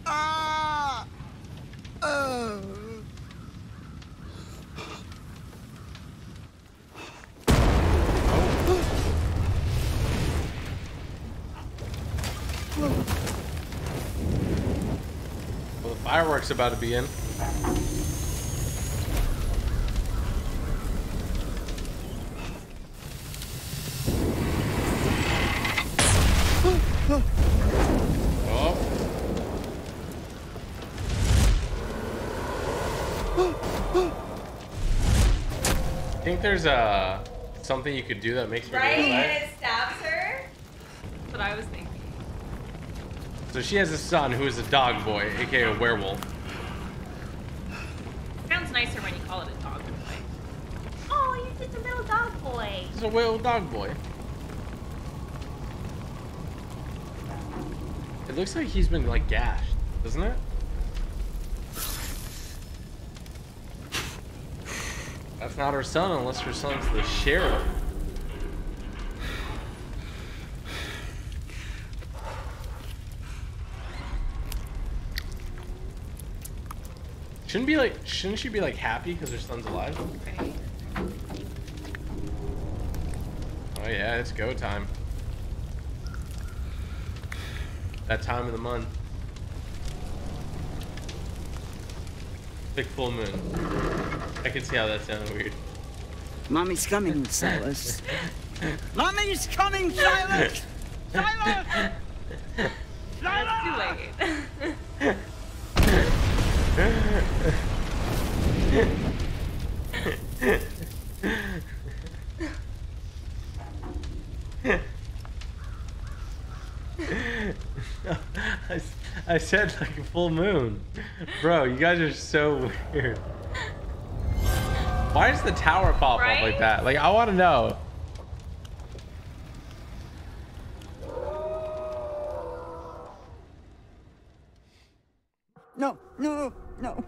Ah. Oh. Well, the fireworks about to be in. Oh. Think there's uh something you could do that makes her Right? go And it stabs her? That's what I was thinking. So she has a son who is a dog boy, aka a werewolf. Sounds nicer when you call it a dog boy. Oh, you're just a little dog boy. He's a werewolf dog boy. It looks like he's been like gashed, doesn't it? That's not her son unless her son's the sheriff. Shouldn't be like shouldn't she be like happy because her son's alive? Oh yeah, it's go time. That time of the month. Big full moon. I can see how that sounds weird. Mommy's coming, Silas. [laughs] Mommy's coming, Silas! Silas! That's too late. I, s- [laughs] I said like a full moon. Bro, you guys are so weird. Why does the tower pop up like that? Like, I want to know. No, no, no.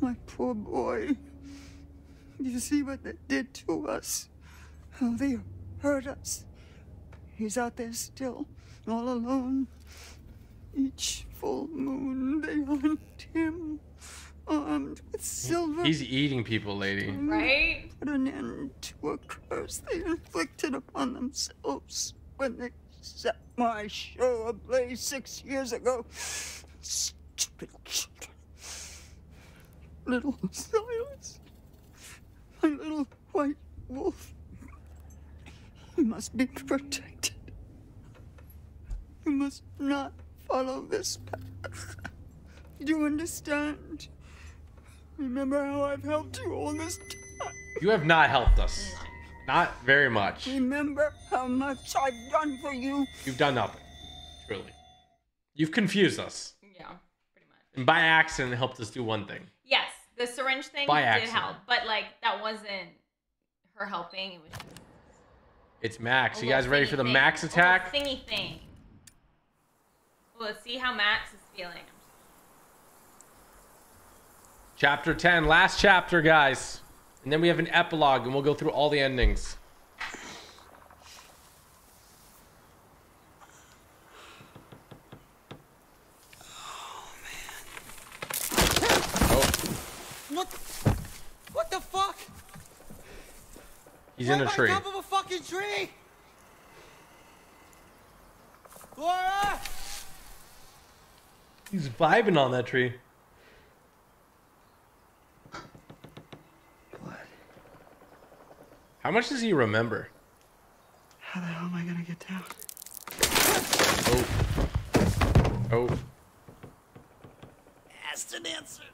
My poor boy. You see what they did to us? How they hurt us. He's out there still, all alone. Each full moon they hunt him, armed with Silver. He's eating people, lady. Right? Put an end to a curse they inflicted upon themselves when they set my show ablaze six years ago. Stupid children. Little Silas. My little white wolf. He must be protected. You must not follow this path. Do you understand? Remember how I've helped you all this time. You have not helped us. Not very much. Remember how much I've done for you. You've done nothing. Truly. You've confused us. Yeah. Pretty much. And by accident helped us do one thing. Yes, the syringe thing By did accident. help, but like that wasn't her helping. It was just It's Max. a You guys ready for the thing. Max A attack? Thingy thing. Well, let's see how Max is feeling. Chapter 10, last chapter, guys. And then we have an epilogue, and we'll go through all the endings. Oh, what? What the fuck? He's in a Right tree. On top of a fucking tree. Laura! He's vibing on that tree. How much does he remember? How the hell am I gonna get down? Oh. Oh. Asked and answered.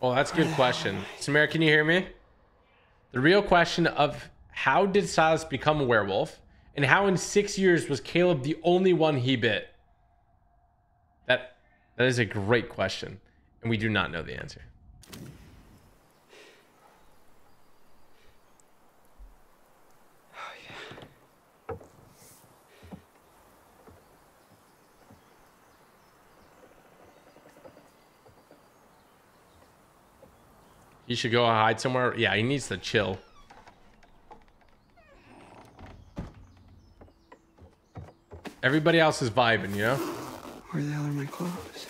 Well, that's a good question. Samara, can you hear me? The real question of how did Silas become a werewolf, and how in six years was Caleb the only one he bit? That that is a great question, and we do not know the answer. He should go hide somewhere. Yeah, he needs to chill. Everybody else is vibing, you know? Where the hell are my clothes?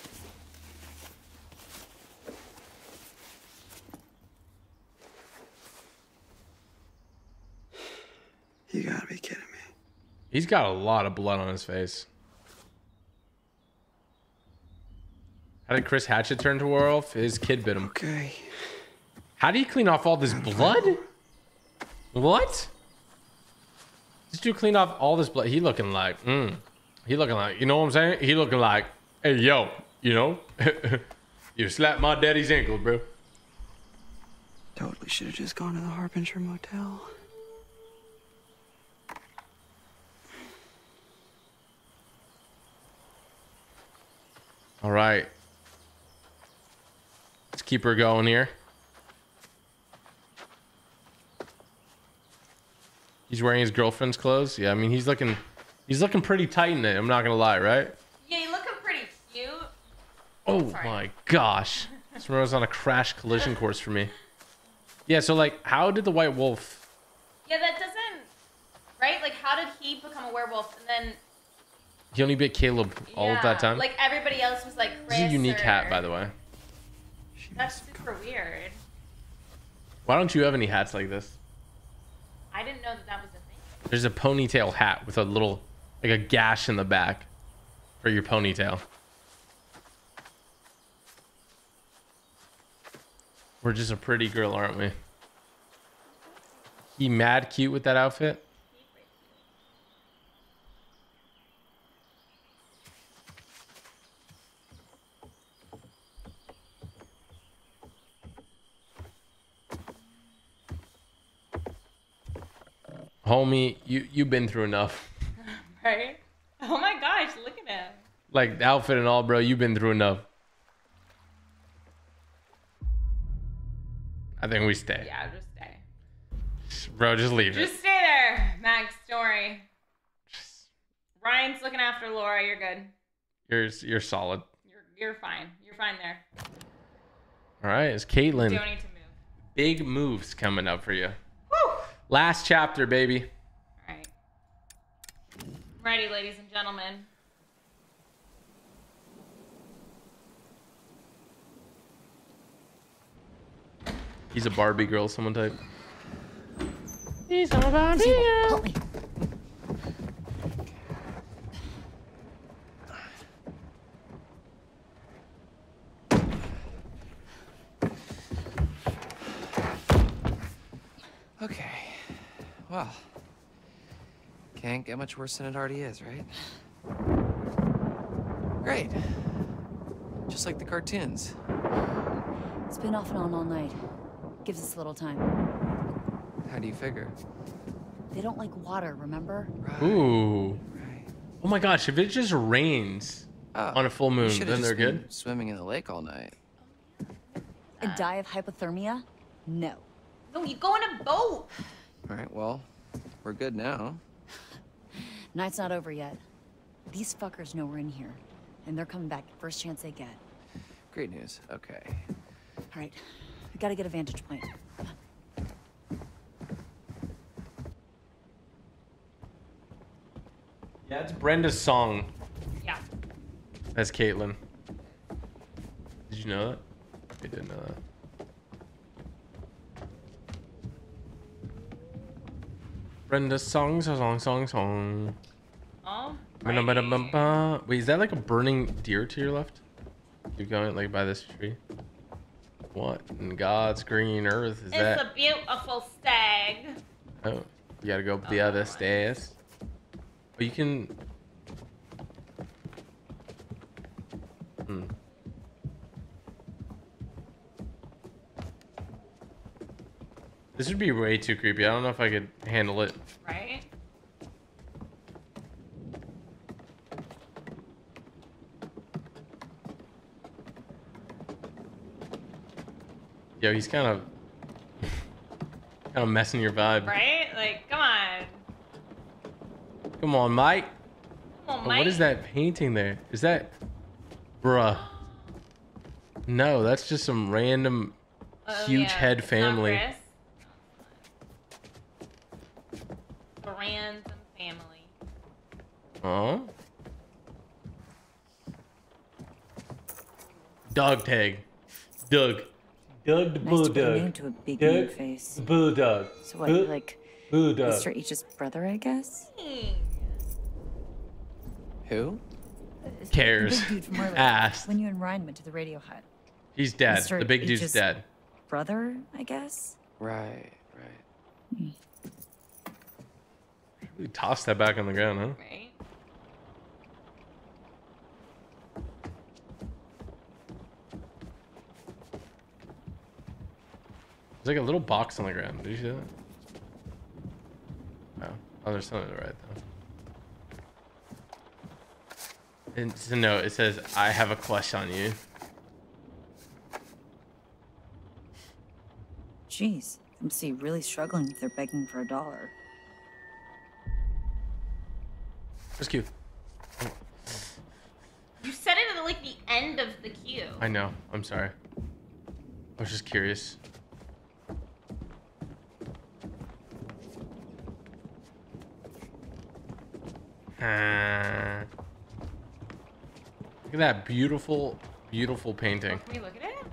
You gotta be kidding me. He's got a lot of blood on his face. How did Chris Hackett turn to werewolf? His kid bit him. Okay. How do you clean off all this blood? What? This dude cleaned off all this blood. He looking like, mm. He looking like, you know what I'm saying? He looking like, hey, yo, you know? [laughs] you slapped my daddy's ankle, bro. Totally should have just gone to the Harbinger Motel. All right. Let's keep her going here. He's wearing his girlfriend's clothes. Yeah, I mean he's looking he's looking pretty tight in it. I'm not gonna lie, right? Yeah, you looking pretty cute. Oh my gosh. This was on a crash collision course for me. Yeah, so like how did the white wolf Yeah, that doesn't. Right? Like, how did he become a werewolf and then he only bit Caleb all of that time? Like everybody else was like Chris. this is a unique or... hat, by the way. That's super weird. Why don't you have any hats like this? I didn't know that that was a thing. There's a ponytail hat with a little like a gash in the back for your ponytail. We're just a pretty girl, aren't we? He mad cute with that outfit. Homie, you you've been through enough. [laughs] Right? Oh my gosh, look at him. Like the outfit and all, bro. You've been through enough. I think we stay. Yeah, just stay. Bro, just leave it. Just stay there, Max Story. Ryan's looking after Laura. You're good. You're you're solid. You're you're fine. You're fine there. All right, it's Kaitlyn. You don't need to move. Big moves coming up for you. Last chapter, baby. All right. Ready, ladies and gentlemen. He's a Barbie girl, someone type. He's a Barbie girl. Help me. Okay. Well, can't get much worse than it already is, right? Great. Just like the cartoons. It's been off and on all night. Gives us a little time. How do you figure? They don't like water, remember? Ooh. Oh my gosh, if it just rains oh, on a full moon, then just they're been good. Swimming in the lake all night. And die of hypothermia? No. No, you go in a boat. All right, well, we're good now. [laughs] Night's not over yet. These fuckers know we're in here. And they're coming back first chance they get. Great news. Okay. All right. We gotta get a vantage point. Yeah, it's Brenda's song. Yeah. That's Kaitlyn. Did you know that? I didn't know that. Brenda's song, song, song, song. Oh. Wait, is that like a burning deer to your left? Keep going, like by this tree. What in God's green earth is It's that? a beautiful stag. Oh, you gotta go up the oh other stairs. Oh, you can. This would be way too creepy. I don't know if I could handle it. Right? Yo, he's kind of, kind of messing your vibe. Right? Like, come on. Come on, Mike. Come on, Oh, what is that painting there? Is that, bruh? No, that's just some random Oh, huge yeah, head family. Brands and family. Oh. Dog tag. Doug. Doug the Nice to put a bulldog. name to a big Doug face. the bulldog. So what, Bu- like bulldog. Mr. H's brother, I guess? Who? Cares. The big dude from earlier, Ass. When you and Ryan went to the radio hut. He's dead. Mr. The big dude's H's dead. Brother, I guess? Right, right. We tossed that back on the ground, huh? Right? There's like a little box on the ground. Did you see that? Oh, oh there's something to the right though. And it's a note. It says, "I have a question on you." Jeez, MC really struggling if they're begging for a dollar. It's cute. You said it at like the end of the queue. I know. I'm sorry. I was just curious. Uh, look at that beautiful, beautiful painting. Can we look at it?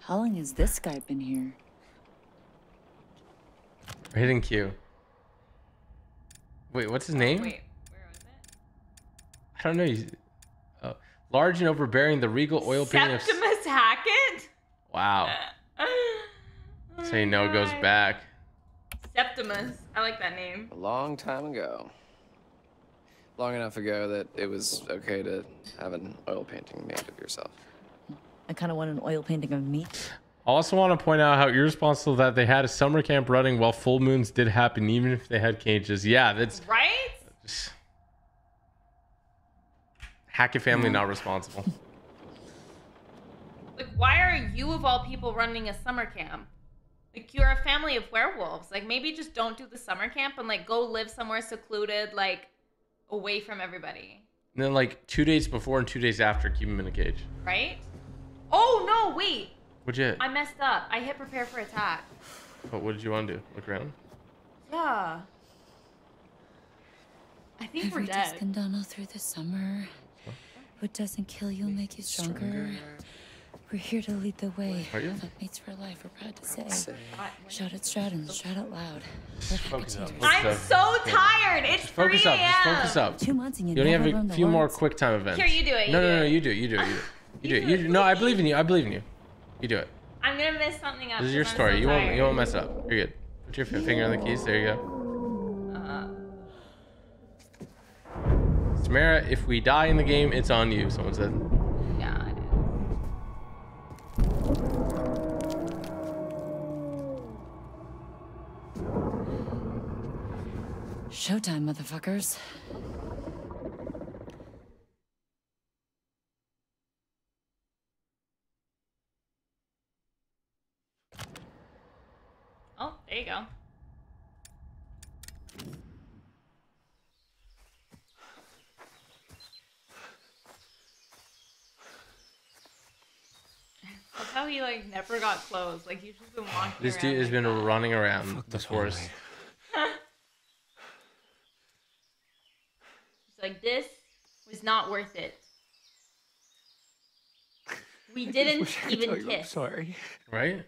How long has this guy been here? We're hitting Q. Wait, what's his name? Wait, I don't know. He's, oh, large and overbearing, the regal oil painting of. Septimus Hackett? Wow. Say no goes back. Septimus. I like that name. A long time ago. Long enough ago that it was okay to have an oil painting made of yourself. I kind of want an oil painting of me. I also want to point out how irresponsible that they had a summer camp running while full moons did happen, even if they had cages. Yeah, that's Right? Hackett family mm. not responsible. Like, why are you of all people running a summer camp? Like, you're a family of werewolves. Like, maybe just don't do the summer camp and like go live somewhere secluded, like away from everybody, And then like two days before and two days after, keep him in a cage. right? Oh no, wait. What'd you hit? I messed up. I hit prepare for attack. What, what did you want to do? Look around. Yeah. I think Every we're dead. Duskendonal through the summer. What doesn't kill you will make you stronger. We're here to lead the way. Are you? Mates for life, we're proud to say. Shout at Stratton, shout out loud. Focus up. I'm up. so tired. It's Just focus 3 up. Just a.m. focus up. Two months and you You only have a the few more quick time events. Here, you do it, No, you no, do no, it. you do it. You do it. You do it. [laughs] You do it. You do No, I believe in you. I believe in you. You do it. I'm gonna mess something up. This is your story. so You won't. tired. You won't mess up. You're good. Put your finger on the keys. There you go. Uh, Samara, if we die in the game, it's on you. Someone said. Showtime, motherfuckers. Oh, there you go. That's how he like never got clothes. Like he's just been walking This around dude has like been that. running around the forest. He's [laughs] like this was not worth it. We didn't wish I even tell you I'm kiss. sorry. Right?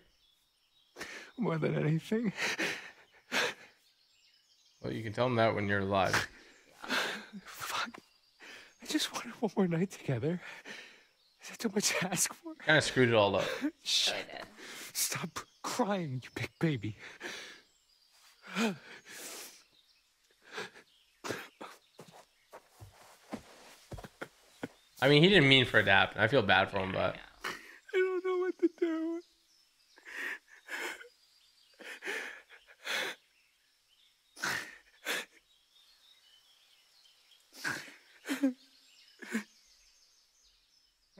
More than anything. Well, you can tell him that when you're alive. Fuck. I just wanted one more night together. Is that too much to ask for? Kind of screwed it all up. Shh. Stop crying, you big baby. I mean, he didn't mean for it to happen. I feel bad for him, but I don't know what to do.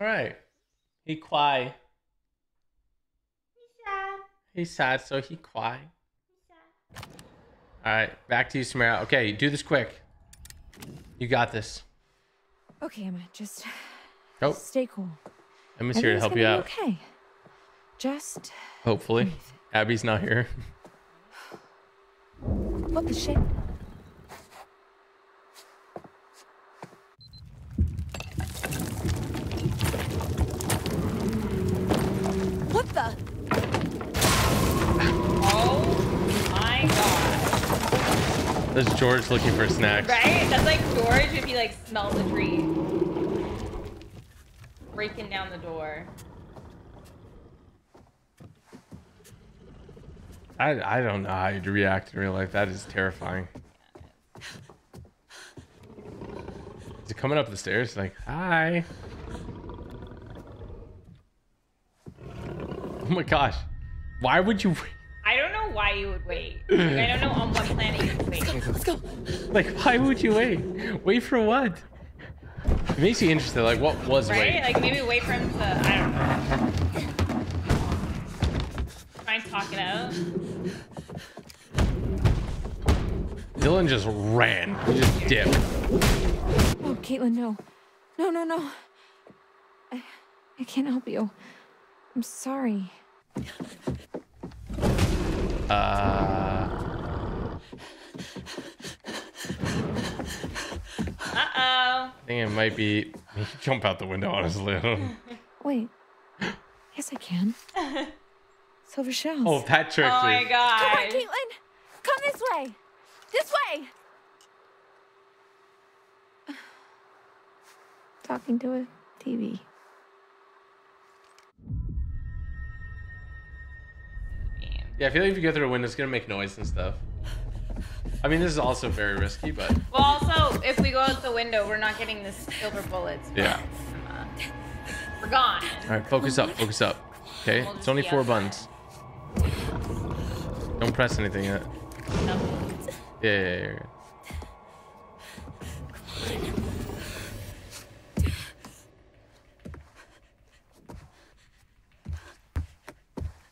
all right. He cry. He's sad, He's sad, so he cry. All right, back to you, Samara. Okay, do this quick. You got this. Okay, Emma, just Nope. stay cool. Emma's here to help you out. Okay. Just Hopefully. Abby's not here. what the shit? There's George looking for snacks. Right? That's like George if he like smells a tree. Breaking down the door. I, I don't know how you'd react in real life. That is terrifying. Is it coming up the stairs? Like, hi. Oh my gosh. Why would you don't know why you would wait. [clears throat] Like, I don't know on what planet you would wait. Let's go. like why would you wait? Wait for what? It makes you interested, like what was Right? wait? Like maybe wait for him to I don't know. Try and talk it out. Dylan just ran. He just dipped. Oh, Kaitlyn, no. No, no, no. I, I can't help you. I'm sorry. Uh Uh-oh. I think it might be [laughs] jump out the window, honestly. I don't- Wait. Yes, I can. [laughs] Silver shells. oh, that tricked Oh my god. Come on, Kaitlyn. Come this way. This way. [sighs] Talking to a TV. Yeah, I feel like if you go through a window, it's gonna make noise and stuff. I mean, this is also very risky, but Well, also, if we go out the window, we're not getting the silver bullets. yeah. Uh, we're gone. All right, focus up, focus up. Okay, We'll it's only four outside. buttons. Don't press anything yet. Yeah, yeah, yeah, yeah.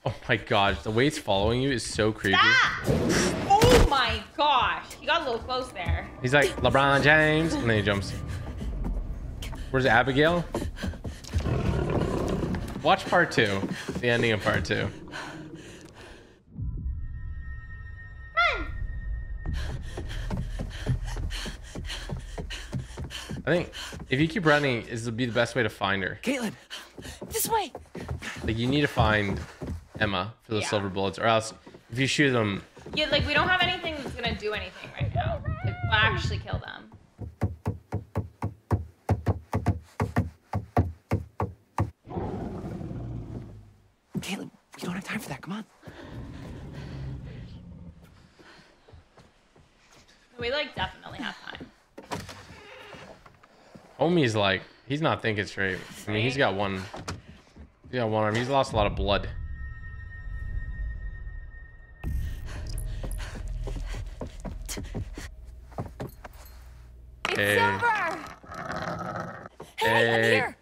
Oh my gosh, the way it's following you is so creepy. Stop! Oh my gosh. You got a little close there. He's like LeBron James, and then he jumps. Where's Abigail? Watch part two. The ending of part two. I think if you keep running, is will be the best way to find her. Kaitlyn, This way. Like you need to find Emma for the Yeah. silver bullets, or else if you shoot them, Yeah, like we don't have anything that's gonna do anything right now. Like, we'll actually kill them. Kaitlyn, we don't have time for that. Come on. We like definitely have time. homie's like he's not thinking straight. I mean, he's got one. He's got one arm. He's lost a lot of blood. It's Hey. Silver. Hey, I'm Hey. here.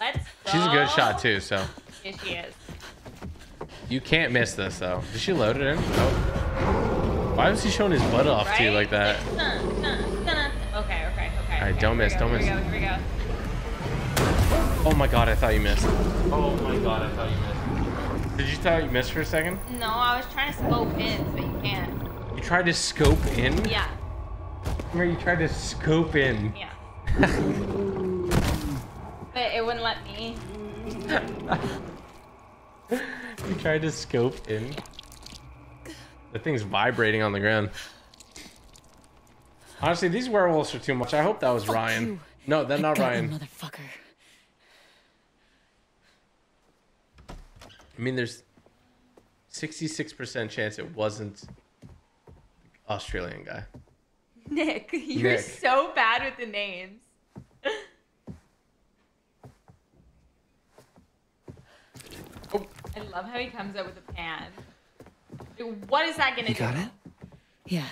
Let's go. She's a good shot too, so Yeah, she is. you can't miss this though. Did she load it in? Oh. Why was he showing his butt off to you like that? Okay, okay, okay. Alright, okay, don't here miss, go, don't here miss. We go, here we go. Oh my god, I thought you missed. Oh my god, I thought you missed. Did you thought you missed for a second? No, I was trying to scope in, but you can't. You tried to scope in? Yeah, Where you tried to scope in? yeah. [laughs] but it wouldn't let me. You tried to scope in? The thing's vibrating on the ground. Honestly, these werewolves are too much. I hope that was Ryan. you. No, that's I not Ryan. motherfucker. I mean, there's 66% chance it wasn't Australian guy. [laughs] Nick, you're Nick. so bad with the names. Oh. I love how he comes up with a pan. Dude, What is that gonna You do? got it? Yeah.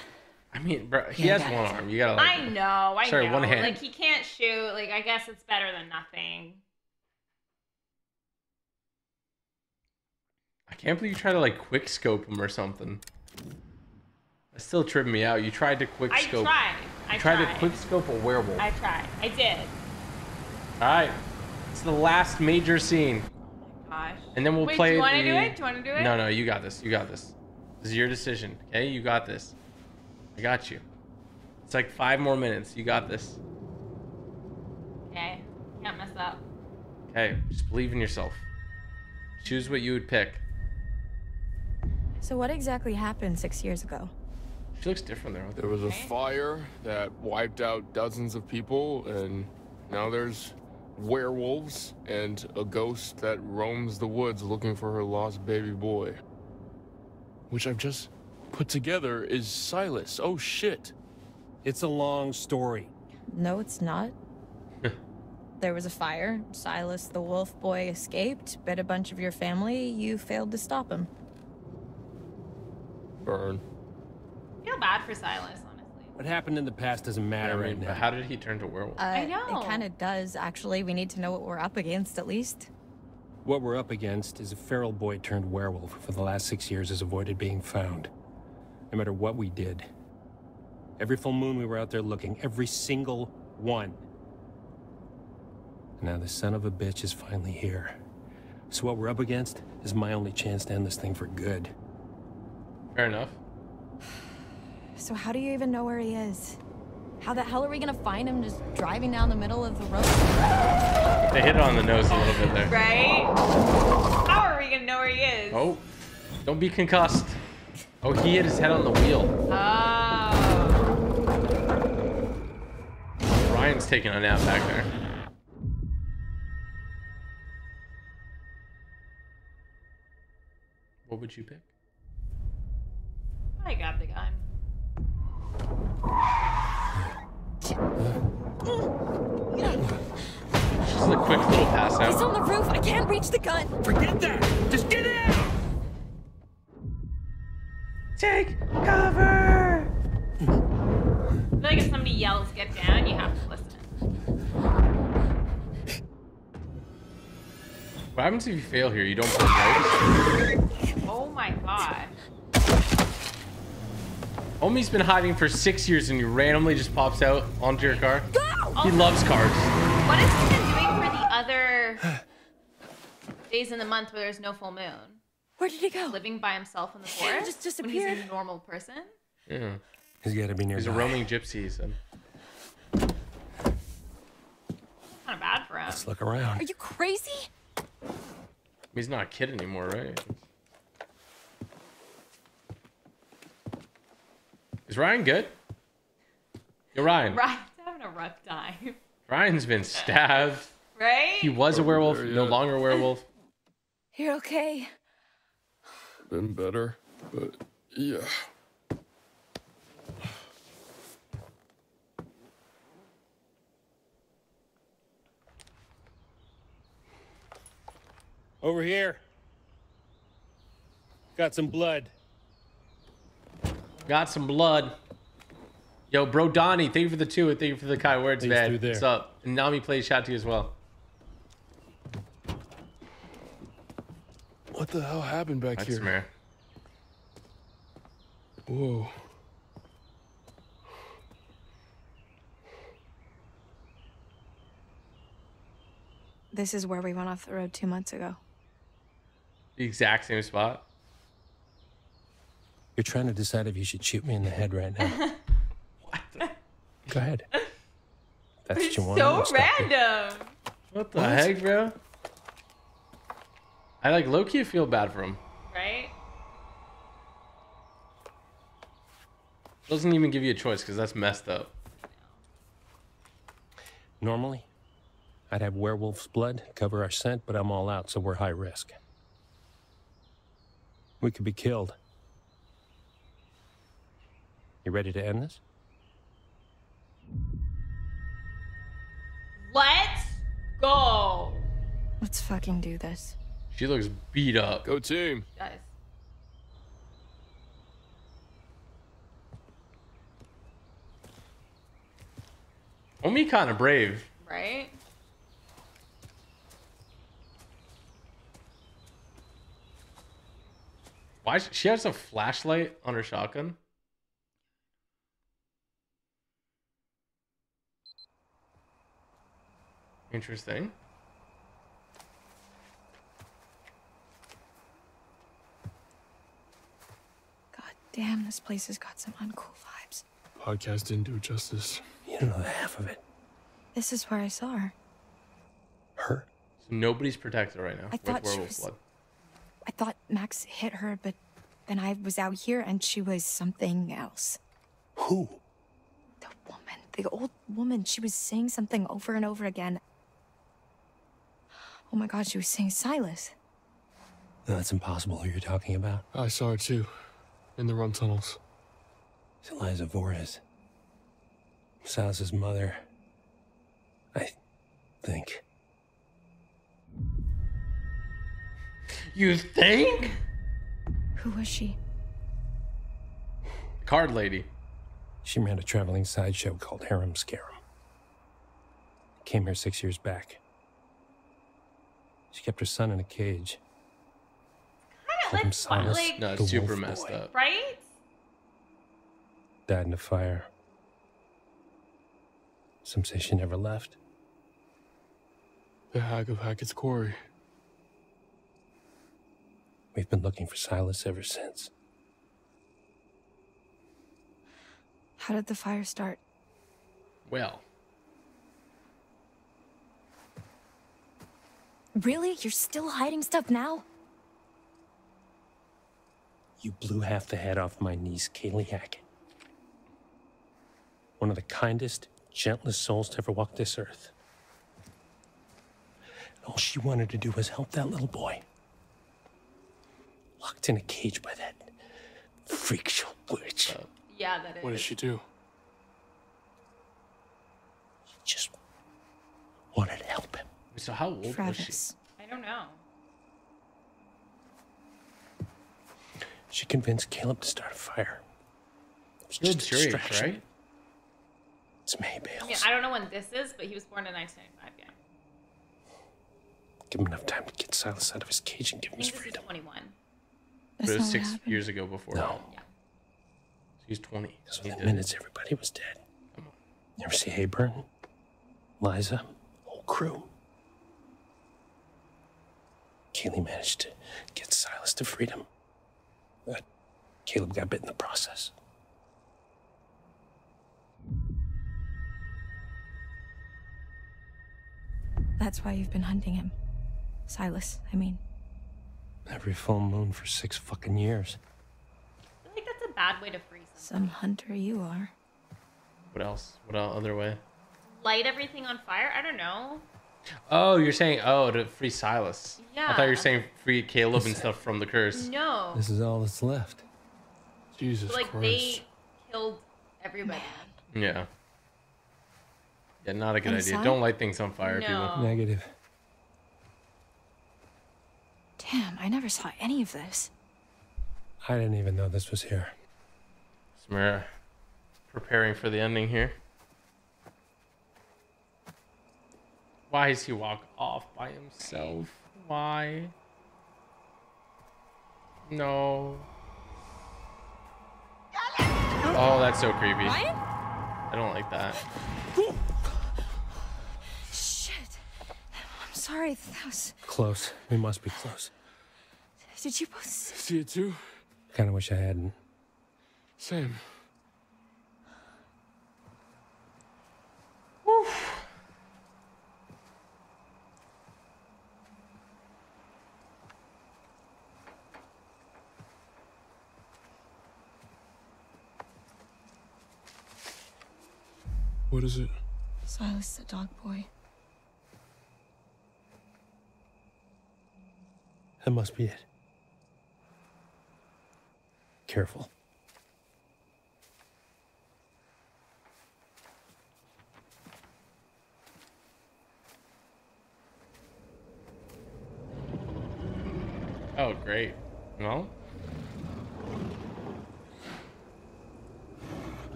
I mean, bro, he Yeah, has one it. arm. You gotta like. I know, I Sorry, know. one hand. Like he can't shoot. Like I guess it's better than nothing. Can't believe you tried to like quick scope him or something. That still tripped me out. You tried to quick I scope. tried. I you tried tried. to quick scope a werewolf. I tried. I did. All right, it's the last major scene, Oh my Gosh. and then we'll Wait, play. do you want to the... do it? Do you want to do it? No, no, you got this. You got this. This is your decision. Okay, you got this. I got you. It's like five more minutes. You got this. Okay. Can't mess up. Okay, just believe in yourself. Choose what you would pick. So what exactly happened six years ago? She looks different there. There was a fire that wiped out dozens of people, and now there's werewolves and a ghost that roams the woods looking for her lost baby boy. Which I've just put together is Silas. Oh shit. It's a long story. No, it's not. [laughs] there was a fire. Silas the wolf boy escaped, bit a bunch of your family. You failed to stop him. Burn. I feel bad for Silas, honestly. What happened in the past doesn't matter I right now. how did he turn to werewolf? Uh, I know. It kind of does, actually. We need to know what we're up against, at least. What we're up against is a feral boy turned werewolf who for the last six years has avoided being found. No matter what we did. Every full moon we were out there looking, every single one. And now the son of a bitch is finally here. So what we're up against is my only chance to end this thing for good. Fair enough. So how do you even know where he is? How the hell are we gonna find him just driving down the middle of the road? They hit it on the nose a little bit there. Right? How are we gonna know where he is? Oh, don't be concussed. Oh, he hit his head on the wheel. Oh. Ryan's taking a nap back there. What would you pick? I grabbed the gun. Just a quick little pass He's on the roof. I can't reach the gun. Forget that! Just get out! Take cover! I feel like if somebody yells "get down," you have to listen. What happens if you fail here? You don't pull ropes? Oh my god. Homie's been hiding for six years and he randomly just pops out onto your car. He loves cars. What has he been doing for the other [sighs] days in the month where there's no full moon? Where did he go? Living by himself in the forest? Just disappeared. When he's a normal person? Yeah. He's got to be near. He's a roaming gypsy, he said. Kind of bad for him. Let's look around. Are you crazy? He's not a kid anymore, right? Is Ryan good? Yo, Ryan. Ryan's having a rough time. Ryan's been stabbed. Right? He was a werewolf, no longer a werewolf. You're okay. Been better, but yeah. Over here. Got some blood. Got some blood. Yo, bro, Donnie, thank you for the two. and Thank you for the kind words, Please man. What's up? And Nami plays chat to you as well. What the hell happened back That's here? Mare. Whoa. This is where we went off the road two months ago. The exact same spot. You're trying to decide if you should shoot me in the head right now. [laughs] What? Go ahead. That's what you want. so I'll random. What the heck, bro? I like low key feel bad for him. Right? Doesn't even give you a choice because that's messed up. Normally, I'd have werewolf's blood cover our scent, but I'm all out, so we're high risk. We could be killed. You ready to end this? Let's go. Let's fucking do this. She looks beat up. Go team. Guys. Omi kind of brave. Right? Why? She she has a flashlight on her shotgun. Interesting. God damn, this place has got some uncool vibes. Podcast didn't do it justice. You don't know the half of it. This is where I saw her. Her? So nobody's protected right now I thought she was- blood. I thought Max hit her, but then I was out here and she was something else. Who? The woman. The old woman. She was saying something over and over again. Oh my god, she was saying Silas. No, that's impossible who you're talking about. I saw her too. In the run tunnels. It's Eliza Vorez. Silas's mother. I think. You think? Who was she? Card lady. She ran a traveling sideshow called Harem Scarum. Came here six years back. She kept her son in a cage. Called him Silas. like- No, the it's super Wolf messed Boy. up. Right? Died in a fire. Some say she never left. The Hag of Hackett's Quarry. We've been looking for Silas ever since. How did the fire start? Well, Really? You're still hiding stuff now? You blew half the head off my niece, Kaylee Hackett. One of the kindest, gentlest souls to ever walk this earth. And all she wanted to do was help that little boy. Locked in a cage by that freak show witch. Uh, yeah, that is. What did she do? She just wanted to help him. So how old was she? I don't know. She convinced Caleb to start a fire. It was Caleb's just a distraction. right? It's May I mean, I don't know when this is, but he was born in 1995. Yeah. Give him enough time to get Silas out of his cage and give I him his think this freedom. 21. But That's it was what six happened. years ago before. No. Yeah. He's 20. Because He minutes, everybody was dead. You ever see Hayburn? Liza? Whole crew. Kaylee managed to get Silas to freedom. But Caleb got bit in the process. That's why you've been hunting him. Silas, I mean. Every full moon for six fucking years. I feel like that's a bad way to freeze them. Some hunter you are. What else? What other way? Light everything on fire? I don't know. Oh, you're saying oh to free Silas. Yeah. I thought you were saying free Caleb and stuff from the curse. No. This is all that's left. Jesus like they killed everybody. Yeah. Yeah, not a good idea. Don't light things on fire, No. people. Negative. Damn, I never saw any of this. I didn't even know this was here. Samara preparing for the ending here. Why is he walk off by himself? Why? No. Oh, that's so creepy. Ryan? I don't like that. Shit. I'm sorry. That was. Close. We must be close. Did you both? See it too? Kind of wish I hadn't. Same. Is it? Silas, the dog boy. That must be it. Careful. Oh, great. Well,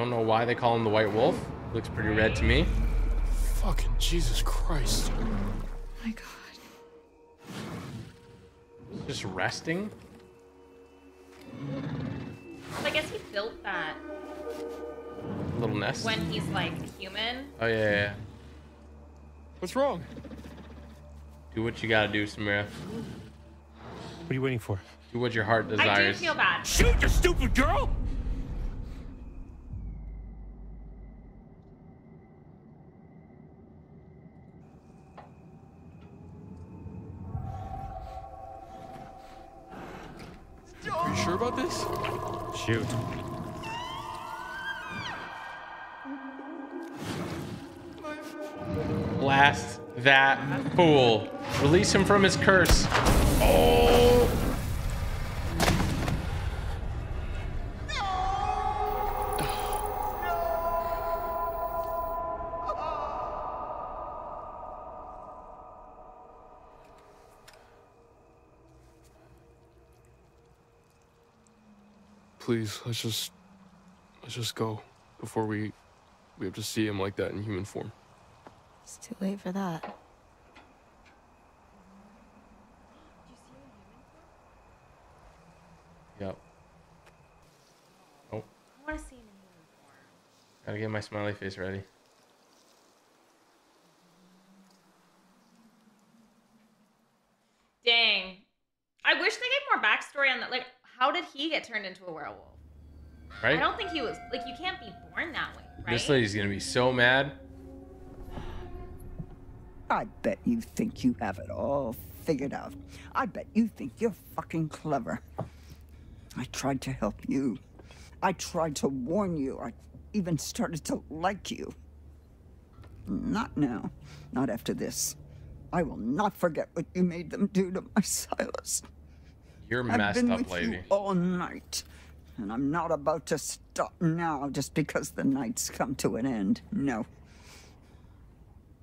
don't know why they call him the White Wolf. Looks pretty red to me. Fucking Jesus Christ. My God. Just resting. I guess he built that Little nest. when he's like human. Oh yeah, yeah, yeah. What's wrong? Do what you gotta do, Samara. What are you waiting for? Do what your heart desires. I do desires. feel bad. Shoot, you stupid girl! Are you sure about this? Shoot. Blast that fool. Release him from his curse. Oh. Please, let's just let's just go before we we have to see him like that in human form. It's too late for that. Yep. Oh, I want to see him in human form. gotta get my smiley face ready. Dang. I wish they gave more backstory on that. Like, how did he get turned into a werewolf? Right? I don't think he was like you can't be born that way, right? This lady's gonna be so mad. I bet you think you have it all figured out. I bet you think you're fucking clever. I tried to help you. I tried to warn you. I even started to like you. Not now. Not after this. I will not forget what you made them do to my [laughs] Silas. You're I've messed been up, with lady. you all night, and I'm not about to stop now just because the night's come to an end. No.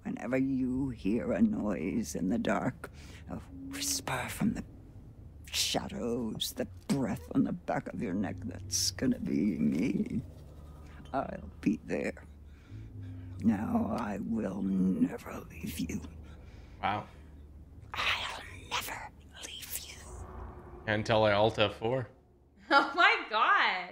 Whenever you hear a noise in the dark, a whisper from the shadows, the breath on the back of your neck, that's gonna be me. I'll be there. Now I will never leave you. Wow. I'll never leave you. Can't tell I Alt F4. Oh my gosh.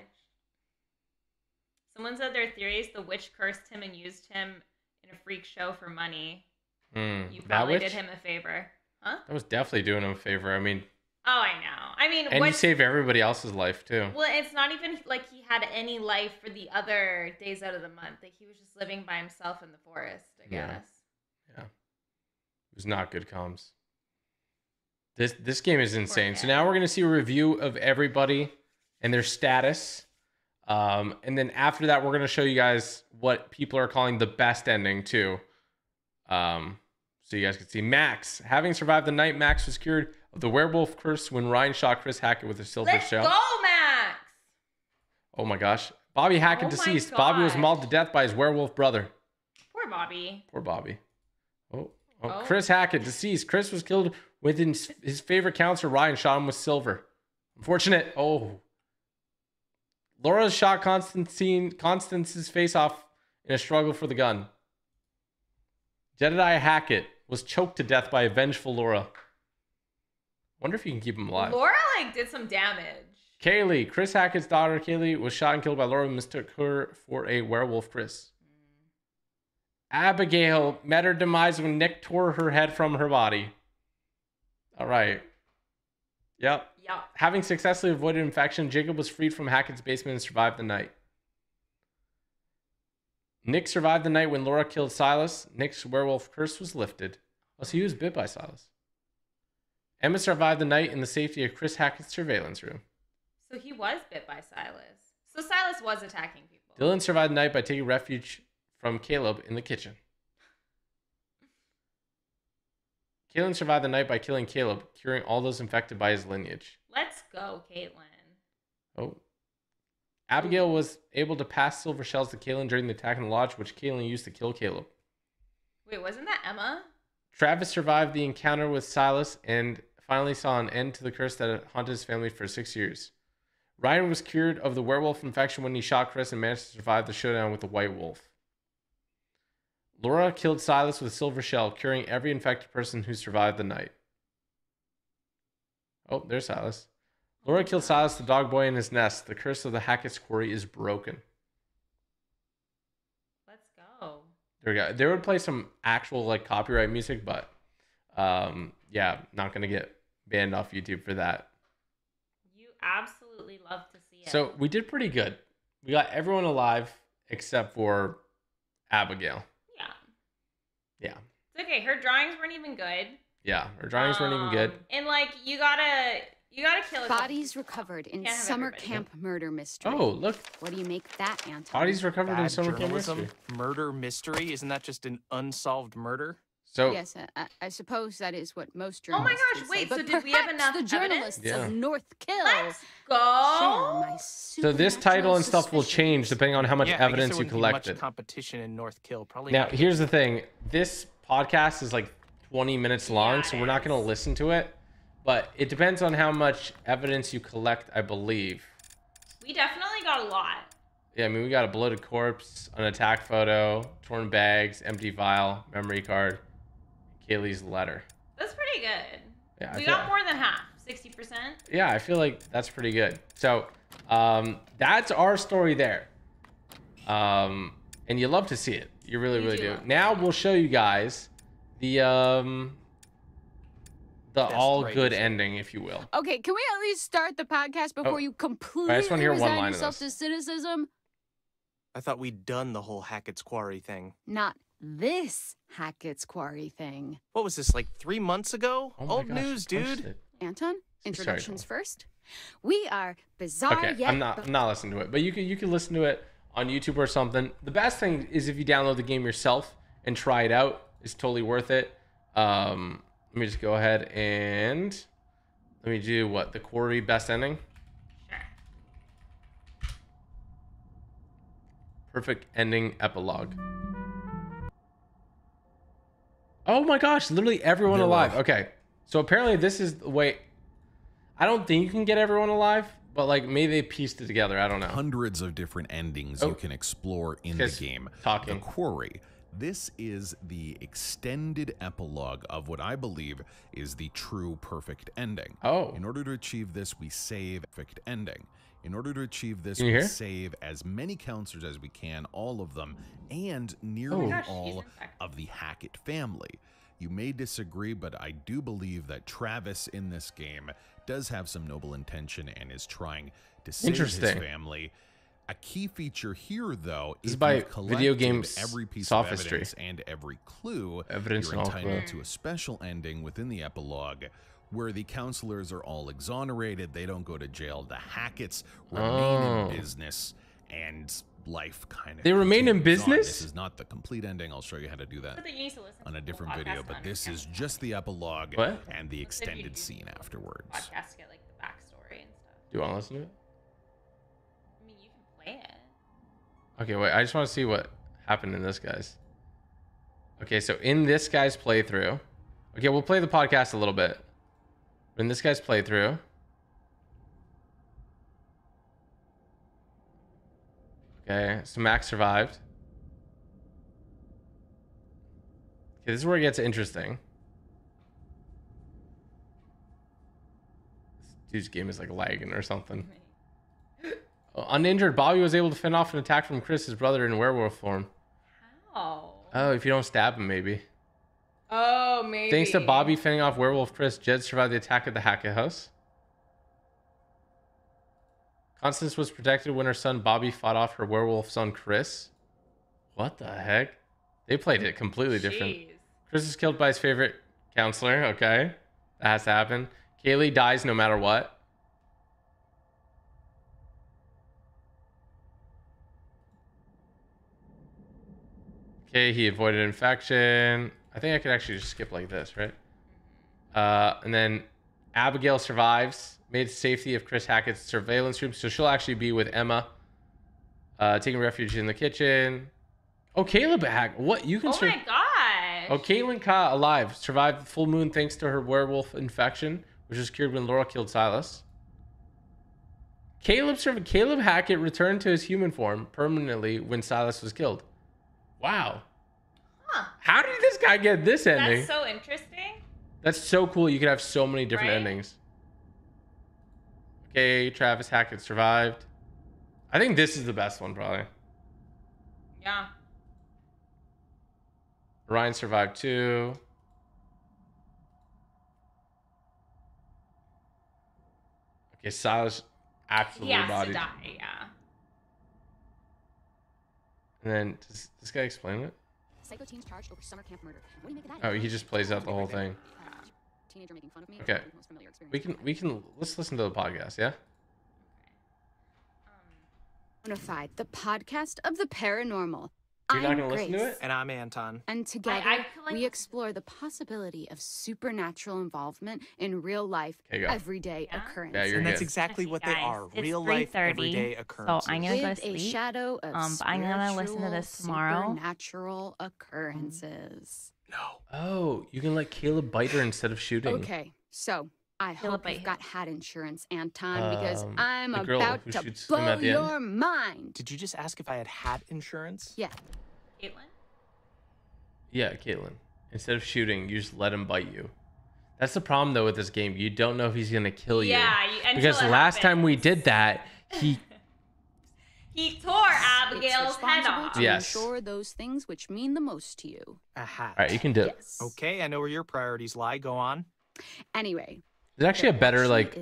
Someone said their theory is the witch cursed him and used him in a freak show for money. Hmm, You probably did him a favor. Huh? That was definitely doing him a favor. I mean, Oh, I know. I mean, and you what? save everybody else's life too. Well, it's not even like he had any life for the other days out of the month. Like he was just living by himself in the forest, I guess. Yeah. guess. It was not good comms. This this game is insane. So now we're gonna see a review of everybody and their status. Um, and then after that, we're gonna show you guys what people are calling the best ending too. Um, so you guys can see Max having survived the night. Max was cured of the werewolf curse when Ryan shot Chris Hackett with a silver Let's shell. go, Max. Oh my gosh, Bobby Hackett Oh deceased. Bobby was mauled to death by his werewolf brother. Poor Bobby. Poor Bobby. Oh, oh, Oh. Chris Hackett deceased. Chris was killed with his, his favorite counselor, Ryan, shot him with silver. Unfortunate. Oh. Laura shot Constantine Constance's face off in a struggle for the gun. Jedediah Hackett was choked to death by a vengeful Laura. Wonder if you can keep him alive. Laura like did some damage. Kaylee, Chris Hackett's daughter, Kaylee, was shot and killed by Laura, who mistook her for a werewolf, Chris. Mm. Abigail met her demise when Nick tore her head from her body. All right. Yep. Yep. Having successfully avoided infection, Jacob was freed from Hackett's basement and survived the night. Nick survived the night when Laura killed Silas. Nick's werewolf curse was lifted. Oh, so he was bit by Silas. Emma survived the night in the safety of Chris Hackett's surveillance room. So he was bit by Silas. So Silas was attacking people. Dylan survived the night by taking refuge from Caleb in the kitchen. Kaitlyn survived the night by killing Caleb, curing all those infected by his lineage. Let's go, Kaitlyn. Oh. Abigail was able to pass silver shells to Kaitlyn during the attack in the lodge, which Kaitlyn used to kill Caleb. Wait, wasn't that Emma? Travis survived the encounter with Silas and finally saw an end to the curse that had haunted his family for six years. Ryan was cured of the werewolf infection when he shot Chris and managed to survive the showdown with the white wolf. Laura killed Silas with a silver shell, curing every infected person who survived the night. Oh, there's Silas. Laura killed Silas, the dog boy, in his nest. The curse of the Hackett's quarry is broken. Let's go. There we go. They would play some actual like copyright music, but um, yeah, not gonna get banned off YouTube for that. You absolutely love to see it. So we did pretty good. We got everyone alive except for Abigail. Yeah. Yeah, It's okay. Her drawings weren't even good. yeah. Her drawings weren't even good. Um, And like you gotta you gotta kill a couple Bodies recovered in summer everybody. camp murder mystery. Oh, look. What do you make that, Anton? Bodies recovered in Bad summer camp journalism, mystery. murder mystery. Isn't that just an unsolved murder? So yes, I- I, I suppose that is what most journalists. Oh my gosh, would wait, say, so did we have perhaps enough the journalists evidence? of Yeah. North Kill Let's share go. so this title and stuff will change depending on how much yeah, I guess evidence there you wouldn't be much competition in North Kill. Probably. Now, here's the thing. This podcast is like 20 minutes long, so we're not going to listen to it. But it depends on how much evidence you collect, I believe. We definitely got a lot. Yeah, I mean, we got a bloated corpse, an attack photo, torn bags, empty vial, memory card, Kaylee's letter. That's pretty good. Yeah, we feel- got more than half. Sixty percent. Yeah, I feel like that's pretty good. So, um, that's our story there. Um, and you love to see it. You really, You really do do. Now we'll show you guys the um, the Best all ratings. good ending, if you will. Okay, can we at least start the podcast before Oh. you completely I just wanna hear one resign line yourself to cynicism? I thought we'd done the whole Hackett's Quarry thing. Not this Hackett's Quarry thing. What was this like three months ago? Oh Old gosh, news, dude. it. Anton, introductions Noel. first. We are bizarre Okay, yet I'm not. I'm not listening to it, but you can you can listen to it on YouTube or something. The best thing is if you download the game yourself and try it out. It's totally worth it. Um, let me just go ahead and let me do what the quarry best ending. Perfect ending epilogue. Oh my gosh, literally everyone They're alive. Okay. So apparently this is the way I don't think you can get everyone alive, but like maybe they pieced it together. I don't know. Hundreds of different endings Oh. you can explore in the game. talking. The Quarry. This is the extended epilogue of what I believe is the true perfect ending. Oh. In order to achieve this, we save perfect ending. In order to achieve this, Can you we hear? save as many counselors as we can, all of them, and Oh nearly my gosh, all of the Hackett family. You may disagree, but I do believe that Travis in this game does have some noble intention and is trying to save his Interesting. family. A key feature here, though, This is by you've Video Games every piece Sophistry. of evidence and every clue, Evidence you're entitled to a special ending within the epilogue where the counselors are all exonerated. They don't go to jail. The Hacketts remain Oh. in business, and life kind of. They remain in continues on. business? This is not the complete ending. I'll show you how to do that But you need to on a different video. But this is just the epilogue What? and the That's if you extended scene afterwards. Podcast to get like the backstory and stuff. Do you want to listen to it? I mean, you can play it. Okay, wait. I just want to see what happened in this guy's. Okay, so in this guy's playthrough, okay, we'll play the podcast a little bit. In this guy's playthrough, okay, so Max survived. Okay, this is where it gets interesting. This dude's game is like lagging or something. Uh, [laughs] Uninjured, Bobby was able to fend off an attack from Chris, his brother, in werewolf form. Oh. Oh, if you don't stab him, maybe. Oh, maybe. Thanks to Bobby fending off werewolf Chris, Jed survived the attack at the Hackett house. Constance was protected when her son Bobby fought off her werewolf son Chris. What the heck? They played it completely different. Chris is killed by his favorite counselor. Okay. That has to happen. Kaylee dies no matter what. Okay, he avoided infection. I think I could actually just skip like this, right? Uh, and then Abigail survives, made safety of Chris Hackett's surveillance room, so she'll actually be with Emma, uh, taking refuge in the kitchen. Oh, Caleb Hack, what you can? Oh sur- my gosh. Oh, Kaitlyn Ka alive survived the full moon thanks to her werewolf infection, which was cured when Laura killed Silas. Caleb Caleb Hackett returned to his human form permanently when Silas was killed. Wow. Huh. How did this guy get this ending? That's so interesting. That's so cool. You could have so many different Right? endings. Okay, Travis Hackett survived. I think this is the best one, probably. Yeah. Ryan survived too. Okay, Silas absolutely He has bodied. to die. Yeah. And then does this guy explain it? Psycho teens charged over summer camp murder. What do you make of that? Oh, he just plays out the whole thing. Uh, teenager making fun of me. Okay. Most familiar experience. We can we can let's listen to the podcast, yeah? Um, Bonafide, the podcast of the paranormal. You're not I'm gonna listen to Grace. it? And I'm Anton. And together, I feel like- we explore the possibility of supernatural involvement in real life, Okay, go. everyday occurrences. Yeah, you're and that's good. exactly what they are real life, 3:30, everyday so occurrences. I'm gonna go With to a shadow of Um, but I'm gonna listen to this spiritual, tomorrow. Supernatural occurrences. No. Oh, you can let Caleb bite her instead of shooting. Okay, so I hope bite you've who? got hat insurance, Anton, because Um, I'm about to blow at end. your mind. Did you just ask if I had hat insurance? Yeah. Kaitlyn. Yeah, Kaitlyn. Instead of shooting, you just let him bite you. That's the problem though with this game. You don't know if he's gonna kill you. Yeah, you- until because it last time we did that, he [laughs] He tore Abigail's it's head off. to Yes. ensure those things which mean the most to you. A hat. All right, you can do it. Okay, I know where your priorities lie. Go on. Anyway, There's actually a better like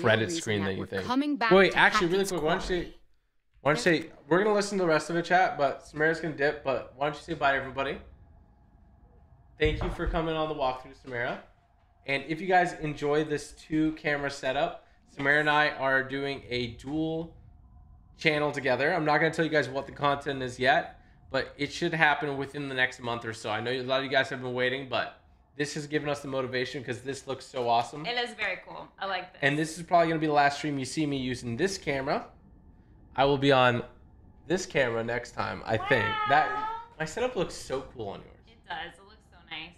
credit screen that than you think. Wait, actually, really quick, why don't you why don't you say we're gonna listen to the rest of the chat, but Samara's gonna dip. But why don't you say bye, to everybody? Thank you for coming on the walkthrough, Samara. And if you guys enjoy this two camera setup, Samara and I are doing a dual channel together. I'm not gonna tell you guys what the content is yet, but it should happen within the next month or so. I know a lot of you guys have been waiting, but this has given us the motivation because this looks so awesome. It is very cool. I like this. And this is probably going to be the last stream you see me using this camera. I will be on this camera next time, I think. That my setup looks so cool on yours. It does. It looks so nice.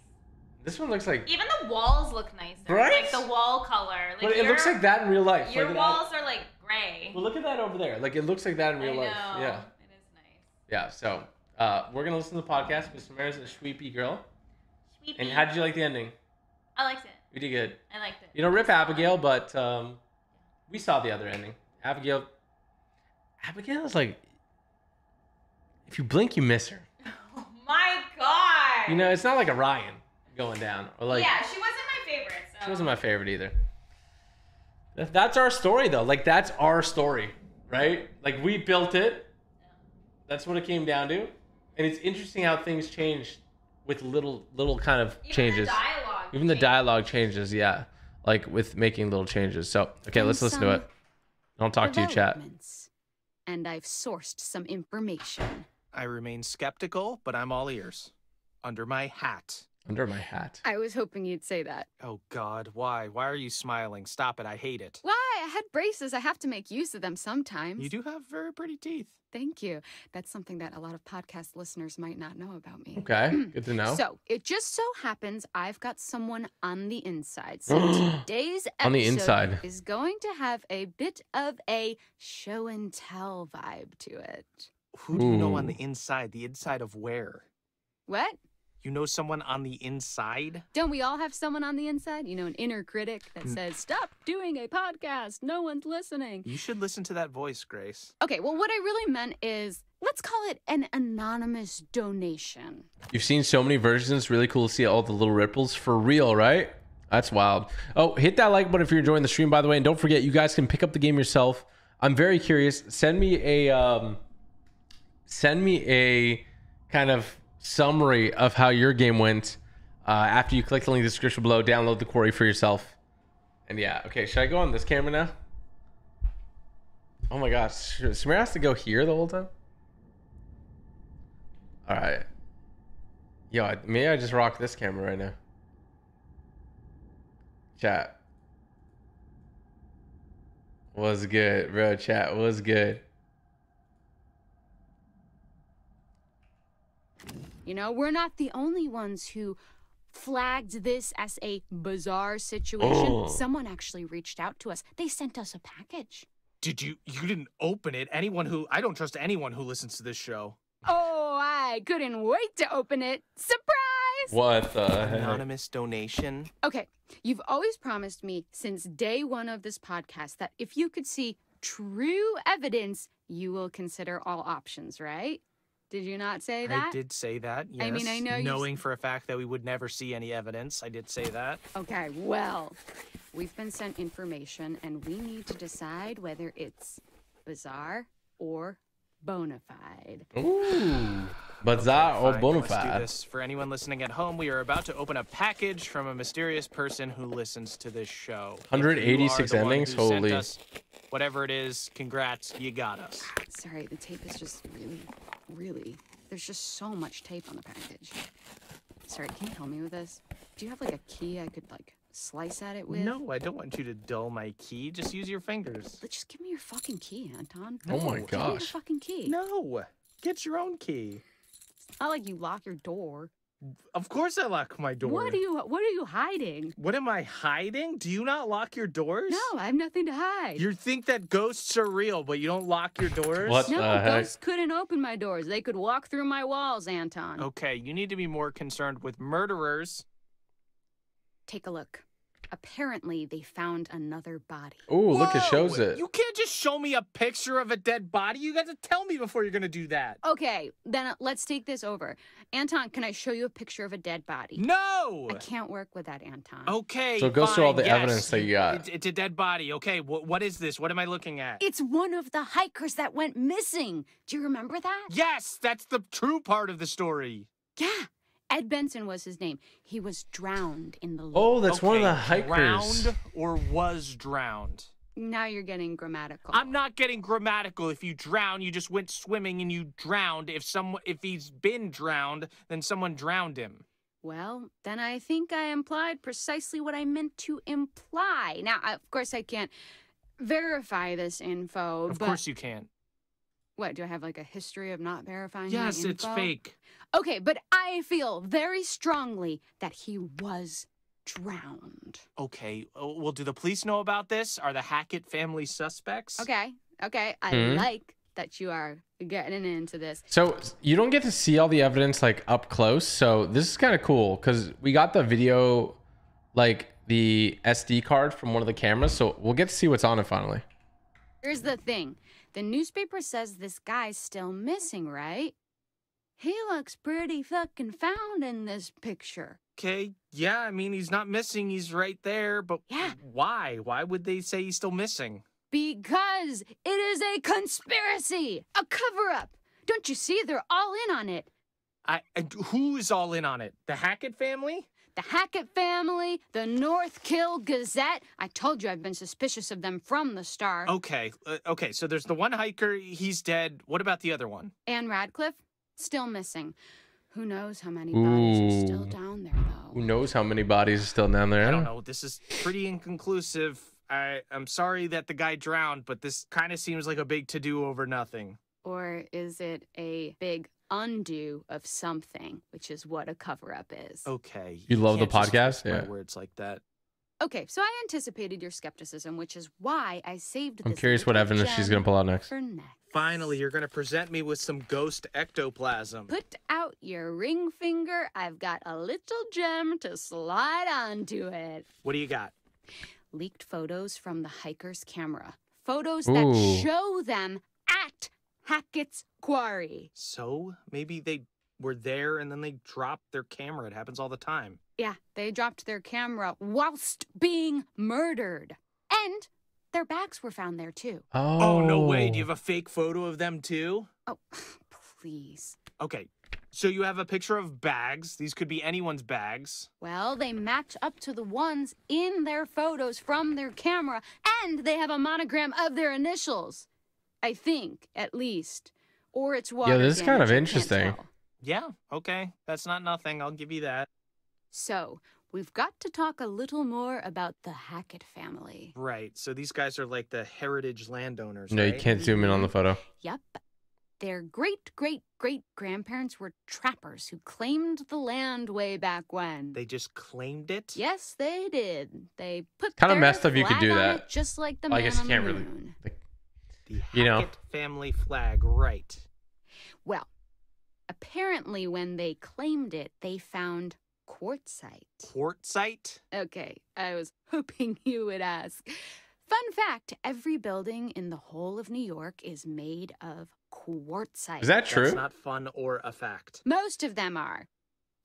This one looks like Even the walls look nicer. Right? Like the wall color. Like But it looks like that in real life. Your that. walls are like gray. Well, look at that over there. Like it looks like that in real I life. know. Yeah. It is nice. Yeah, so uh, we're going to listen to the podcast because Samara's a sweepy girl. And how did you like the ending? I liked it. We did good. I liked it. You know, rip Abigail, but um, we saw the other ending. Abigail Abigail is like, if you blink, you miss her. [laughs] Oh my god. You know, it's not like a Ryan going down or like. yeah, she wasn't my favorite. So. She wasn't my favorite either. That's our story, though. Like that's our story, right? Like we built it. That's what it came down to, and it's interesting how things change with little, little kind of changes. dialogue Even the dialogue changes, yeah. Like with making little changes. So okay, And let's listen to it. Don't talk to you, chat. And I've sourced some information. I remain skeptical, but I'm all ears. Under my hat. Under my hat. I was hoping you'd say that. Oh God, why? Why are you smiling? Stop it! I hate it. Why? I had braces. I have to make use of them sometimes. You do have very pretty teeth. Thank you. That's something that a lot of podcast listeners might not know about me. Okay, [clears throat] good to know. So it just so happens I've got someone on the inside. So [gasps] today's episode On the inside. is going to have a bit of a show and tell vibe to it. Who do you know on the inside? The inside of where? What? You know someone on the inside? Don't we all have someone on the inside? You know, an inner critic that Mm. says, "Stop doing a podcast. No one's listening." You should listen to that voice, Grace. Okay, well, what I really meant is let's call it an anonymous donation. You've seen so many versions. Really cool to see all the little ripples for real, right? That's wild. Oh, hit that like button if you're enjoying the stream, by the way, and don't forget you guys can pick up the game yourself. I'm very curious. Send me a um, send me a kind of summary of how your game went uh, after you click the link in the description below. Download the quarry for yourself. And yeah, okay. Should I go on this camera now? Oh my gosh, Samara has to go here the whole time. All right. Yo, maybe I just rock this camera right now. Chat. Was good, bro. Chat was good. You know, we're not the only ones who flagged this as a bizarre situation. Oh. Someone actually reached out to us. They sent us a package. Did you? You didn't open it. Anyone who I don't trust anyone who listens to this show. Oh, I couldn't wait to open it. Surprise! What the heck? Anonymous donation. Okay, you've always promised me since day one of this podcast that if you could see true evidence, you will consider all options, right? Did you not say that? I did say that. Yes. I mean, I know you Knowing for a fact that we would never see any evidence, I did say that. Okay, well, we've been sent information and we need to decide whether it's bizarre or bona fide. Ooh. Bizarre or Fine, bona Let's do this. For anyone listening at home, we are about to open a package from a mysterious person who listens to this show. If you are 186 endings? Holy. us Whatever it is, congrats, you got us. Sorry, the tape is just really, really. There's just so much tape on the package. Sorry, can you help me with this? Do you have like a key I could like slice at it with? No, I don't want you to dull my key. Just use your fingers. But just give me your fucking key, Anton. Oh my gosh. Give me your fucking key. No, get your own key. It's not like you lock your door. Of course I lock my door. What are you What are you hiding? What am I hiding? Do you not lock your doors? No, I have nothing to hide. You think that ghosts are real, but you don't lock your doors? What no, the heck? ghosts couldn't open my doors. They could walk through my walls, Anton. Okay, you need to be more concerned with murderers. Take a look. Apparently, they found another body. Oh, look, it shows it. You can't just show me a picture of a dead body. You got to tell me before you're gonna do that. Okay, then uh, let's take this over. Anton, can I show you a picture of a dead body? No. I can't work with that, Anton. Okay. So it goes through all the yes. evidence that you got. It's, it's a dead body. Okay, wh- what is this? What am I looking at? It's one of the hikers that went missing. Do you remember that? Yes, that's the true part of the story. Yeah. Ed Benson was his name. He was drowned in the oh, lake. Oh, that's one of the Okay, hikers. Drowned or was drowned? Now you're getting grammatical. I'm not getting grammatical. If you drown, you just went swimming and you drowned. If some, if he's been drowned, then someone drowned him. Well, then I think I implied precisely what I meant to imply. Now, of course, I can't verify this info. Of but course you can't. What do I have like a history of not verifying? my Yes, it's fake. Okay, but I feel very strongly that he was drowned. Okay. uh, Well, do the police know about this? Are the Hackett family suspects? Okay, okay. I Hmm. like that you are getting into this. So you don't get to see all the evidence like up close. So this is kind of cool because we got the video, like the SD card from one of the cameras. So we'll get to see what's on it finally. Here's the thing The newspaper says this guy's still missing, right? He looks pretty fucking found in this picture. Okay, yeah, I mean, he's not missing. He's right there, but Yeah. why? Why would they say he's still missing? Because it is a conspiracy, a cover up. Don't you see? They're all in on it. I, I who is all in on it? The Hackett family? The Hackett family, the North Kill Gazette. I told you I've been suspicious of them from the start. Okay, uh, okay. So there's the one hiker. He's dead. What about the other one? Anne Radcliffe, still missing. Who knows how many bodies are still down there, though. Who knows how many bodies are still down there? I don't know. This is pretty inconclusive. I I'm sorry that the guy drowned, but this kind of seems like a big to do over nothing. Or is it a big undo of something, which is what a cover up is? Okay. You love the podcast? twist my Yeah. words like that. Okay, so I anticipated your skepticism, which is why I saved I'm this curious what evidence she's gonna pull out next. For next. Finally, you're gonna present me with some ghost ectoplasm. Put out your ring finger. I've got a little gem to slide onto it. What do you got? Leaked photos from the hiker's camera. Photos Ooh. that show them at Hackett's quarry. So maybe they were there and then they dropped their camera. It happens all the time. Yeah, they dropped their camera whilst being murdered. And their bags were found there too. Oh no way! Do you oh. have a fake photo of them too? Oh, [sighs] please. Okay, so you have a picture of bags. These could be anyone's bags. Well, they match up to the ones in their photos from their camera, and they have a monogram of their initials. I think, at least. Or it's water Yeah, this is kind of interesting. Yeah. Okay, that's not nothing. I'll give you that. So, we've got to talk a little more about the Hackett family. Right. So these guys are like the heritage landowners. No, you can't zoom in on the mm-hmm. photo. Yep. Their great great great grandparents were trappers who claimed the land way back when. They just claimed it. Yes, they did. They put Kinda messed up you could do that. just like the Well, I man guess you can't the really- moon. You know, Hackett family flag. Right. Well, apparently when they claimed it, they found quartzite. Quartzite. Okay, I was [laughs] hoping you would ask. Fun fact every building in the whole of New York is made of quartzite. Is that true? That's not fun or a fact. Most of them are.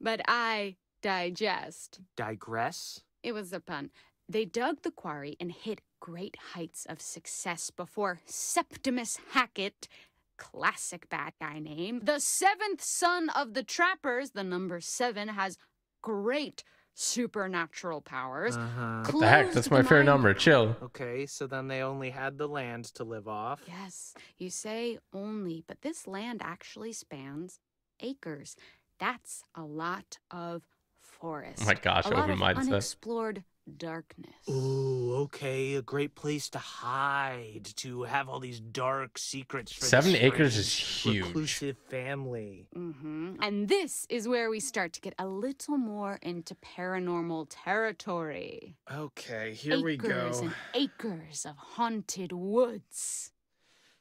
But I digest. Digress. It was a pun. They dug the quarry and hit great heights of success before Septimus Hackett, classic bad guy name, the seventh son of the trappers, the number seven, has great supernatural powers. Uh-huh. what the heck? That's my fair number. Chill. Okay, so then they only had the land to live off. Yes, you say only, but this land actually spans acres. That's a lot of forest. Oh my gosh, a lot open of mindset. unexplored darkness. Ooh, okay, a great place to hide, to have all these dark secrets. For Seven this acres is huge. Reclusive family. Mm -hmm. And this is where we start to get a little more into paranormal territory. Okay, here we go. acres and acres of haunted woods.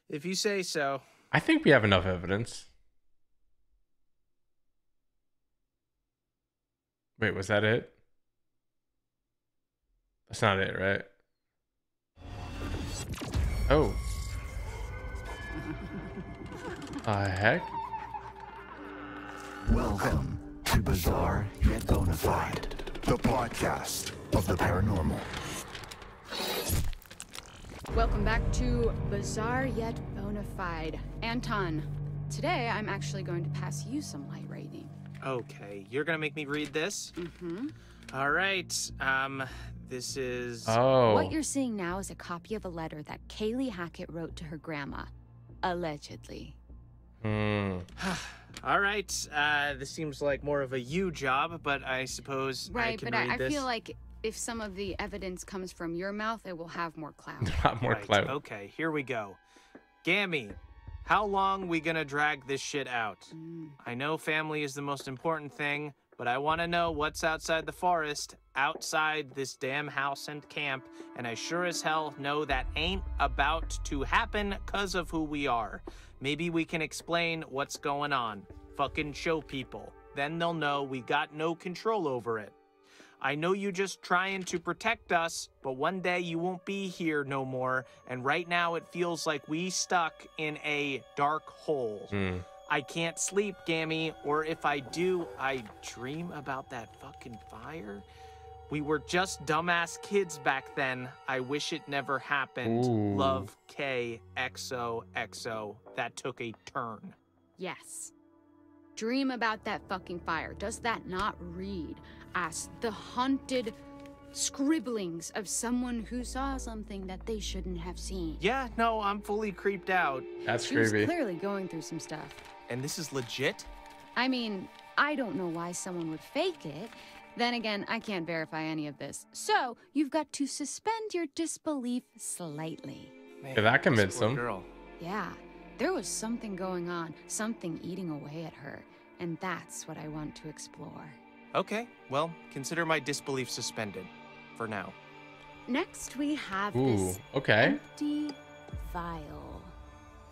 If you say so. I think we have enough evidence. Wait, was that it? That's not it, right? Oh. The heck? Welcome to Bizarre Yet Bonafide, the podcast of the paranormal. Welcome back to Bizarre Yet Bonafide. Anton, today I'm actually going to pass you some light reading. Okay, you're gonna make me read this? Mm-hmm. All right. Um, this is. Oh. What you're seeing now is a copy of a letter that Kaylee Hackett wrote to her grandma, allegedly. Hmm. [sighs] All right. Uh, this seems like more of a you job, but I suppose I Right, can but read I, I feel like if some of the evidence comes from your mouth, it will have more clout. [laughs] Not more Right, clout. Okay, here we go. Gammy, how long we gonna drag this shit out? Mm. I know family is the most important thing, but I want to know what's outside the forest, outside this damn house and camp, and I sure as hell know that ain't about to happen cause of who we are. Maybe we can explain what's going on. Fucking show people. Then they'll know we got no control over it. I know you just trying to protect us, but one day you won't be here no more. And right now it feels like we stuck in a dark hole. Hmm. I can't sleep, Gammy, or if I do, I dream about that fucking fire. We were just dumbass kids back then. I wish it never happened. Ooh. Love K XOXO. That took a turn. Yes. Dream about that fucking fire. Does that not read as the haunted scribblings of someone who saw something that they shouldn't have seen? Yeah, no, I'm fully creeped out. That's She was clearly going through some stuff. And this is legit? I mean, I don't know why someone would fake it. Then again, I can't verify any of this. So, you've got to suspend your disbelief slightly. Yeah, that convinced poor him. Girl. Yeah, there was something going on, something eating away at her. And that's what I want to explore. Okay, well, consider my disbelief suspended. For now. Next, we have Ooh, this okay. empty vial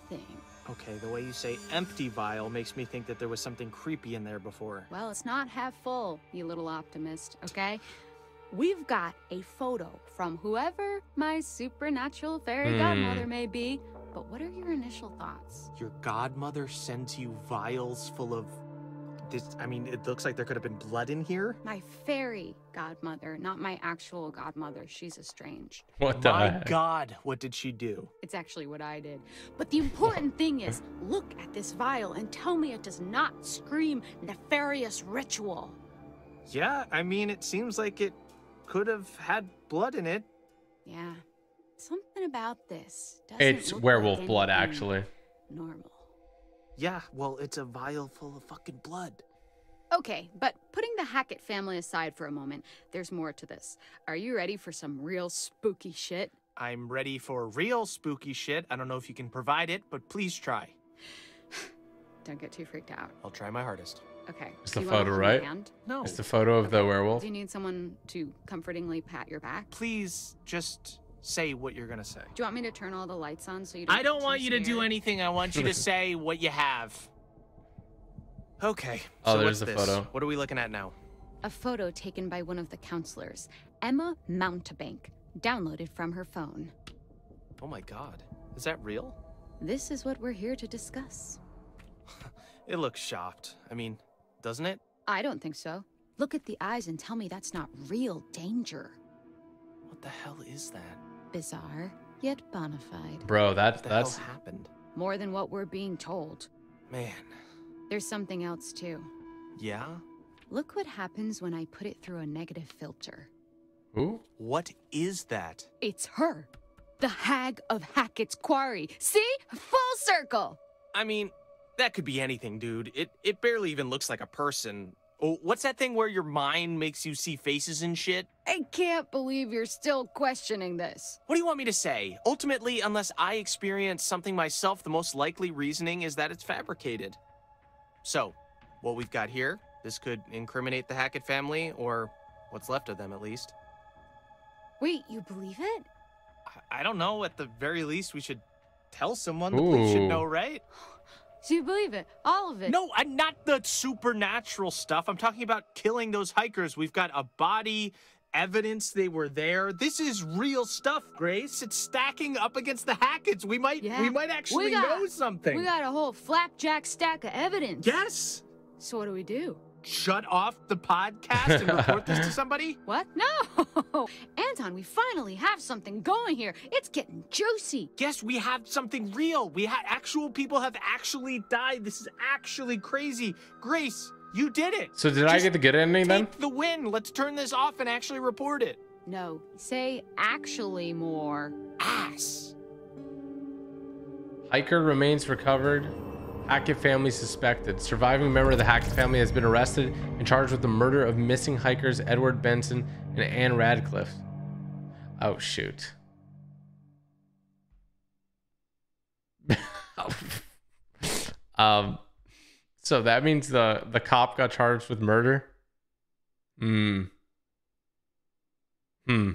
thing. Okay, the way you say empty vial makes me think that there was something creepy in there before. Well, it's not half full, you little optimist, okay? We've got a photo from whoever my supernatural fairy Hmm. godmother may be, but what are your initial thoughts? Your godmother sends you vials full of this. I mean, it looks like there could have been blood in here. My fairy godmother, not my actual godmother. She's estranged. What the My heck? God, what did she do? It's actually what I did. But the important [laughs] thing is look at this vial and tell me it does not scream nefarious ritual. Yeah, I mean, it seems like it could have had blood in it. Yeah. Something about this doesn't It's look werewolf like blood, actually. Normal. Yeah, well, it's a vial full of fucking blood. Okay, but putting the Hackett family aside for a moment, there's more to this. Are you ready for some real spooky shit? I'm ready for real spooky shit. I don't know if you can provide it, but please try. [sighs] Don't get too freaked out. I'll try my hardest. Okay. It's the photo, right? hand? No. It's the photo of the werewolf. Do you need someone to comfortingly pat your back? Please just say what you're gonna say. Do you want me to turn all the lights on so you don't I don't want too you to do anything. I want you to [laughs] say what you have. Okay. Oh, so there's what's the photo. What are we looking at now? A photo taken by one of the counselors, Emma Mountebank, downloaded from her phone. Oh my god. Is that real? This is what we're here to discuss. [laughs] It looks shocked. I mean, doesn't it? I don't think so. Look at the eyes and tell me that's not real danger. What the hell is that? Bizarre, yet bona fide. Bro, that What the that's hell happened? More than what we're being told. Man. There's something else too. Yeah? Look what happens when I put it through a negative filter. Who? What is that? It's her. The Hag of Hackett's Quarry. See? Full circle. I mean, that could be anything, dude. It it barely even looks like a person. Oh, what's that thing where your mind makes you see faces and shit? I can't believe you're still questioning this. What do you want me to say? Ultimately, unless I experience something myself, the most likely reasoning is that it's fabricated. So, what we've got here, this could incriminate the Hackett family, or what's left of them at least. Wait, you believe it? I, I don't know. At the very least, we should tell someone. The police should know, right? So you believe it? All of it? No, I, not the supernatural stuff. I'm talking about killing those hikers. We've got a body, evidence they were there. This is real stuff, Grace. It's stacking up against the Hacketts. We might, Yeah. we might actually We got- know something. We got a whole flapjack stack of evidence. Yes. So what do we do? Shut off the podcast and report this to [laughs] somebody. What? No! [laughs] Anton, we finally have something going here. It's getting juicy. Yes, we have something real. We had actual people have actually died. This is actually crazy. Grace, you did it. So did I get the good ending then? Take the win. Let's turn this off and actually report it. No, say actually more. Ass. Hiker remains recovered. Hackett family suspected. Surviving member of the Hackett family has been arrested and charged with the murder of missing hikers Edward Benson and Anne Radcliffe. Oh shoot. [laughs] um so that means the the cop got charged with murder? Hmm. Hmm.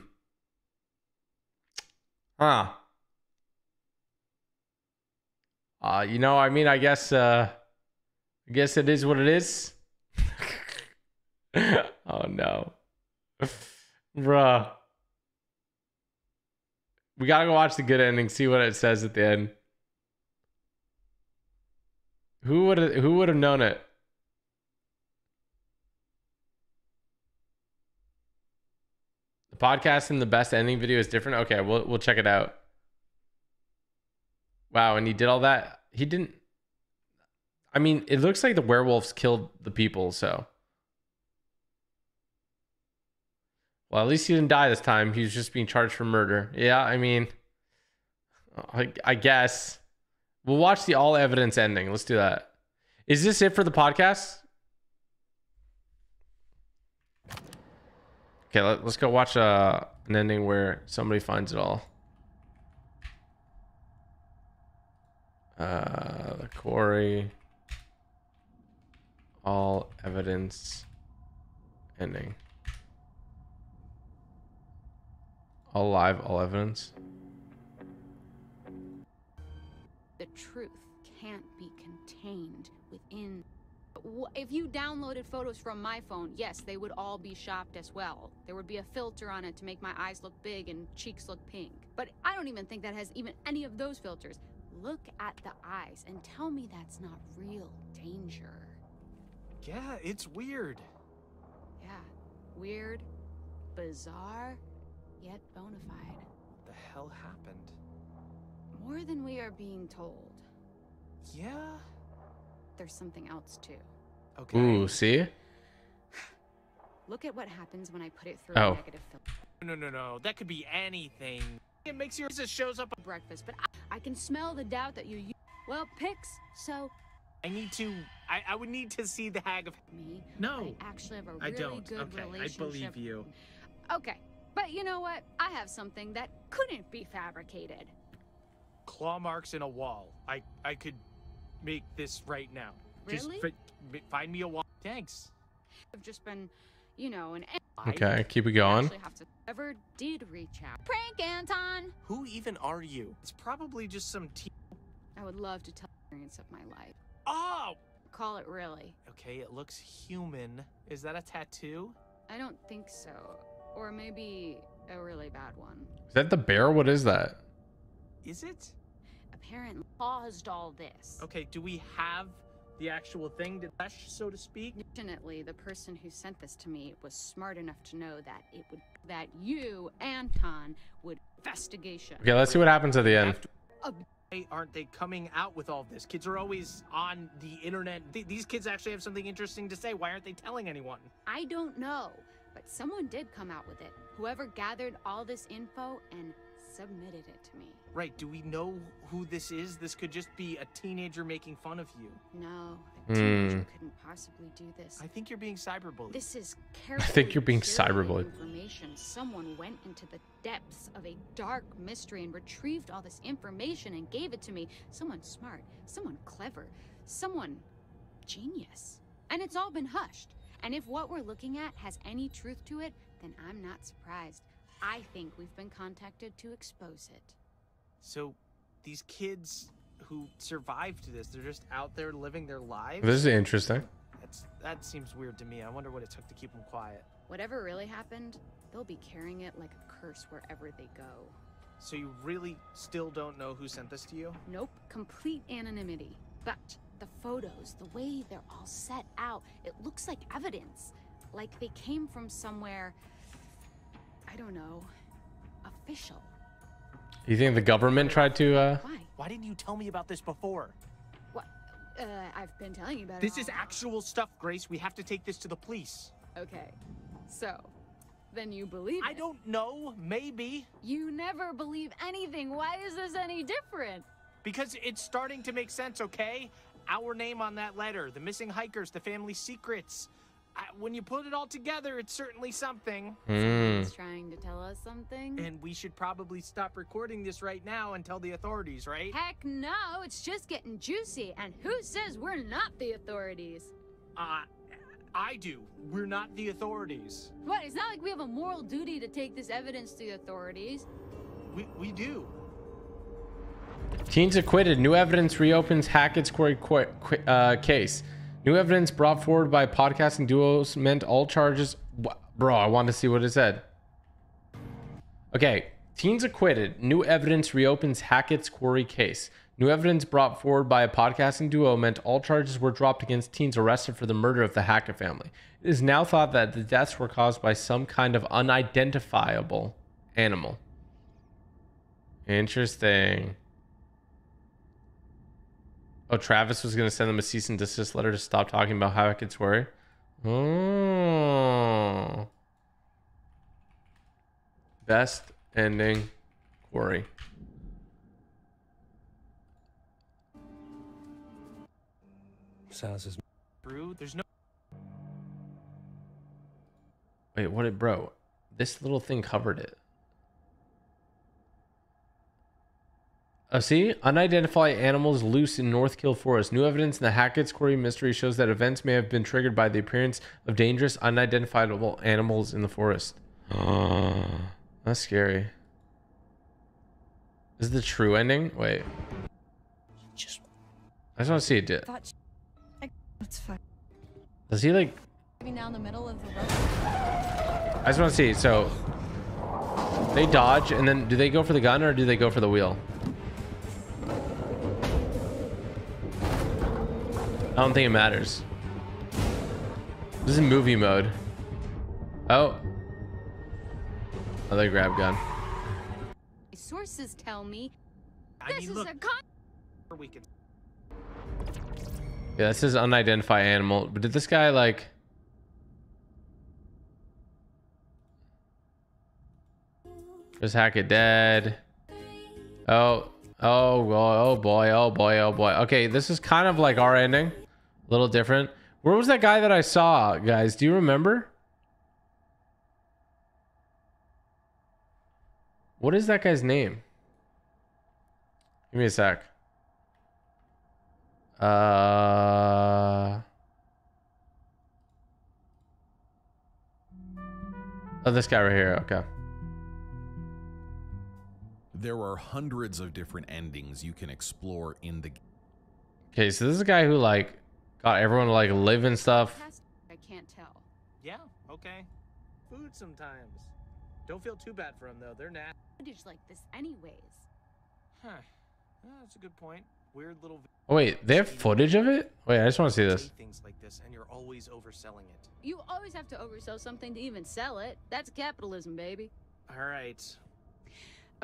Huh. Uh, you know, I mean, I guess, uh, I guess it is what it is. [laughs] oh no. Bruh. We gotta go watch the good ending, see what it says at the end. Who would have who would have known it? The podcast and the best ending video is different. Okay, we'll we'll check it out. Wow, and he did all that. He didn't. I mean, it looks like the werewolves killed the people, so. Well, at least he didn't die this time. He was just being charged for murder. Yeah, I mean, I, I guess. We'll watch the all evidence ending. Let's do that. Is this it for the podcast? Okay, let, us go watch uh, an ending where somebody finds it all. Uh, the quarry. All evidence ending. All live, all evidence. The truth can't be contained within. If you downloaded photos from my phone, yes, they would all be shopped as well. There would be a filter on it to make my eyes look big and cheeks look pink. But I don't even think that has even any of those filters. Look at the eyes and tell me that's not real danger. Yeah, it's weird. Yeah, weird, bizarre, yet bona fide. The hell happened? More than we are being told. Yeah. There's something else too. Okay. Ooh, see? Look at what happens when I put it through Oh. a negative filter. No, no, no. That could be anything. It makes your just shows up. On breakfast, but I, I can smell the doubt that you. Well, pics. So I need to. I, I would need to see the hag of me. No. I actually have a I really don't. good okay, I believe you. Okay, but you know what? I have something that couldn't be fabricated. Claw marks in a wall. I I could make this right now. Just Really? fi- fi- find me a wall. Thanks. I've just been, you know, an. Okay, keep it going. Actually have to ever did reach out. Prank Anton. Who even are you? It's probably just some. T- I would love to tell the experience of my life. oh. Call it really. Okay, it looks human. Is that a tattoo? I don't think so. Or maybe a really bad one. Is that the bear? What is that? Is it? Apparently caused all this. Okay. Do we have the actual thing to touch, so to speak? Fortunately, the person who sent this to me was smart enough to know that it would that you, Anton, would investigation. Okay, let's see what happens at the end. Why aren't they coming out with all this? Kids are always on the internet. Th- these kids actually have something interesting to say. Why aren't they telling anyone? I don't know, but someone did come out with it. Whoever gathered all this info and submitted it to me. Right, do we know who this is? This could just be a teenager making fun of you. No, Hmm. a teenager couldn't possibly do this. I think you're being cyberbullied. This is I think you're being curated cyberbullied. Information. Someone went into the depths of a dark mystery and retrieved all this information and gave it to me. Someone smart, someone clever, someone genius. And it's all been hushed. And if what we're looking at has any truth to it, then I'm not surprised. I think we've been contacted to expose it. So, these kids who survived this, they're just out there living their lives? This is interesting. That's, that seems weird to me. I wonder what it took to keep them quiet. Whatever really happened, they'll be carrying it like a curse wherever they go. So, you really still don't know who sent this to you? Nope, complete anonymity. But the photos, the way they're all set out, it looks like evidence. Like they came from somewhere, I don't know, official. You think the government tried to? uh Why? Why didn't you tell me about this before? What? Uh, I've been telling you about it. This is actual stuff, Grace. We have to take this to the police. Okay, so then you believe I don't know. Maybe. You never believe anything. Why is this any different? Because it's starting to make sense, okay? Our name on that letter, the missing hikers, the family secrets. I, when you put it all together, it's certainly something. Someone's trying to tell us something. And we should probably stop recording this right now and tell the authorities, right? Heck no, it's just getting juicy. And who says we're not the authorities? Uh, I do. We're not the authorities. What? It's not like we have a moral duty to take this evidence to the authorities. We, we do. Teens acquitted. New evidence reopens Hackett's quarry qu- qu- uh, case. New evidence brought forward by podcasting duos meant all charges. Bro, I want to see what it said. Okay, teens acquitted. New evidence reopens Hackett's quarry case. New evidence brought forward by a podcasting duo meant all charges were dropped against teens arrested for the murder of the Hackett family. It is now thought that the deaths were caused by some kind of unidentifiable animal. Interesting. Oh, Travis was going to send them a cease and desist letter to stop talking about Hackett's quarry. Oh. Best ending quarry. Silas is True. There's no. Wait, what it bro? This little thing covered it. Oh, see? Unidentified animals loose in Northkill Forest. New evidence in the Hackett's Quarry mystery shows that events may have been triggered by the appearance of dangerous, unidentifiable animals in the forest. Ah. That's scary. Is the true ending? Wait. I just want to see it. Did. Thought she- I- It's fine. Does he like? Maybe down the middle of the road. I just want to see. So they dodge, and then do they go for the gun or do they go for the wheel? I don't think it matters. This is movie mode. Oh. Another grab gun. Sources tell me I this mean, is look. a con- We can. Yeah, this is unidentified animal. But did this guy like? Just hack it dead. Oh, oh, boy, oh boy, oh boy, oh boy. Okay, this is kind of like our ending. A little different. Where was that guy that I saw, guys? Do you remember? What is that guy's name? Give me a sec. Uh. Oh, this guy right here. Okay. There are hundreds of different endings you can explore in the Okay, so this is a guy who like got everyone to like live and stuff. I can't tell. Yeah. Okay. Food sometimes. Don't feel too bad for them though. They're nasty. Footage like this, anyways. Huh. Yeah, that's a good point. Weird little. Oh wait, they have footage of it? Wait, I just want to see this. Things like this, and you're always overselling it. You always have to oversell something to even sell it. That's capitalism, baby. All right.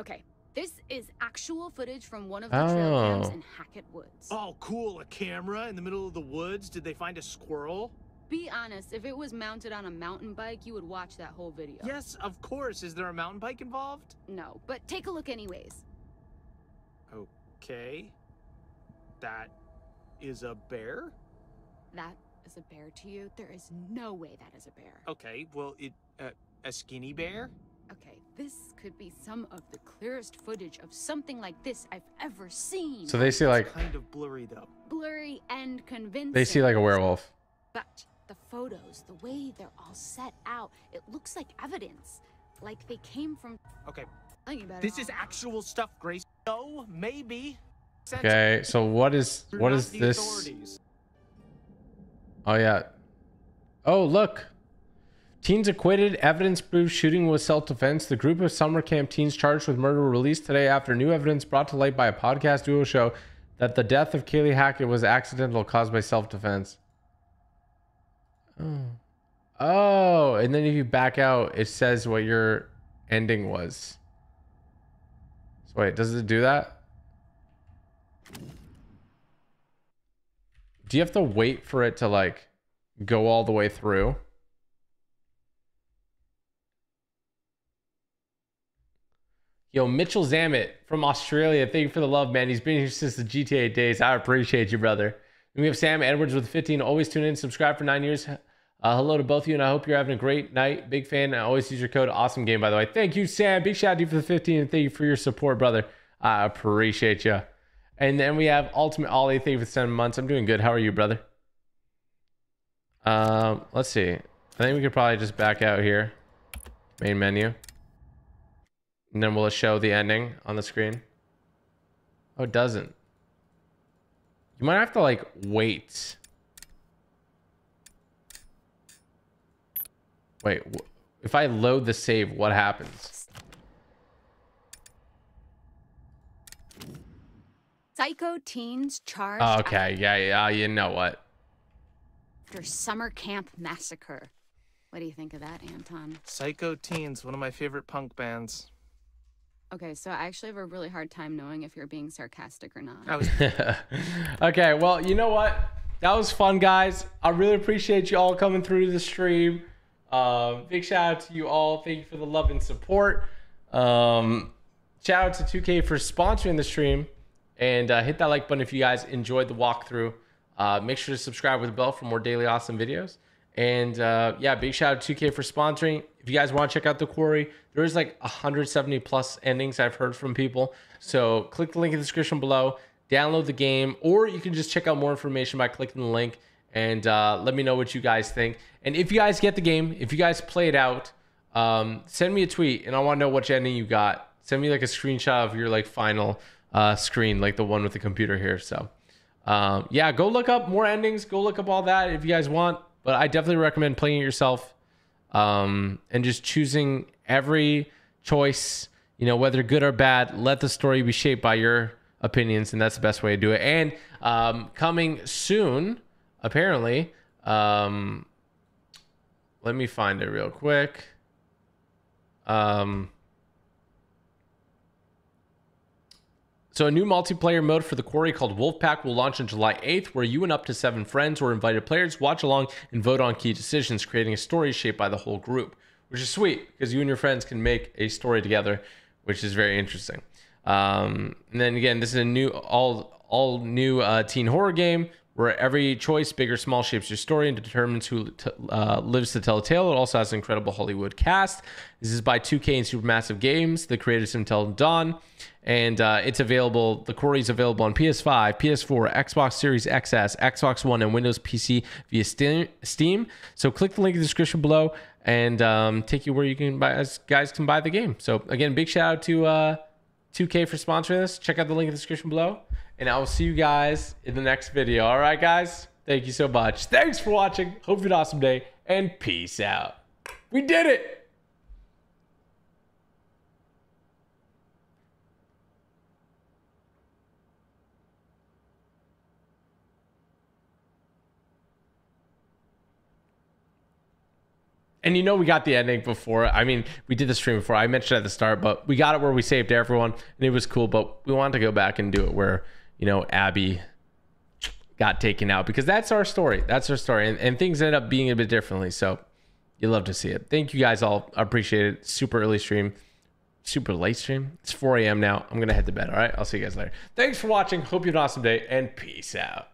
Okay, this is actual footage from one of the trail cams Oh. in Hackett Woods. Oh, cool. A camera in the middle of the woods. Did they find a squirrel? Be honest, if it was mounted on a mountain bike, you would watch that whole video. Yes, of course. Is there a mountain bike involved? No, but take a look anyways. Okay. That is a bear? That is a bear to you? There is no way that is a bear. Okay, well, it uh, a skinny bear? Okay, this could be some of the clearest footage of something like this I've ever seen. So they see like Kind of blurry though. blurry and convincing. they see like a werewolf. But the photos, the way they're all set out, it looks like evidence. Like they came from. Okay. Oh, this is actual stuff, Grace. No, maybe. Okay, so what is You're what not is the this? Oh yeah. Oh look. Teens acquitted. Evidence proves shooting was self-defense. The group of summer camp teens charged with murder were released today after new evidence brought to light by a podcast duo show that the death of Kaylee Hackett was accidental caused by self-defense. Oh. Oh, and then if you back out, it says what your ending was. So wait, does it do that? Do you have to wait for it to like go all the way through? Yo, Mitchell Zammit from Australia. Thank you for the love, man. He's been here since the GTA days. I appreciate you, brother. And we have Sam Edwards with 15. Always tune in, subscribe for nine years. Uh, hello to both of you, and I hope you're having a great night. Big fan. I always use your code Awesome Game, by the way. Thank you, Sam. Big shout out to you for the 15, and thank you for your support, brother. I appreciate you. And then we have Ultimate Ollie. Thank you for seven months. I'm doing good. How are you, brother? Um, let's see. I think we could probably just back out here. Main menu. And then we'll show the ending on the screen. Oh, it doesn't. You might have to like wait. Wait, if I load the save, what happens? Psycho teens charged Oh, okay, yeah, yeah. Uh, you know what? after summer camp massacre. What do you think of that, Anton? Psycho Teens, one of my favorite punk bands. Okay, so I actually have a really hard time knowing if you're being sarcastic or not. [laughs] Okay, well, you know what? That was fun, guys. I really appreciate you all coming through the stream. Um, big shout out to you all. Thank you for the love and support. Um, shout out to 2K for sponsoring the stream. And uh, hit that like button if you guys enjoyed the walkthrough. Uh, make sure to subscribe with the bell for more daily awesome videos. And uh, yeah, big shout out to 2K for sponsoring. If you guys want to check out the quarry, there's like 170 plus endings I've heard from people. So click the link in the description below, download the game, or you can just check out more information by clicking the link and uh, let me know what you guys think. And if you guys get the game, if you guys play it out, um, send me a tweet and I want to know which ending you got. Send me like a screenshot of your like final uh, screen, like the one with the computer here. So um, yeah, go look up more endings. Go look up all that if you guys want. But I definitely recommend playing it yourself um, and just choosing every choice, you know, whether good or bad. Let the story be shaped by your opinions, and that's the best way to do it. And um, coming soon, apparently, um, let me find it real quick. Um, So a new multiplayer mode for the quarry called Wolfpack will launch on July 8th, where you and up to seven friends or invited players watch along and vote on key decisions, creating a story shaped by the whole group, which is sweet because you and your friends can make a story together, which is very interesting. Um, and then again, this is a new all all new uh, teen horror game where every choice, big or small, shapes your story and determines who uh, lives to tell a tale. It also has an incredible Hollywood cast. This is by 2K and Supermassive Games, the creators of Until Dawn, and uh, it's available. The Quarry is available on PS5, PS4, Xbox Series XS, Xbox One, and Windows PC via Steam. So click the link in the description below and um, take you where you can buy, guys can buy the game. So again, big shout out to uh, 2K for sponsoring this. Check out the link in the description below and I will see you guys in the next video. All right, guys? Thank you so much. Thanks for watching. Hope you have an awesome day, and peace out. We did it! And you know we got the ending before. I mean, we did the stream before. I mentioned at the start, but we got it where we saved everyone, and it was cool. But we wanted to go back and do it where you know, Abby got taken out because that's our story. That's our story. And, and things end up being a bit differently. So you love to see it. Thank you guys all. I appreciate it. Super early stream, super late stream. It's 4 a.m. now. I'm going to head to bed. All right. I'll see you guys later. Thanks for watching. Hope you have an awesome day and peace out.